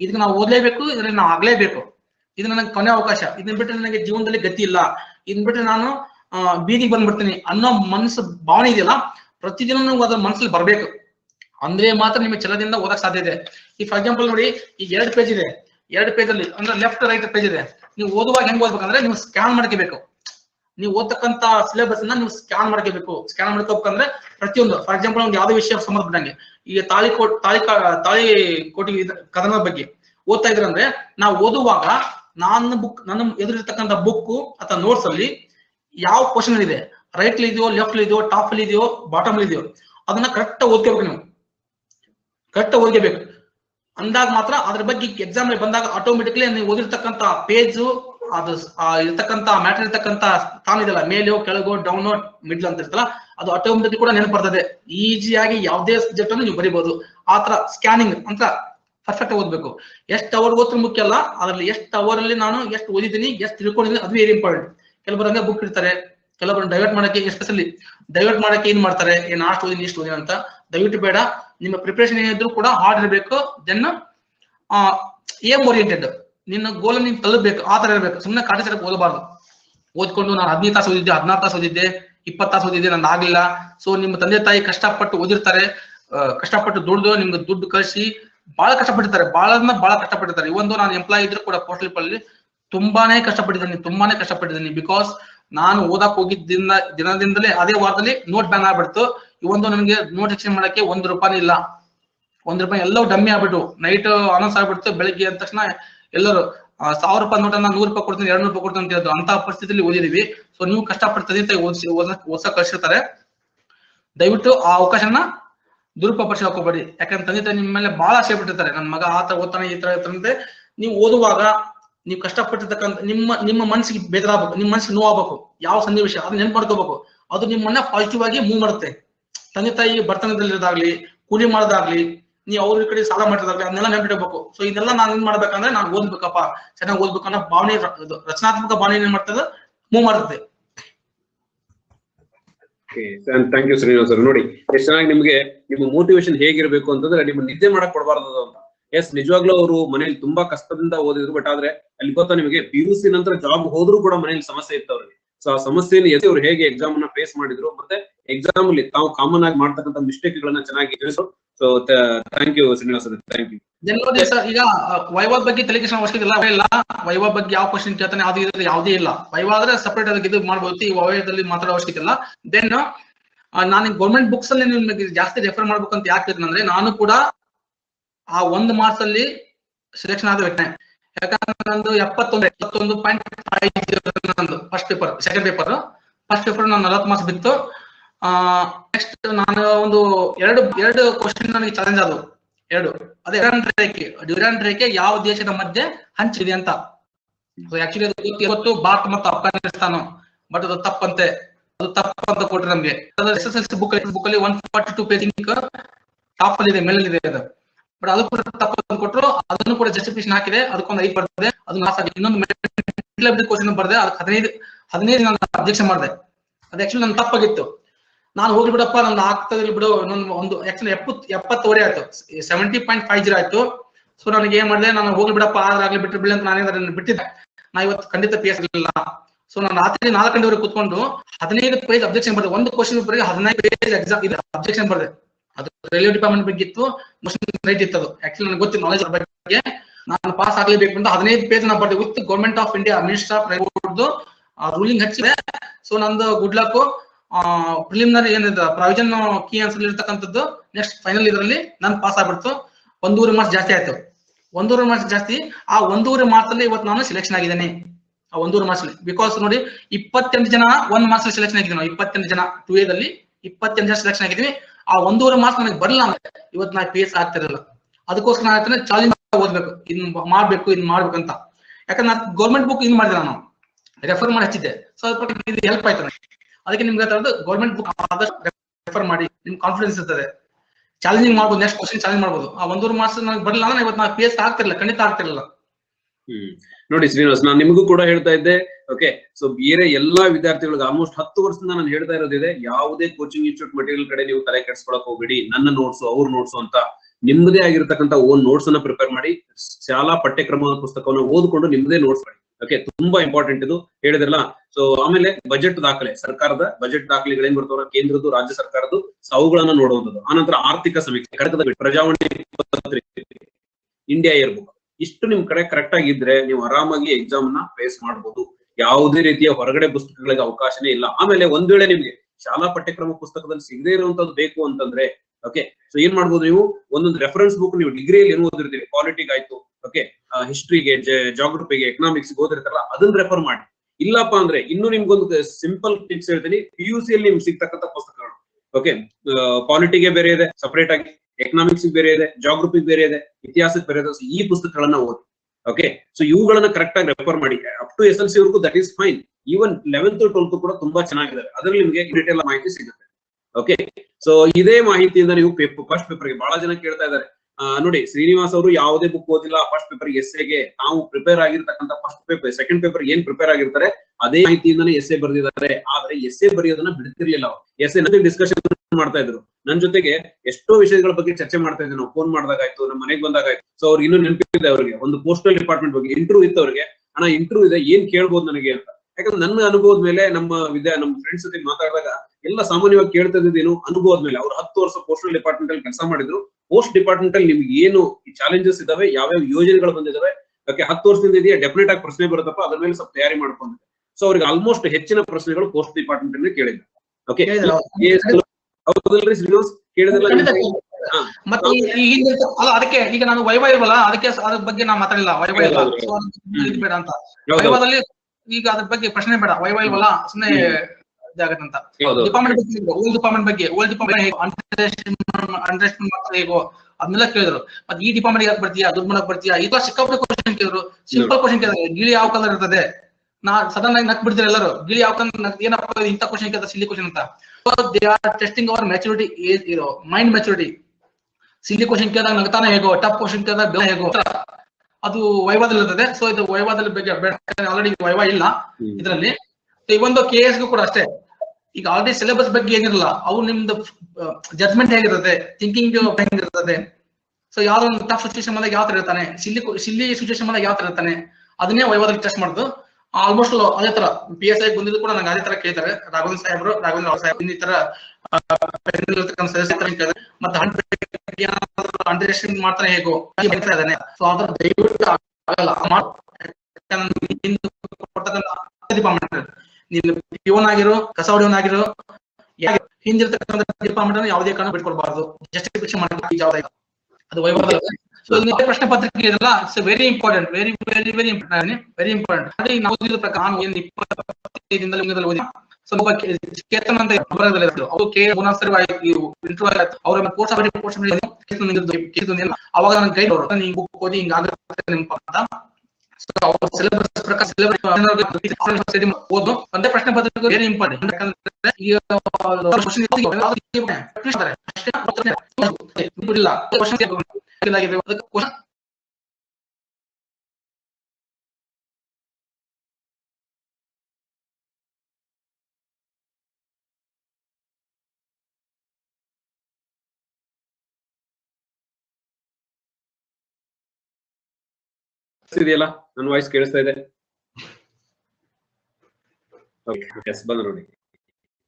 ಇದಕ್ಕೆ ನಾವು ಓದಲೇಬೇಕು, ಇದ್ರಲ್ಲಿ ನಾವು ಆಗ್ಲೇಬೇಕು. ಇದು ನನಗೆ ಕೊನೆ ಅವಕಾಶ. ಇದನ್ನ ಬಿಟ್ಟರೆ ನನಗೆ ಜೀವನದಲ್ಲಿ ಗತಿ ಇಲ್ಲ. ಇದನ್ನ ಬಿಟ್ಟರೆ ನಾನು ಬೀದಿಗೆ ಬಂದ್ಬಿಡ್ತೀನಿ ಅನ್ನೋ ಮನಸ್ಸು, ಭಾವನೆ ಇದೆಯಲ್ಲ ಪ್ರತಿದಿನ ಅದ್ರ ಮನಸ್ಸಲ್ಲಿ ಬರಬೇಕು. ಅಂದ್ರೆ ಮಾತ್ರ ನಿಮಗೆ ಛಲದಿಂದ ಓದಕ್ ಸಾಧ್ಯ ಇದೆ. ಈ ಫಾರ್ ಎಕ್ಸಾಂಪಲ್ ನೋಡಿ ಈಗ ಎರಡು ಪೇಜ್ ಇದೆ. ಎರಡು ಪೇಜ್ ಅಲ್ಲಿ, ಅಂದ್ರೆ ಲೆಫ್ಟ್ ರೈಟ್ ಪೇಜ್ ಇದೆ. ನೀವು ಓದುವಾಗ ಹೆಂಗ್ ಓದ್ಬೇಕಂದ್ರೆ, ನೀವು ಸ್ಕ್ಯಾನ್ ಮಾಡ್ಕೋಬೇಕು. ನೀವು ಓದ್ತಕ್ಕಂತ ಸಿಲೆಬಸ್ ಅನ್ನ ನೀವು ಸ್ಕ್ಯಾನ್ ಮಾಡ್ಕೋಬೇಕು ಸ್ಕ್ಯಾನ್ ಮಾಡ್ಕೋಬೇಕಂದ್ರೆ ಪ್ರತಿಯೊಂದು ಫಾರ್ ಎಕ್ಸಾಂಪಲ್ ಒಂದು ಯಾವ್ದೇ ವಿಷಯ ಸಂಬಂಧಪಟ್ಟಂಗೆ ಈಗ ತಾಳಿ ಕೋಟ್, ತಾಳಿ ತಾಳಿ ಕೋಟಿ ಕದನದ ಬಗ್ಗೆ ಓದ್ತಾ ಇದ್ರಂದ್ರೆ ನಾವು ಓದುವಾಗ ನನ್ನ ಬುಕ್ ನನ್ನ ಎದುರಿರ್ತಕ್ಕಂಥ ಬುಕ್ ಅಥವಾ ನೋಟ್ಸ್ ಅಲ್ಲಿ ಯಾವ ಕ್ವಶನ್ ಇದೆ? ರೈಟ್ ಇದೆಯೋ ಲೆಫ್ಟ್ ಇದೆಯೋ ಟಾಪ್ ಅಲ್ಲಿ ಇದೆಯೋ ಬಾಟಮ್ ಅಲ್ಲಿ ಇದೆಯೋ, ಅದನ್ನ ಕರೆಕ್ಟ್ ಓದ್ಕೋಬೇಕು ನೀವು. ಕರೆಕ್ಟ್ ಓದ್ಕೋಬೇಕು ಅಂದಾಗ ಮಾತ್ರ ಅದ್ರ ಬಗ್ಗೆ ಎಕ್ಸಾಮ್ ಬಂದಾಗ ಆಟೋಮೆಟಿಕ್ಲಿ ನೀವು ಓದಿರ್ತಕ್ಕಂತ ಪೇಜ್ ಅದು ಇರ್ತಕ್ಕಂತ ಮ್ಯಾಟರ್ ಇರ್ತಕ್ಕಂತ ಸ್ಥಾನ ಇದೆಲ್ಲ ಮೇಲೆಯೋ ಕೆಳಗೋ ಡೌನೋ ಮಿಡ್ಲ್ ಅಂತ ಇರ್ತಲ್ಲ ಅದು ಆಟೋಮೆಟಿಕ್ ಕೂಡ ನೆನಪು ಬರ್ತದೆ. ಈಸಿಯಾಗಿ ಯಾವುದೇ ಸಬ್ಜೆಕ್ಟ್ ಅನ್ನು ನೀವು ಬರೀಬಹುದು ಆತರ ತರ ಸ್ಕ್ಯಾನಿಂಗ್ ಅಂತ ಪರ್ಫೆಕ್ಟ್ ಓದ್ಬೇಕು. ಎಷ್ಟು ಅವರ್ ಓದ್ರೂ ಮುಖ್ಯ ಅಲ್ಲ, ಅದ್ರಲ್ಲಿ ಎಷ್ಟು ಅವರ್ ಅಲ್ಲಿ ನಾನು ಎಷ್ಟು ಓದಿದ್ದೀನಿ, ಎಷ್ಟು ತಿಳ್ಕೊಂಡಿದ್ದೀನಿ, ಅದು ವೆರಿ ಇಂಪಾರ್ಟೆಂಟ್ ಕೆಲವರು ಹಂಗೆ ಬುಕ್ ಇರ್ತಾರೆ ಕೆಲವರು ಡೈವರ್ಟ್ ಮಾಡಕ್ಕೆ ಎಸ್ಪೆಷಲಿ ಡೈವರ್ಟ್ ಮಾಡಕ್ಕೆ ಏನ್ ಮಾಡ್ತಾರೆ, ಏನ್ ಅಷ್ಟು ಓದಿನಿ, ಇಷ್ಟು ಓದಿನ ಅಂತ. ದಯವಿಟ್ಟು ಬೇಡ, ನಿಮ್ಮ ಪ್ರಿಪರೇಷನ್ ಏನಿದ್ರು ಕೂಡ ಹಾರ್ಡ್ ಇರಬೇಕು ದೆನ್ ಏಮ್ ಓರಿಯೆಂಟೆಡ್ ನಿನ್ನ ಗೋಲ್ ನೀನ್ ತಲುಪಬೇಕು, ಆ ತರ ಇರಬೇಕು. ಸುಮ್ಮನೆ ಕಾಟಾಚಾರಕ್ಕೆ ಓದಬಾರ್ದು. ಓದ್ಕೊಂಡು ನಾನು ಹದಿನೈದು ತಾಸು ಓದಿದ್ದೆ, ಹದಿನಾರು ತಾಸು ಓದಿದ್ದೆ, ಇಪ್ಪತ್ತು ತಾಸು ಓದಿದ್ದೆ ನನ್ನ ಆಗಿಲ್ಲ ಸೊ ನಿಮ್ಮ ತಂದೆ ತಾಯಿ ಕಷ್ಟಪಟ್ಟು ಓದಿರ್ತಾರೆ ಕಷ್ಟಪಟ್ಟು ದುಡ್ದು ನಿಮ್ಗೆ ದುಡ್ಡು ಕಳಿಸಿ ಬಹಳ ಕಷ್ಟಪಟ್ಟಿರ್ತಾರೆ. ಬಹಳ ಬಹಳ ಕಷ್ಟಪಟ್ಟಿರ್ತಾರೆ. ಇವೊಂದು ನಾನು ಎಂಪ್ಲಾಯ್ ಇದ್ರು ಕೂಡ ಪೋಸ್ಟಲ್ ಅಲ್ಲಿ ತುಂಬಾನೇ ಕಷ್ಟಪಟ್ಟಿದ್ದೀನಿ ತುಂಬಾನೇ ಕಷ್ಟಪಟ್ಟಿದ್ದೀನಿ. ಬಿಕಾಸ್ ನಾನು ಓದಕ್ ಹೋಗಿದ್ದಿಂದ, ದಿನದಿಂದಲೇ ಅದೇ ವಾರದಲ್ಲಿ ನೋಟ್ ಬ್ಯಾನ್ ಆಗ್ಬಿಡ್ತು. ಇವೊಂದು ನನಗೆ ನೋಟ್ ಎಕ್ಸ್ಚೇಂಜ್ ಮಾಡಕ್ಕೆ ಒಂದು ರೂಪಾಯಿ ಇಲ್ಲ. ಒಂದ್ ರೂಪಾಯಿ ಎಲ್ಲವೂ ಡಮ್ಮಿ ಆಗ್ಬಿಟ್ಟು ನೈಟ್ ಅನೌನ್ಸ್ ಆಗ್ಬಿಡ್ತು, ಬೆಳಿಗ್ಗೆ ಅಂದ ತಕ್ಷಣ ಎಲ್ಲರೂ ಸಾವಿರ ರೂಪಾಯಿ ನೋಟನ್ನ ನೂರು ರೂಪಾಯಿ ಕೊಡ್ತೀನಿ ಎರಡು ನೂರು ರೂಪಾಯಿ ಕೊಡ್ತೀನಿ ಅಂತ ಹೇಳಿದ್ರು. ಅಂತ ಪರಿಸ್ಥಿತಿಯಲ್ಲಿ ಓದಿದೀವಿ. ಸೊ ನೀವು ಕಷ್ಟಪಡ್ತದೆ ಅಂತ ಓದಿಸಿ, ಓದ್ಸ ಕಳ್ಸಿರ್ತಾರೆ. ದಯವಿಟ್ಟು ಆ ಅವಕಾಶನ ದುರುಪಪಡಿಸಿ ಹಾಕೋಬೇಡಿ ಯಾಕಂದ್ರೆ ತಂದೆ ತಾಯಿ ನಿಮ್ಮ ಮೇಲೆ ಬಹಳ ಆಸೆ ಬಿಟ್ಟಿರ್ತಾರೆ ನನ್ನ ಮಗ ಆ ತರ ಓದ್ತಾನೆ, ಈ ತರ ಇರ್ತಾನಂತೆ ನೀವು ಓದುವಾಗ ನೀವು ಕಷ್ಟಪಟ್ಟಿರ್ತಕ್ಕಂಥ, ನಿಮ್ಮ ನಿಮ್ಮ ಮನಸ್ಸಿಗೆ ಬೇಜಾರಾಗಬೇಕು. ನಿಮ್ಮ ಮನಸ್ಸಿಗೆ ನೋವಾಗಬೇಕು. ಯಾವ ಸನ್ನಿವೇಶ, ಅದನ್ನ ನೆನ್ಪು ಮಾಡ್ಕೋಬೇಕು. ಅದು ನಿಮ್ಮನ್ನ ಪಾಸಿಟಿವ್ ಆಗಿ ಮೂವ್ ಮಾಡುತ್ತೆ. ತಂದೆ ತಾಯಿ ಬರ್ತನದಲ್ಲಿರೋದಾಗ್ಲಿ ಕೂಲಿ ಮಾಡೋದಾಗ್ಲಿ ನೀವು ಅವ್ರ ಕಡೆ ಸಾಲ ಮಾಡಿರ್ತಾರೆ ಅದನ್ನೆಲ್ಲ ನೆನ್ಪಿಡಬೇಕು ಸೊ ಇದೆಲ್ಲ ನಾನು ಏನ್ ಮಾಡ್ಬೇಕಂದ್ರೆ, ನಾನು ಓದ್ಬೇಕಪ್ಪ. ಚೆನ್ನಾಗಿ ಓದ್ಬೇಕು ಅನ್ನೋ ಭಾವನೆ ರಚನಾತ್ಮಕ ಭಾವನೆ ಏನ್ ಮಾಡ್ತದೆ? ಮೂವ್ ಮಾಡ್ತದೆ. ಥ್ಯಾಂಕ್ ಯು ಶ್ರೀನಿವಾಸ್ ಸರ್ ನೋಡಿ, ಎಷ್ಟು ಚೆನ್ನಾಗಿ ನಿಮಗೆ, ನಿಮ್ಮ ಮೋಟಿವೇಶನ್ ಹೇಗಿರಬೇಕು ಅಂತಂದ್ರೆ, ನಿಮ್ಮ ನಿದ್ದೆ ಮಾಡಕ್ ಕೊಡಬಾರ್ದು ಅಂತ. ಎಸ್ ನಿಜವಾಗ್ಲೂ ಅವರು ಮನೇಲಿ ತುಂಬಾ ಕಷ್ಟದಿಂದ ಓದಿದ್ರು ಬಟ್ ಆದ್ರೆ ಅಲ್ಲಿ ಗೊತ್ತಾ ನಿಮಗೆ ಪಿ ಯು ಸಿ ನಂತರ ಜಾಬ್ ಹೋದ್ರು ಕೂಡ ಮನೇಲಿ ಸಮಸ್ಯೆ ಇತ್ತು ಅವ್ರಿಗೆ ಸೊ ಆ ಸಮಸ್ಯೆಯನ್ನು ಅವ್ರು ಹೇಗೆ ಎಕ್ಸಾಮ್ನ ಫೇಸ್ ಮಾಡಿದ್ರು, ಮತ್ತೆ ಎಕ್ಸಾಮ್ ಅಲ್ಲಿ ತಾವು ಕಾಮನ್ ಆಗಿ ಮಾಡ್ತಕ್ಕಂಥ ಮಿಸ್ಟೇಕ್ ಗಳನ್ನ ಚೆನ್ನಾಗಿ ತಿಳಿಸು. So thank you Srinivasa thank you ನೋಡಿ ಸರ್. ಈಗ ವೈವಾದ ಬಗ್ಗೆ ತಲೆ ಅವಶ್ಯಕತೆ ಇಲ್ಲ ಇಲ್ಲ. ವೈವಾ ಬಗ್ಗೆ ಯಾವ ಕ್ವಶನ್ ಕೇಳ್ತಾನೆ ಅದು ಇದ್ರೆ ಯಾವುದೇ ಇಲ್ಲ. ವೈವಾ ಆದ್ರೆ ಸಪರೇಟ್ ಅದಕ್ಕೆ ಇದು ಮಾಡ್ಬೋದು. ಈ ವೈವಾದಲ್ಲಿ ಮಾತಾಡೋ ಅವಶ್ಯಕತೆ ಇಲ್ಲ. ದೆನ್ ನಾನು ಗೌರ್ಮೆಂಟ್ ಬುಕ್ಸ್ ಅಲ್ಲಿ ನಿಮಗೆ ಜಾಸ್ತಿ ರೆಫರ್ ಮಾಡ್ಬೇಕು ಅಂತ ಯಾಕೆ ಅಂದ್ರೆ, ನಾನು ಕೂಡ ಆ ಒಂದು ಮಾರ್ಕ್ಸ್ ಅಲ್ಲಿ ಸೆಲೆಕ್ಷನ್ ಆದ ಯಾಕಂದ್ರೆ ನಂದು ಎಪ್ಪತ್ತೊಂದು ಎಪ್ಪತ್ತೊಂದು ಪಾಯಿಂಟ್ ನಂದು first paper second paper first paper ನಾನು ನಲವತ್ತು ಮಾರ್ಕ್ಸ್ ಬಿತ್ತು. ನೆಕ್ಸ್ಟ್ ನಾನು ಒಂದು ಎರಡು ಎರಡು ಕ್ವಶನ್ ನನಗೆ ಚಾಲೆಂಜ್ ಅದು ಎರಡು. ಅದೇ ಡ್ಯೂರಾನ್ ರೇಖೆ. ಡ್ಯೂರಾನ್ ರೇಖೆ ಯಾವ ದೇಶದ ಮಧ್ಯೆ ಹಂಚಿದೆ ಅಂತ. ಆಕ್ಚುಲಿ ಅದು ಗೊತ್ತು- ಭಾರತ ಮತ್ತು ಅಫ್ಘಾನಿಸ್ತಾನ ಬಟ್ ಅದು ತಪ್ಪಂತೆ. ಅದು ತಪ್ಪು ಅಂತ ಕೊಟ್ರೆ ನಮ್ಗೆ. ಎಸ್ ಎಸ್ ಬುಕ್ ಬುಕ್ ಅಲ್ಲಿ one forty two paging top ಅಲ್ಲಿ ಇದೆ, ಮೇಲಲ್ಲಿ ಇದೆ ಅದು. ಬಟ್ ಅದು ಕೂಡ ತಪ್ಪು ಕೊಟ್ಟರು ಅದನ್ನು ಕೂಡ ಜಸ್ಟಿಫಿಕೇಶನ್ ಹಾಕಿದೆ, ಅದಕ್ಕೊಂದು ಐದು ಬರ್ತದೆ ಅದು ಲಾಸ್ ಆಗಿದೆ. ಇನ್ನೊಂದು ಕ್ವಶನ್ ಬರ್ದೆ ಅದಕ್ಕೆ ಹದಿನೈದು ಹದಿನೈದು ನಾನು ಅಬ್ಜೆಕ್ಷನ್ ಮಾಡಿದೆ. ಅದು ಆಕ್ಚುಲಿ ನನ್ನ ತಪ್ಪಾಗಿತ್ತು. ನಾನು ಹೋಗ್ಲಿ ಬಿಡಪ್ಪ ನಾನು ಆಗ್ತದಿಲ್ಲ ಬಿಡು ನನ್ನ ಒಂದು ಆಕ್ಚುಲಿ ಎಪ್ಪತ್ ಎಪ್ಪತ್ತುವರೆ ಆಯ್ತು. ಸೆವೆಂಟಿ ಪಾಯಿಂಟ್ ಫೈವ್ ಜೀರೋ ಆಯ್ತು. ಸೊ ನನಗೆ ಏನ್ ಮಾಡಿದೆ, ನಾನು ಹೋಗ್ಲಿ ಬಿಡಪ್ಪ ಆದ್ರಾಗ್ಲಿ ಬಿಟ್ಟು ಬಿಡ್ಲಿ ಅಂತ ನಾನೇ ಅದನ್ನು ಬಿಟ್ಟಿದ್ದೆ. ನಾ ಇವತ್ತು ಖಂಡಿತ ಪಿ ಎಸ್ ಇರಲಿಲ್ಲ ಸೊ ನಾನು ರಾತ್ರಿ ನಾಲ್ಕು ಗಂಟೆವರೆಗೆ ಕೂತ್ಕೊಂಡು ಹದಿನೈದು ಪೇಜ್ ಅಬ್ಜೆಕ್ಷನ್ ಬರ್ದೆ. ಒಂದು ಕ್ವಶನ್ ಬರೆಗೆ ಹದಿನೈದು ಪೇಜ್ ಎಕ್ಸಾಮ್ ಇದೆ ಅಬ್ಜೆಕ್ಷನ್ ಬರ್ದೆ. ಅದು ರೈಲ್ವೆ ಡಿಪಾರ್ಟ್ಮೆಂಟ್ ಬಗ್ಗೆ ಇತ್ತು ಮುಸ್ಲಿಂ ರೈಟ್ ಇತ್ತು ಅದು. ಆಕ್ಚುಲಿ ನನಗೆ ಗೊತ್ತಿಲ್ಲ ನಾಲೆಜ್ ಬಗ್ಗೆ. ನಾನು ಪಾಸ್ ಆಗಲೇಬೇಕು ಅಂತ ಹದಿನೈದು ಪೇಜ್ ನಾ ಬರ್ದೆ with government of India minister of railway ruling ಹಚ್ಚಿದೆ. ಸೊ ನಂದು ಗುಡ್ ಲಕ್ ಪ್ರಿಲಿಮಿನರಿ ಏನಿದೆ ಪ್ರಾವಿಷನ್ ಕೀ ಆನ್ಸರ್ ಇರ್ತಕ್ಕಂಥದ್ದು ನೆಕ್ಸ್ಟ್ ಫೈನಲ್ ಇದರಲ್ಲಿ ನಾನು ಪಾಸ್ ಆಗ್ಬಿಡ್ತು. ಒಂದೂವರೆ ಮಾರ್ಕ್ಸ್ ಜಾಸ್ತಿ ಆಯ್ತು. ಒಂದೂವರೆ ಮಾರ್ಕ್ಸ್ ಜಾಸ್ತಿ. ಆ ಒಂದೂವರೆ ಮಾರ್ಕ್ಸ್ ಅಲ್ಲಿ ಇವತ್ತು ನಾನು ಸೆಲೆಕ್ಷನ್ ಆಗಿದ್ದೇನೆ. ಆ ಒಂದೂವರೆ ಮಾರ್ಕ್ಸ್ ಬಿಕಾಸ್ ನೋಡಿ, ಇಪ್ಪತ್ತೆಂಟು ಜನ ಒಂದ್ ಮಾರ್ಕ್ಸ್ ಸೆಲೆಕ್ಷನ್ ಆಗಿದ್ದೀನಿ ನಾವು. ಇಪ್ಪತ್ತೆಂಟು ಜನ ಟು ಎದಲ್ಲಿ ಇಪ್ಪತ್ತೆಂಟು ಜನ ಸೆಲೆಕ್ಷನ್ ಆಗಿದ್ದೀವಿ ಆ ಒಂದೂವರೆ ಮಾರ್ಕ್ಸ್ ನನಗೆ ಬರಲ್ಲ ಅಂದ್ರೆ ಇವತ್ತು ನಾನು ಪಿ ಎಸ್ ಆಗ್ತಿರಲಿಲ್ಲ ಅದಕ್ಕೋಸ್ಕರ ನಾನು ಹೇಳ್ತೇನೆ ಚಾಲೆಂಜ್ ಓದ್ಬೇಕು. ಇನ್ ಮಾಡ್ಬೇಕು ಇನ್ ಮಾಡ್ಬೇಕು ಅಂತ ಯಾಕಂದ್ರೆ ನಾನು ಗೌರ್ಮೆಂಟ್ ಬುಕ್ ಇನ್ ಮಾಡಿದೆ ನಾನು. ರೆಫರ್ ಮಾಡಿ ಹಚ್ಚಿದ್ದೆ. ಸ್ವಲ್ಪ ಹೆಲ್ಪ್ ಆಯ್ತು ನನಗೆ. ಅದಕ್ಕೆ ನಿಮ್ಗೆ ಹೇಳ್ತಾ ಗೌರ್ಮೆಂಟ್ ಬುಕ್ ರೆಫರ್ ಮಾಡಿ. ನಿಮ್ ಕಾನ್ಫಿಡೆನ್ಸ್ ಇರ್ತದೆ. ಚಾಲೆಂಜಿಂಗ್ ಮಾಡ್ಬೋದು ನೆಕ್ಸ್ಟ್ ಕ್ವಶನ್ ಚಾಲೆಂಜ್ ಮಾಡ್ಬೋದು. ಆ ಒಂದೂವರೆ ಮಾರ್ಕ್ಸ್ ನನಗೆ ಬರಲ್ಲ ಅಂದ್ರೆ ಇವತ್ತು ನಾ ಪಿ ಎಸ್ ಆಗ್ತಿರಲಿಲ್ಲ ಖಂಡಿತ ಆಗ್ತಿರಲಿಲ್ಲ ಹ್ಮ್. ನೋಡಿ ಶ್ರೀನಿವಾಸ್, ನಾನು ನಿಮಗೂ ಕೂಡ ಹೇಳ್ತಾ ಇದ್ದೆ. ಓಕೆ ಸೊ ಬೇರೆ ಎಲ್ಲಾ ವಿದ್ಯಾರ್ಥಿಗಳಿಗೆ ಆಲ್ಮೋಸ್ಟ್ ಹತ್ತು ವರ್ಷದಿಂದ ನಾನು ಹೇಳ್ತಾ ಇರೋದಿದೆ, ಯಾವುದೇ ಕೋಚಿಂಗ್ ಇನ್ಸ್ಟಿಟ್ಯೂಟ್ ಮಟೀರಿಯಲ್ ಕಡೆ ನೀವು ತಲೆ ಕೆಡ್ಸ್ಕೊಳಕ್ ಹೋಗ್ಬೇಡಿ, ನನ್ನ ನೋಟ್ಸ್ ಅವ್ರ ನೋಟ್ಸ್ ಅಂತ. ನಿಮ್ಮದೇ ಆಗಿರ್ತಕ್ಕಂಥ ಓನ್ ನೋಟ್ಸ್ ಅನ್ನ ಪ್ರಿಪೇರ್ ಮಾಡಿ, ಶಾಲಾ ಪಠ್ಯಕ್ರಮದ ಪುಸ್ತಕವನ್ನು ಓದ್ಕೊಂಡು ನಿಮ್ಮದೇ ನೋಟ್ಸ್ ಮಾಡಿ. ಓಕೆ ತುಂಬಾ ಇಂಪಾರ್ಟೆಂಟ್ ಇದು. ಹೇಳಿದ್ರಲ್ಲ ಸೊ ಆಮೇಲೆ ಬಜೆಟ್ ದಾಖಲೆ, ಸರ್ಕಾರದ ಬಜೆಟ್ ದಾಖಲೆಗಳೇನ್ ಬರ್ತಾವ ಕೇಂದ್ರದ್ದು, ರಾಜ್ಯ ಸರ್ಕಾರದ್ದು ಅವುಗಳನ್ನ ನೋಡುವಂಥದ್ದು. ಆನಂತರ ಆರ್ಥಿಕ ಸಮೀಕ್ಷೆ ಕಡಕದ ಪ್ರಜಾವಾಣಿ ಇಂಡಿಯಾ ಇಯರ್ ಬುಕ್ ಇಷ್ಟು ನಿಮ್ ಕಡೆ ಕರೆಕ್ಟ್ ಆಗಿದ್ರೆ ನೀವು ಆರಾಮಾಗಿ ಎಕ್ಸಾಮ್ನ ಫೇಸ್ ಮಾಡಬಹುದು ಯಾವುದೇ ರೀತಿಯ ಹೊರಗಡೆ ಪುಸ್ತಕಗಳಿಗೆ ಅವಕಾಶನೇ ಇಲ್ಲ. ಆಮೇಲೆ ಒಂದ್ ವೇಳೆ ನಿಮ್ಗೆ ಶಾಲಾ ಪಠ್ಯಕ್ರಮ ಪುಸ್ತಕದಲ್ಲಿ ಸಿಗದೇ ಇರುವಂತದ್ದು ಬೇಕು ಅಂತಂದ್ರೆ ಓಕೆ ಸೊ ಏನ್ ಮಾಡ್ಬೋದು ನೀವು? ಒಂದೊಂದು ರೆಫರೆನ್ಸ್ ಬುಕ್ ನೀವು ಡಿಗ್ರಿಯಲ್ಲಿ ಏನು ಓದಿರ್ತೀರಿ ಪಾಲಿಟಿಕ್ ಆಯ್ತು ಓಕೆ ಹಿಸ್ಟ್ರಿಗೆ ಜಾಗ್ರಫಿಗೆ ಎಕನಾಮಿಕ್ಸ್ ಓದಿರ್ತಾರಲ್ಲ, ಅದನ್ನ ರೆಫರ್ ಮಾಡಿ. ಇಲ್ಲಪ್ಪ ಅಂದ್ರೆ ಇನ್ನು ನಿಮ್ಗೊಂದು ಸಿಂಪಲ್ ಟಿಪ್ಸ್ ಹೇಳ್ತೀನಿ. ಪಿ ಯು ಸಿ ಅಲ್ಲಿ ನಿಮ್ಗೆ ಸಿಗ್ತಕ್ಕಂಥ ಪುಸ್ತಕಗಳು ಓಕೆ ಪಾಲಿಟಿಗೆ ಬೇರೆ ಇದೆ ಸಪರೇಟ್ ಆಗಿ. ಎಕನಾಮಿಕ್ಸ್ ಬೇರೆ ಇದೆ ಜಾಗ್ರಫಿ ಬೇರೆ ಇದೆ ಇತಿಹಾಸಕ್ಕೆ ಬೇರೆ ಇದೆ ಈ ಪುಸ್ತಕಗಳನ್ನ ಓದಿ. ಓಕೆ ಸೊ ಇವುಗಳನ್ನ ಕರೆಕ್ಟ್ ಆಗಿ ರೆಫರ್ ಮಾಡಿ. Up to S L C ವರ್ಗೂ that is fine even eleventh twelfth ಕೂಡ ತುಂಬಾ ಚೆನ್ನಾಗಿದ್ದಾರೆ ಅದರಲ್ಲಿ ನಿಮಗೆ ಡೀಟೇಲ್ ಮಾಹಿತಿ ಸಿಗುತ್ತೆ. ಓಕೆ ಸೊ ಇದೇ ಮಾಹಿತಿಯಿಂದ ನೀವು ಪೇಪರ್ ಫಸ್ಟ್ ಪೇಪರ್ಗೆ ಬಹಳ ಜನ ಕೇಳ್ತಾ ಇದ್ದಾರೆ. ನೋಡಿ, ಶ್ರೀನಿವಾಸ್ ಅವರು ಯಾವುದೇ ಬುಕ್ ಓದಿಲ್ಲ ಫಸ್ಟ್ ಪೇಪರ್ ಎಸ್ ಎಗೆ ನಾವು ಪ್ರಿಪೇರ್ ಆಗಿರ್ತಕ್ಕಂಥ ಫಸ್ಟ್ ಪೇಪರ್ ಸೆಕೆಂಡ್ ಪೇಪರ್ ಏನ್ ಪ್ರಿಪೇರ್ ಆಗಿರ್ತಾರೆ, ಅದೇ ಮಾಹಿತಿಯಿಂದನೇ ಎಸ್ ಎ ಬರೆದಿದ್ದಾರೆ. ಆದ್ರೆ ಎಸ್ ಎ ಬರೆಯೋದನ್ನ ಬಿಡ್ತಿರ್ಲಿಲ್ಲ ಅವರು. ಎಸ್ ಎ ಡಿಸ್ಕಷನ್ ಮಾಡ್ತಾ ಇದ್ರು. ನನ್ ಜೊತೆಗೆ ಎಷ್ಟೋ ವಿಷಯಗಳ ಬಗ್ಗೆ ಚರ್ಚೆ ಮಾಡ್ತಾ ಇದ್ದೆ ನಾವು. ಫೋನ್ ಮಾಡಿದಾಗಾಯ್ತು ನಮ್ಮ ಮನೆಗೆ ಬಂದಾಗಾಯ್ತು ಸೊ ಅವ್ರಿಗೆ ಇನ್ನೂ ನೆನಪಿದೆ ಅವರಿಗೆ. ಒಂದು ಪೋಸ್ಟಲ್ ಡಿಪಾರ್ಟ್ಮೆಂಟ್ ಬಗ್ಗೆ ಇಂಟರ್ವ್ಯೂ ಇತ್ತು ಅವ್ರಿಗೆ. ಅಣ್ಣ ಇಂಟರ್ವ್ಯೂ ಇದೆ ಏನ್ ಕೇಳ್ಬೋದು ನನಗೆ? ಅಂತ. ಯಾಕಂದ್ರೆ ನನ್ನ ಅನುಭವದ ಮೇಲೆ ನಮ್ಮ ವಿದ್ಯಾ ನಮ್ಮ ಫ್ರೆಂಡ್ಸ್ ಜೊತೆ ಮಾತಾಡಿದಾಗ ಎಲ್ಲ ಸಾಮಾನ್ಯವಾಗಿ ಕೇಳ್ತಾ ಇದ್ದೇನು ಅನುಭವದ ಮೇಲೆ. ಅವ್ರು ಹತ್ತು ವರ್ಷ ಪೋಸ್ಟಲ್ ಡಿಪಾರ್ಟ್ಮೆಂಟ್ ಅಲ್ಲಿ ಕೆಲಸ ಮಾಡಿದ್ರು. ಪೋಸ್ಟ್ ಡಿಪಾರ್ಟ್ಮೆಂಟ್ ಅಲ್ಲಿ ನಿಮ್ಗೆ ಏನು ಚಾಲೆಂಜಸ್ ಇದಾವೆ? ಯಾವ್ಯಾವ ಯೋಜನೆಗಳು ಬಂದಿದಾವೆ? ಅದಕ್ಕೆ ಹತ್ತು ವರ್ಷದಿಂದ ಇದೆಯಾ? ಡೆಫಿನೆಟ್ ಆಗಿ ಪ್ರಶ್ನೆ ಬರುತ್ತಪ್ಪ. ಅದ್ರ ಮೇಲೆ ಸ್ವಲ್ಪ ತಯಾರಿ ಮಾಡ್ಕೊಂಡಿದೆ ಸೊ ಅವ್ರಿಗೆ ಆಲ್ಮೋಸ್ಟ್ ಹೆಚ್ಚಿನ ಪ್ರಶ್ನೆಗಳು ಪೋಸ್ಟ್ ಡಿಪಾರ್ಟ್ಮೆಂಟ್ ಅಲ್ಲಿ ಕೇಳಿದ್ರು. ಓಕೆ ಕೇಳಿದ್ರು. ಹೌದಲ್ರಿ ಶ್ರೀನಿವಾಸ್? ಕೇಳಿದ್ರಲ್ಲ. ಮತ್ತೆ ಈ- ಈ ಅಲ್ಲ ಅದಕ್ಕೆ ಈಗ ನಾನು ವೈಭವ ಇಲ್ವಲ್ಲ ಅದಕ್ಕೆ ಅದ್ರ ಬಗ್ಗೆ ನಾನು ಮಾತಾಡಿಲ್ಲ. ವೈಭವ ಇಲ್ಲ ಬೇಡ ಅಂತ. ವೈವಾದಲ್ಲಿ ಈಗ ಅದ್ರ ಬಗ್ಗೆ ಪ್ರಶ್ನೆ ಬೇಡ. ವೈವಾ ಇಲ್ವಲ್ಲ ಸುಮ್ಮನೆ ಇದಾಗತ್ತಂತ ಅಂತ. ಡಿಪಾರ್ಟ್ಮೆಂಟ್ ಬಗ್ಗೆ ಓಲ್ಡ್ ಡಿಪಾರ್ಟ್ಮೆಂಟ್ ಬಗ್ಗೆ ಓಲ್ಡ್ ಡಿಪಾರ್ಟ್ಮೆಂಟ್ ಅಂಡರ್ಸ್ಟ್ಯಾಂಡ್ ಮಾಡ್ತಾರೆ ಹೇಗೋ ಅದನ್ನೆಲ್ಲ ಕೇಳಿದ್ರು. ಮತ್ತೆ ಈ ಡಿಪಾರ್ಟ್ಮೆಂಟ್ ಯಾಕೆ ಬರ್ತೀಯಾ ದುಡ್ಡು ಮಾಡಕ್ ಬರ್ತೀಯಾ? ಈಗ ಸಿಕ್ಕಾಪಟ್ಟೆ ಕ್ವಶನ್ ಕೇಳಿದ್ರು. ಸಿಂಪಲ್ ಕ್ವಶನ್ ಕೇಳಿದ್ರು ಗಿಳಿ ಯಾವ ಕಲರ್ ಇರ್ತದೆ? ನಾ ಸಡನ್ ಆಗಿ ನಕ್ ಬಿಡ್ತೀರ ಎಲ್ಲರೂ? ಗಿಳಿ ಯಾವ ಕಲರ್ ಏನಪ್ಪ ಇಂಥ ಕ್ವಶನ್ ಕೇಳ್ತಾರೆ ಸಿಲ್ಲಿ ಕ್ವಶನ್ ಅಂತ. They are testing our is you know mind maturity. Silly question ಕೇಳಿದಾಗ ನಗ್ತಾನೆ ಹೇಗೋ ಟಫ್ ಕ್ವಶನ್ ಕೇಳಿದಾಗ ಬೇಗ ಹೇಗೋ ಅದು ವೈವಾದಲ್ಲಿ ಇರ್ತದೆ. ಸೊ ಇದು ವೈವಾದಲ್ಲಿ ಬಗ್ಗೆ ಆಲ್ರೆಡಿ ವೈವಾ ಇಲ್ಲ. ಇದರಲ್ಲಿ. ಇವೊಂದು ಕೆ ಎಸ್ ಕೂಡ ಅಷ್ಟೇ. ಈಗ ಆಲ್ರೆಡಿ ಸಿಲೆಬಸ್ ಬಗ್ಗೆ ಏನಿರಲ್ಲ ಅವು ನಿಮ್ದು ಜಜ್ಮೆಂಟ್ ಹೇಗಿರ್ತದೆ ಥಿಂಕಿಂಗ್ ಹೆಂಗಿರ್ತದೆ. ಸೊ ಯಾವ್ದೋ ಒಂದು ಟಫ್ ಸಿಚುವೇಶನ್ ಬಂದಾಗ ಯಾವ ತರ ಇರ್ತಾನೆ? ಸಿಲ್ಲಿ ಸಿಲ್ಲಿ ಸಿಚುವೇಶನ್ ಬಂದಾಗ ಯಾವ ತರ ಇರ್ತಾನೆ? ಅದನ್ನೇ ವೈವಾದಲ್ಲಿ ಟೆಸ್ಟ್ ಮಾಡುದು. ಆಲ್ಮೋಸ್ಟ್ ಅದೇ ತರ ಪಿ ಎಸ್ ಐ ಬಂದಿದ್ದು ಕೂಡ ನಂಗೆ ಅದೇ ತರ ಕೇಳ್ತಾರೆ. ರಾಘವೇಂದ್ರ ಸಾಹೇಬ್ರು, ರಾಘವೇಂದ್ರ ಸಾಹೇಬ್ ಇನ್ನಿತರ ಸದಸ್ಯರ ಮತ್ತೆ ಅಂಡರ್ ಎಸ್ಟಿಮೇಟ್ ಮಾಡ್ತಾನೆ ಹೇಗೋ ಅದ್ರ ದಯವಿಟ್ಟು ನೀನು ಪಿಯೋನ್ ಆಗಿರೋ, ಕಸ ಹೊಡೆಯೋನ್ ಆಗಿರೋ ಹಿಂದಿರ್ತಕ್ಕಂಥ ಡಿಪಾರ್ಟ್ಮೆಂಟ್ ಯಾವುದೇ ಕಾರಣ ಬಿಟ್ಕೊಡ್ಬಾರ್ದು. ಜಸ್ಟಿಫಿಕೇಶನ್ ಮಾಡಿ ಜವಾಬ್ದಾರಿ ಅದು ವೈಭವ ಸೊ ಪ್ರಶ್ನೆ ಪತ್ರಿಕೆ ಇದೆಲ್ಲ it's very important very very very important very important ಅದೇ ನಾವು ಓದಿದ ಪ್ರಕಾರ ನಾನು ಏನು ಇಪ್ಪತ್ತೈದಿಂದ ಲಿಂಗದಲ್ಲಿ ಓದಿ ಸ್ವಲ್ಪ ಕೇತನ್ ಅಂತ ಅವ್ರು ಕೆ ಗುಣಾಸರಿ ಇಂಟರ್ವ್ಯೂ ಆಯ್ತು. ಅವ್ರ ಕೋರ್ಸ್ ಅವರಿಗೆ ಕೋರ್ಸ್ ಅವಾಗ ನನ್ನ ಗೈಡ್ ಅವರು ನೀವು ಬುಕ್ ಓದಿ ಹಿಂಗ ಆಗುತ್ತೆ ನಿಮ್ ಅಂತ. So, ಅವ್ರ ಸಿಲೆಬಸ್ ಪ್ರಕಾರ ಸಿಲೆಬಸ್ ಓದು. ಒಂದೇ ಪ್ರಶ್ನೆ ಪತ್ರಿಕೆ ವೆರಿ ಇಂಪಾರ್ಟೆಂಟ್ ಈಗ ಇಲ್ಲ question ಇದಾಗಿದೆ. ಅದಕ್ಕೆ question ಇದೆಯಲ್ಲ ನನ್ನ ವಾಯ್ಸ್ ಕೇಳಿಸ್ತಾ ಇದೆ ಎಸ್ ಬಂದ ನೋಡಿ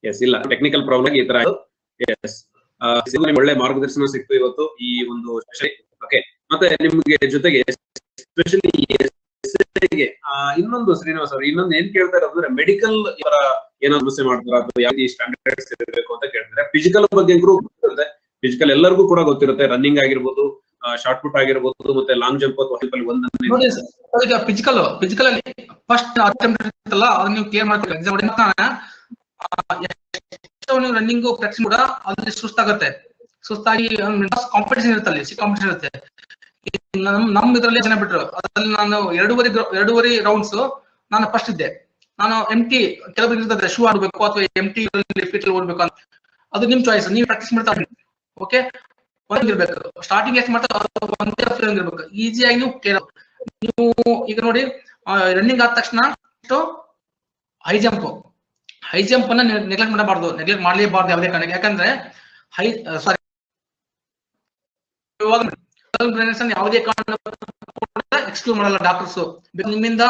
ಎಸ್ ಇಲ್ಲ ಟೆಕ್ನಿಕಲ್ ಪ್ರಾಬ್ಲಮ್ ಈ ತರ ಎಸ್ ನಿಮ್ಗೆ ಒಳ್ಳೆ ಮಾರ್ಗದರ್ಶನ ಸಿಕ್ತು ಇವತ್ತು ಈ ಒಂದು ಓಕೆ ಮತ್ತೆ ನಿಮ್ಗೆ ಜೊತೆಗೆ ಎಸ್ಪೆಷಲಿ ಇನ್ನೊಂದು ಶ್ರೀನಿವಾಸ್ ಅವರು, ಇನ್ನೊಂದು ಏನ್ ಕೇಳ್ತಾ ಇರೋದು ಅಂದ್ರೆ ಮೆಡಿಕಲ್ ಇವರ ಏನಾದ್ರು ಸಮಸ್ಯೆ ಮಾಡ್ತಾರ ಅಥವಾ ಯಾವ ಸ್ಟ್ಯಾಂಡರ್ಡ್ಸ್ ಇರಬೇಕು ಅಂತ ಕೇಳ್ತಾರೆ. ಫಿಸಿಕಲ್ ಬಗ್ಗೆ ಗೊತ್ತಿರುತ್ತೆ. ಫಿಸಿಕಲ್ ಎಲ್ಲರಿಗೂ ಕೂಡ ಗೊತ್ತಿರುತ್ತೆ. ರನ್ನಿಂಗ್ ಆಗಿರ್ಬೋದು ಶಾರ್ಟ್ ಪುಟ್ ಆಗಿರ್ಬೋದು, ಮತ್ತೆ ಲಾಂಗ್ ಜಂಪ್ ಈಗ ಫಿಸಿಕಲ್ ಫಿಸಿಕಲ್ ಅಲ್ಲಿ ಫಸ್ಟ್ ಅಟೆಂಪ್ಟ್ ಇರುತ್ತಲ್ಲ, ಅದನ್ನ ನೀವು ಕ್ಲಿಯರ್ ಮಾಡ್ತೀರಾ ನೀವು ರನ್ನಿಂಗ್ ಪ್ರಾಕ್ಟೀಸ್ ಕೂಡ ಅಲ್ಲಿ ಸುಸ್ತಾಗತ್ತೆ. ಸುಸ್ತಾಗಿ ಕಾಂಪಿಟೇಷನ್ ಇರುತ್ತೆ ಅಲ್ಲಿ ಕಾಂಪಿಟೇಷನ್ ಇರುತ್ತೆ. ನಮ್ ನಮ್ ಇದ್ರಲ್ಲಿ ಜನ ಬಿಟ್ರು. ಅದ್ರಲ್ಲಿ ನಾನು ಎರಡೂವರೆ ಎರಡೂವರೆ ರೌಂಡ್ಸ್ ನಾನು ಫಸ್ಟ್ ಇದ್ದೆ. ನಾನು ಎಂ ಟಿ ಕೆಲವರು ಇರ್ತದೆ ಶೂ ಆಡ್ಬೇಕು ಅಥವಾ ಎಂ ಟಿ ಫಿಟ್ ಓಡ್ಬೇಕು ಅಂತ. ಅದು ನಿಮ್ ಚಾಯ್ಸ್ ನೀವು ಪ್ರಾಕ್ಟೀಸ್ ಮಾಡ್ತಾ ಓಕೆ ಒಂದಿರ್ಬೇಕು. ಸ್ಟಾರ್ಟಿಂಗ್ ಎಷ್ಟು ಮಾಡ್ತಾ ಒಂದೇ feeling ಇರ್ಬೇಕು. ಈಸಿಯಾಗಿ ನೀವು ನೀವು ಈಗ ನೋಡಿ ರನ್ನಿಂಗ್ ಆದ ತಕ್ಷಣ ಹೈ ಜಂಪ್ ಹೈ ಜಂಪ್ ಅನ್ನ ನೆಗ್ಲೆಕ್ಟ್ ಮಾಡಬಾರ್ದು ನೆಗ್ಲೆಕ್ಟ್ ಮಾಡಲೇಬಾರ್ದು ಯಾವುದೇ ಕಾರಣಕ್ಕೆ. ಯಾಕಂದ್ರೆ ಹೈ ಸಾರಿ ಯಾವುದೇ ಕಾರಣ ಎಕ್ಸ್ಕ್ಲೂಡ್ ಮಾಡಲ್ಲ ಡಾಕ್ಟರ್ಸ್ ನಿಮ್ಮಿಂದ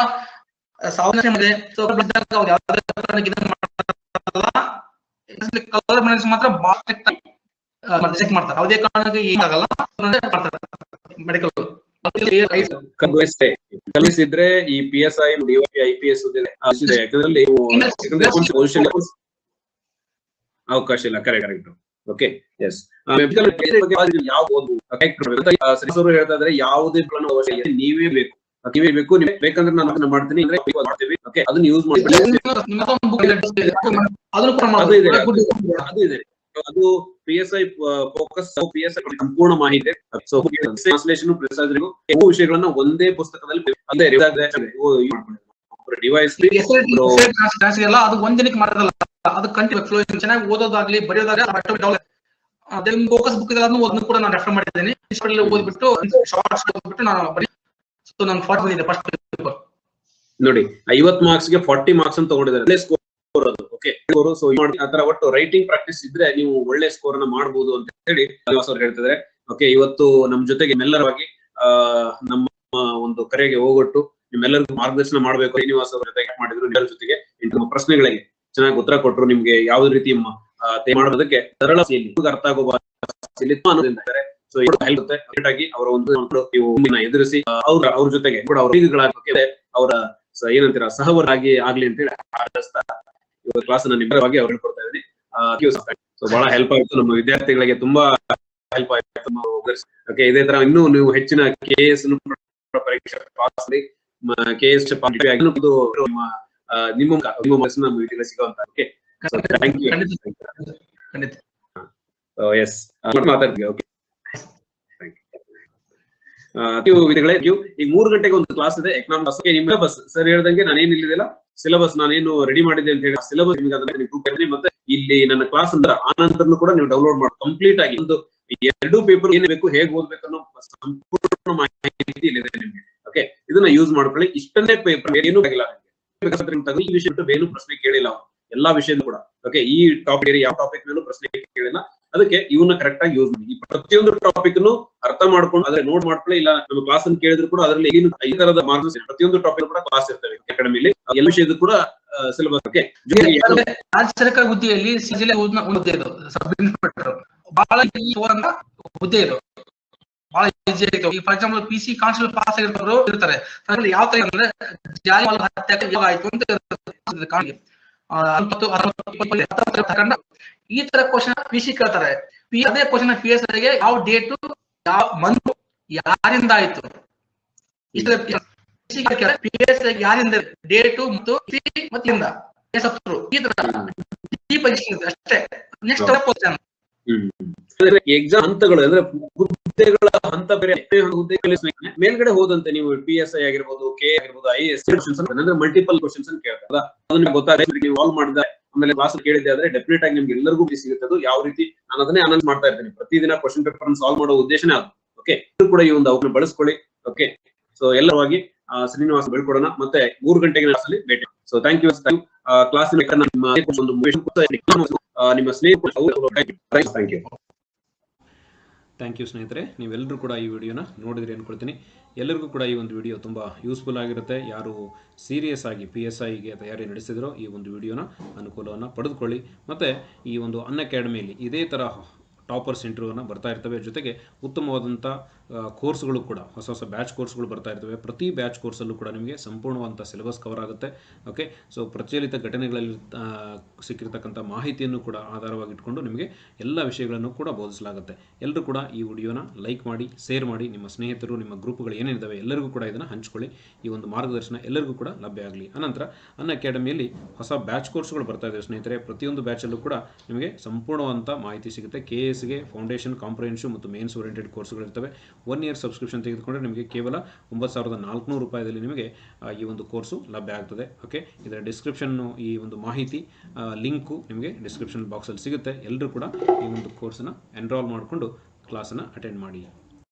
ಬ್ಲೈಂಡ್ಸ್ ಮಾತ್ರ ಬಹಳ ಚೆಕ್ ಮಾಡ್ತಾರೆ. ಯಾವುದೇ ಕಾರಣಕ್ಕೆ ಏನಾಗಲ್ಲ ಮಾಡ್ತಾರೆ ಮೆಡಿಕಲ್ ಕಲಿಸಿದ್ರೆ ಈ P S I D Y I P S ಯಾಕಂದ್ರೆ ಅವಕಾಶ ಇಲ್ಲ. ಕರೆಕ್ಟ್ ಕರೆಕ್ಟ್ ಓಕೆ ಎಸ್ ಯಾವ ಸರಿಸರು ಹೇಳ್ತಾ ಇದ್ರೆ ಯಾವುದೇ. ನೀವೇ ಬೇಕು. ನೀವೇ ಬೇಕು. ನಿಮ್ಗೆ ಬೇಕಂದ್ರೆ ನಾನು ಅದನ್ನ ಮಾಡ್ತೀನಿ. ಅಂದ್ರೆ ಮಾಡ್ತೀವಿ. ಓಕೆ ಅದನ್ನ ಯೂಸ್ ಮಾಡಿ. ಅದು ಇದೆ. ಅದು P S I focus P S I ಸಂಪೂರ್ಣ ಮಾಹಿತಿ ಸೊ ಟ್ರಾನ್ಸ್ಲೇಷನ್ ಮೂರು ವಿಷಯಗಳನ್ನ ಒಂದೇ ಪುಸ್ತಕದಲ್ಲಿ ಅದೇ ಡಿವೈಸ್ ಅದು ಒಂದ್ ದಿನಕ್ಕೆ ಮಾಡೋದಲ್ಲ ಅದು ಕಂಟಿನ್ಯೂ ಫ್ಲೋ ಚೆನ್ನಾಗಿ ಓದೋದಾಗ್ಲಿ ಬರೆಯೋದಾಗ್ಲಿ ಅದೇ ಫೋಕಸ್ ಬುಕ್ ಇದೆ ಅದನ್ನು ಓದನ್ನು ಕೂಡ ನಾನು ರೆಫರ್ ಮಾಡಿದ್ದೇನೆ. ಓದ್ಬಿಟ್ಟು ಶಾರ್ಟ್ಸ್ ಓದ್ಬಿಟ್ಟು ನಾನು ಬರೀ ಸೊ ನಾನು ಫಾರ್ಟ್ ಬಂದಿದ್ದೆ ಫಸ್ಟ್ ನೋಡಿ ಐವತ್ ಮಾರ್ಕ್ಸ್ಗೆ ಫಾರ್ಟಿ ಮಾರ್ಕ್ಸ್ ಅಂತ ತಗೊಂಡಿದ್ದಾರೆ. ಅದು ಓಕೆ ಸೊ ಆತರ ಒಟ್ಟು ರೈಟಿಂಗ್ ಪ್ರಾಕ್ಟೀಸ್ ಇದ್ರೆ ನೀವು ಒಳ್ಳೆ ಸ್ಕೋರ್ ಅನ್ನ ಮಾಡಬಹುದು ಅಂತ ಹೇಳಿ ಅವ್ರು ಹೇಳ್ತಿದ್ರೆ ಓಕೆ ಇವತ್ತು ನಮ್ ಜೊತೆಗೆ ಮೆಲ್ಲರವಾಗಿ ನಮ್ಮ ಒಂದು ಕರೆಗೆ ಹೋಗೊಟ್ಟು ನಿಮ್ಮೆಲ್ಲರಿಗೂ ಮಾರ್ಗದರ್ಶನ ಮಾಡಬೇಕು ಶ್ರೀನಿವಾಸ್ ಅವ್ರ ಜೊತೆಗೆ ಮಾಡಿದ್ರು ಎಲ್ಲರ ಜೊತೆಗೆ ನಿಮ್ಮ ಪ್ರಶ್ನೆಗಳಿಗೆ ಚೆನ್ನಾಗಿ ಉತ್ತರ ಕೊಟ್ಟರು ನಿಮ್ಗೆ ಯಾವ ರೀತಿ ಮಾಡೋದಕ್ಕೆ ಸರಳ ಅರ್ಥ ಅನ್ನೋದ್ರಿಂದ ಸೊ ಆಗಿ ಅವರ ಒಂದು ಎದುರಿಸಿ ಅವ್ರ ಅವ್ರ ಜೊತೆಗೆ ಕೂಡ ಅವ್ರ ಏನಂತೀರ, ಸಹವರಾಗಿ ಆಗ್ಲಿ ಅಂತ ಹೇಳಿ ಕ್ಲಾಸ್ ನಿಮ್ಮವಾಗಿ ಅವ್ರು ಹೇಳ್ಕೊಡ್ತಾ ಇದ್ದೀನಿ. ಸೊ ಬಹಳ ಹೆಲ್ಪ್ ಆಯ್ತು ನಮ್ಮ ವಿದ್ಯಾರ್ಥಿಗಳಿಗೆ ತುಂಬಾ ಹೆಲ್ಪ್ ಆಯ್ತು ಓಕೆ ಇದೇ ತರ ಇನ್ನು ನೀವು ಹೆಚ್ಚಿನ ಕೆ ಎಸ್ ಪರೀಕ್ಷೆ ಪಾಸ್ ಕೆ ಎಸ್ ನಿಮ್ಮ ನಿಮ್ಮ ಮನಸ್ಸಿನ ವಿಡಿಯೋ ಸಿಗುವಂತ ಓಕೆ ಥ್ಯಾಂಕ್ ಯು ಖಂಡಿತ. ಎಸ್ ಮಾತಾಡ್ತೀವಿ. ಓಕೆ ನೀವು ವಿಧಗಳೇ ನೀವು ಈಗ ಮೂರು ಗಂಟೆಗೆ ಒಂದು ಕ್ಲಾಸ್ ಇದೆ. ಎಕನಾಮಿಕ್ಸ್ ನಿಮ್ಮ ಬಸ್ ಸರ್ ಹೇಳ್ದಂಗೆ ನಾನೇನು ಇಲ್ಲಿದೆಲ್ಲ. ಸಿಲೆಬಸ್ ನಾನೇನು ರೆಡಿ ಮಾಡಿದೆ ಅಂತ ಹೇಳಿ ಸಿಲೆಬಸ್ ನಿಮಗೆ ಮತ್ತೆ ಇಲ್ಲಿ ನನ್ನ ಕ್ಲಾಸ್ ಅಂದ್ರೆ ಆ ನಂತರ ಕೂಡ ನೀವು ಡೌನ್ಲೋಡ್ ಮಾಡಿ. ಕಂಪ್ಲೀಟ್ ಆಗಿ ಒಂದು ಎರಡು ಪೇಪರ್ ಏನ್ ಬೇಕು ಹೇಗೆ ಓದ್ಬೇಕು ಅನ್ನೋ ಸಂಪೂರ್ಣ ಮಾಹಿತಿ ಇಲ್ಲಿದೆ ನಿಮಗೆ. ಓಕೆ ಇದನ್ನ ಯೂಸ್ ಮಾಡ್ಕೊಳ್ಳಿ. ಇಷ್ಟನ್ನೇ ಪೇಪರ್ ಏನು ಆಗಿಲ್ಲ. ಈ ವಿಷಯ ಬೇರೆ ಪ್ರಶ್ನೆ ಕೇಳಿಲ್ಲ ಎಲ್ಲಾ ವಿಷಯದ ಕೂಡ. ಓಕೆ ಈ ಟಾಪಿಕ್ ಯಾವ ಟಾಪಿಕ್ ಮೇಲೂ ಪ್ರಶ್ನೆ ಕೇಳಿಲ್ಲ. ಅದಕ್ಕೆ ಇವನ್ನ ಕರೆಕ್ಟ್ ಆಗಿ ಯೂಸ್ ಮಾಡಿ ಪ್ರತಿಯೊಂದು ಟಾಪಿಕ್ ನು ಅರ್ಥ ಮಾಡ್ಕೊಂಡು ಅದ್ರ ನೋಟ್ ಮಾಡ್ಕೊಳ್ಳಿ ಇಲ್ಲ ನಮ್ಮ ಕ್ಲಾಸ್ ಅನ್ನು ಕೇಳಿದ್ರು ಕೂಡ ಅದರಲ್ಲಿ ಏನು ಈ ತರದ ಮಾರ್ಕ್ಸ್ ಪ್ರತಿಯೊಂದು ಟಾಪಿಕ್ ಕೂಡ ಕ್ಲಾಸ್ ಇರ್ತವೆ ಅಕಾಡೆಮಿಲಿ ಎಲ್ಲ ವಿಷಯದ ಕೂಡ ಸಿಲೆಬಸ್ ರಾಜ್ಯ ಸರ್ಕಾರ ಹುದ್ದೆಯಲ್ಲಿ ಸಿಜಿಲೆ ಹುದ್ದೆ ಇದು ಸಬ್ ಇನ್ಸ್ಪೆಕ್ಟರ್ ಬಹಳ ಹುದ್ದೆ ಇದು ಬಹಳ ಈಸಿ ಆಯ್ತು ಈ for example P C constable pass ಆಗಿರ್ತಾರೋ ಇರ್ತಾರೆ ಯಾವ ತರ ಅಂದ್ರೆ ಜಾಲಿವಾಲ ಹತ್ಯೆ ಯಾವಾಗ ಆಯ್ತು ಅಂತ ತಗೊಂಡು ಈ ತರ ಕ್ವಶನ್ ಪಿ ಸಿ ಕೇಳ್ತಾರೆ. ಪಿ ಅದೇ ಕ್ವಶನ್ ಪಿ ಎಸ್ಗೆ ಯಾವ ಡೇಟು ಯಾವ ಮಂತ್ ಯಾರಿಂದ ಆಯ್ತು? ಪಿ ಎಸ್ ಯಾರಿಂದ ಡೇಟು ಮತ್ತು ತಿಥಿ ಮತ್ತು ಇಂದ ಎಸ್ ಅಪ್ರು ಈ ತರ ಅಷ್ಟೇ. ನೆಕ್ಸ್ಟ್ ಕ್ವಶನ್ ಎಕ್ಸಾಮ್ ಹಂತಗಳು ಅಂದ್ರೆ ಹುದ್ದೆಗಳ ಹಂತ ಬೇರೆ ಹುದ್ದೆ. ಮೇಲ್ಗಡೆ ಹೋದಂತೆ ನೀವು ಪಿ ಎಸ್ ಐ ಆಗಿರ್ಬೋದು ಕೆ ಆಗಿರ್ಬೋದು ಐ ಎಸ್ ಅಂದ್ರೆ ಮಲ್ಟಿಪಲ್ ಕ್ವಶನ್ಸ್ ಕೇಳ್ತಾರೆ. ಅದನ್ನ ಗೊತ್ತಾಗ ನೀವು ಸಾಲ್ವ್ ಮಾಡಿದ ಆಮೇಲೆ ಕ್ಲಾಸ್ ಕೇಳಿದ್ದೆ ಆದ್ರೆ ಡೆಫಿನೆಟ್ ಆಗಿ ನಿಮ್ಗೆ ಎಲ್ಲರಿಗೂ ಸಿಗುತ್ತೆ ಅದು ಯಾವ ರೀತಿ ನಾನು ಅದನ್ನೇ ಅನೌನ್ಸ್ ಮಾಡ್ತಾ ಇರ್ತೀನಿ. ಪ್ರತಿದಿನ ಕ್ವಶನ್ ಪೇಪರ್ ಸಾಲ್ವ್ ಮಾಡೋ ಉದ್ದೇಶನೇ ಅದು ಓಕೆ ಕೂಡ ಈ ಒಂದು ಅವನ್ನ ಬಳಸ್ಕೊಳ್ಳಿ ಓಕೆ ಸೊ ಎಲ್ಲರವಾಗಿ ಶ್ರೀನಿವಾಸ ಬೆಳ್ಕೊಡೋಣ, ಮತ್ತೆ ಮೂರು ಗಂಟೆಗೆ ಕ್ಲಾಸಲ್ಲಿ ಭೇಟಿ. ಸೊ ಥ್ಯಾಂಕ್ ಯು ಥ್ಯಾಂಕ್ ನಿಮ್ಮ ಸ್ನೇಹಿತರು ಥ್ಯಾಂಕ್ ಯು ಸ್ನೇಹಿತರೆ. ನೀವೆಲ್ಲರೂ ಕೂಡ ಈ ವಿಡಿಯೋನ ನೋಡಿದ್ರೆ ಅಂದ್ಕೊಳ್ತೀನಿ ಎಲ್ಲರಿಗೂ ಕೂಡ ಈ ಒಂದು ವಿಡಿಯೋ ತುಂಬ ಯೂಸ್ಫುಲ್ ಆಗಿರುತ್ತೆ. ಯಾರು ಸೀರಿಯಸ್ ಆಗಿ ಪಿ ಎಸ್ ಐಗೆ ತಯಾರಿ ನಡೆಸಿದ್ರೋ ಈ ಒಂದು ವಿಡಿಯೋನ ಅನುಕೂಲವನ್ನು ಪಡೆದುಕೊಳ್ಳಿ. ಮತ್ತು ಈ ಒಂದು ಅನ್ ಅಕಾಡೆಮಿಯಲ್ಲಿ ಇದೇ ಥರ ಟಾಪರ್ಸ್ ಇಂಟರ್ವ್ಯೂನ ಬರ್ತಾ ಇರ್ತವೆ. ಜೊತೆಗೆ ಉತ್ತಮವಾದಂಥ ಕೋರ್ಸ್ಗಳು ಕೂಡ, ಹೊಸ ಹೊಸ ಬ್ಯಾಚ್ ಕೋರ್ಸ್ಗಳು ಬರ್ತಾ ಇರ್ತವೆ. ಪ್ರತಿ ಬ್ಯಾಚ್ ಕೋರ್ಸಲ್ಲೂ ಕೂಡ ನಿಮಗೆ ಸಂಪೂರ್ಣವಂಥ ಸಿಲೆಬಸ್ ಕವರ್ ಆಗುತ್ತೆ. ಓಕೆ ಸೊ ಪ್ರಚಲಿತ ಘಟನೆಗಳಲ್ಲಿ ಸಿಕ್ಕಿರ್ತಕ್ಕಂಥ ಮಾಹಿತಿಯನ್ನು ಕೂಡ ಆಧಾರವಾಗಿ ಇಟ್ಕೊಂಡು ನಿಮಗೆ ಎಲ್ಲ ವಿಷಯಗಳನ್ನು ಕೂಡ ಬೋಧಿಸಲಾಗುತ್ತೆ. ಎಲ್ಲರೂ ಕೂಡ ಈ ವಿಡಿಯೋನ ಲೈಕ್ ಮಾಡಿ, ಶೇರ್ ಮಾಡಿ, ನಿಮ್ಮ ಸ್ನೇಹಿತರು, ನಿಮ್ಮ ಗ್ರೂಪ್ಗಳು ಏನೇನಿದ್ದಾವೆ ಎಲ್ಲರಿಗೂ ಕೂಡ ಇದನ್ನು ಹಂಚ್ಕೊಳ್ಳಿ. ಈ ಒಂದು ಮಾರ್ಗದರ್ಶನ ಎಲ್ಲರಿಗೂ ಕೂಡ ಲಭ್ಯ ಆಗಲಿ. ಅನಂತರ, ಅನ್ ಅಕಾಡೆಮಿಯಲ್ಲಿ ಹೊಸ ಬ್ಯಾಚ್ ಕೋರ್ಸ್ಗಳು ಬರ್ತಾ ಇದ್ದಾವೆ ಸ್ನೇಹಿತರೆ. ಪ್ರತಿಯೊಂದು ಬ್ಯಾಚಲ್ಲೂ ಕೂಡ ನಿಮಗೆ ಸಂಪೂರ್ಣವಂತ ಮಾಹಿತಿ ಸಿಗುತ್ತೆ. ಕೆ ಎಸ್ಗೆ ಫೌಂಡೇಶನ್ ಕಾಂಪ್ರಹೆನ್ಷನ್ ಮತ್ತು ಮೇನ್ಸ್ ಓರಿಯೆಂಟೆಡ್ ಕೋರ್ಸ್ಗಳಿರ್ತವೆ ಒನ್ ಇಯರ್ ಸಬ್ಸ್ಕ್ರಿಪ್ಷನ್ ತೆಗೆದುಕೊಂಡ್ರೆ ನಿಮಗೆ ಕೇವಲ ಒಂಬತ್ತು ಸಾವಿರದ ನಾಲ್ಕುನೂರು ರೂಪಾಯಿದಲ್ಲಿ ನಿಮಗೆ ಈ ಒಂದು ಕೋರ್ಸು ಲಭ್ಯ ಆಗ್ತದೆ. ಓಕೆ ಇದರ ಡಿಸ್ಕ್ರಿಪ್ಷನ್ನು ಈ ಒಂದು ಮಾಹಿತಿ ಲಿಂಕು ನಿಮಗೆ ಡಿಸ್ಕ್ರಿಪ್ಷನ್ ಬಾಕ್ಸಲ್ಲಿ ಸಿಗುತ್ತೆ. ಎಲ್ಲರೂ ಕೂಡ ಈ ಒಂದು ಕೋರ್ಸನ್ನು ಎನ್ರಾಲ್ ಮಾಡಿಕೊಂಡು ಕ್ಲಾಸನ್ನು ಅಟೆಂಡ್ ಮಾಡಿ.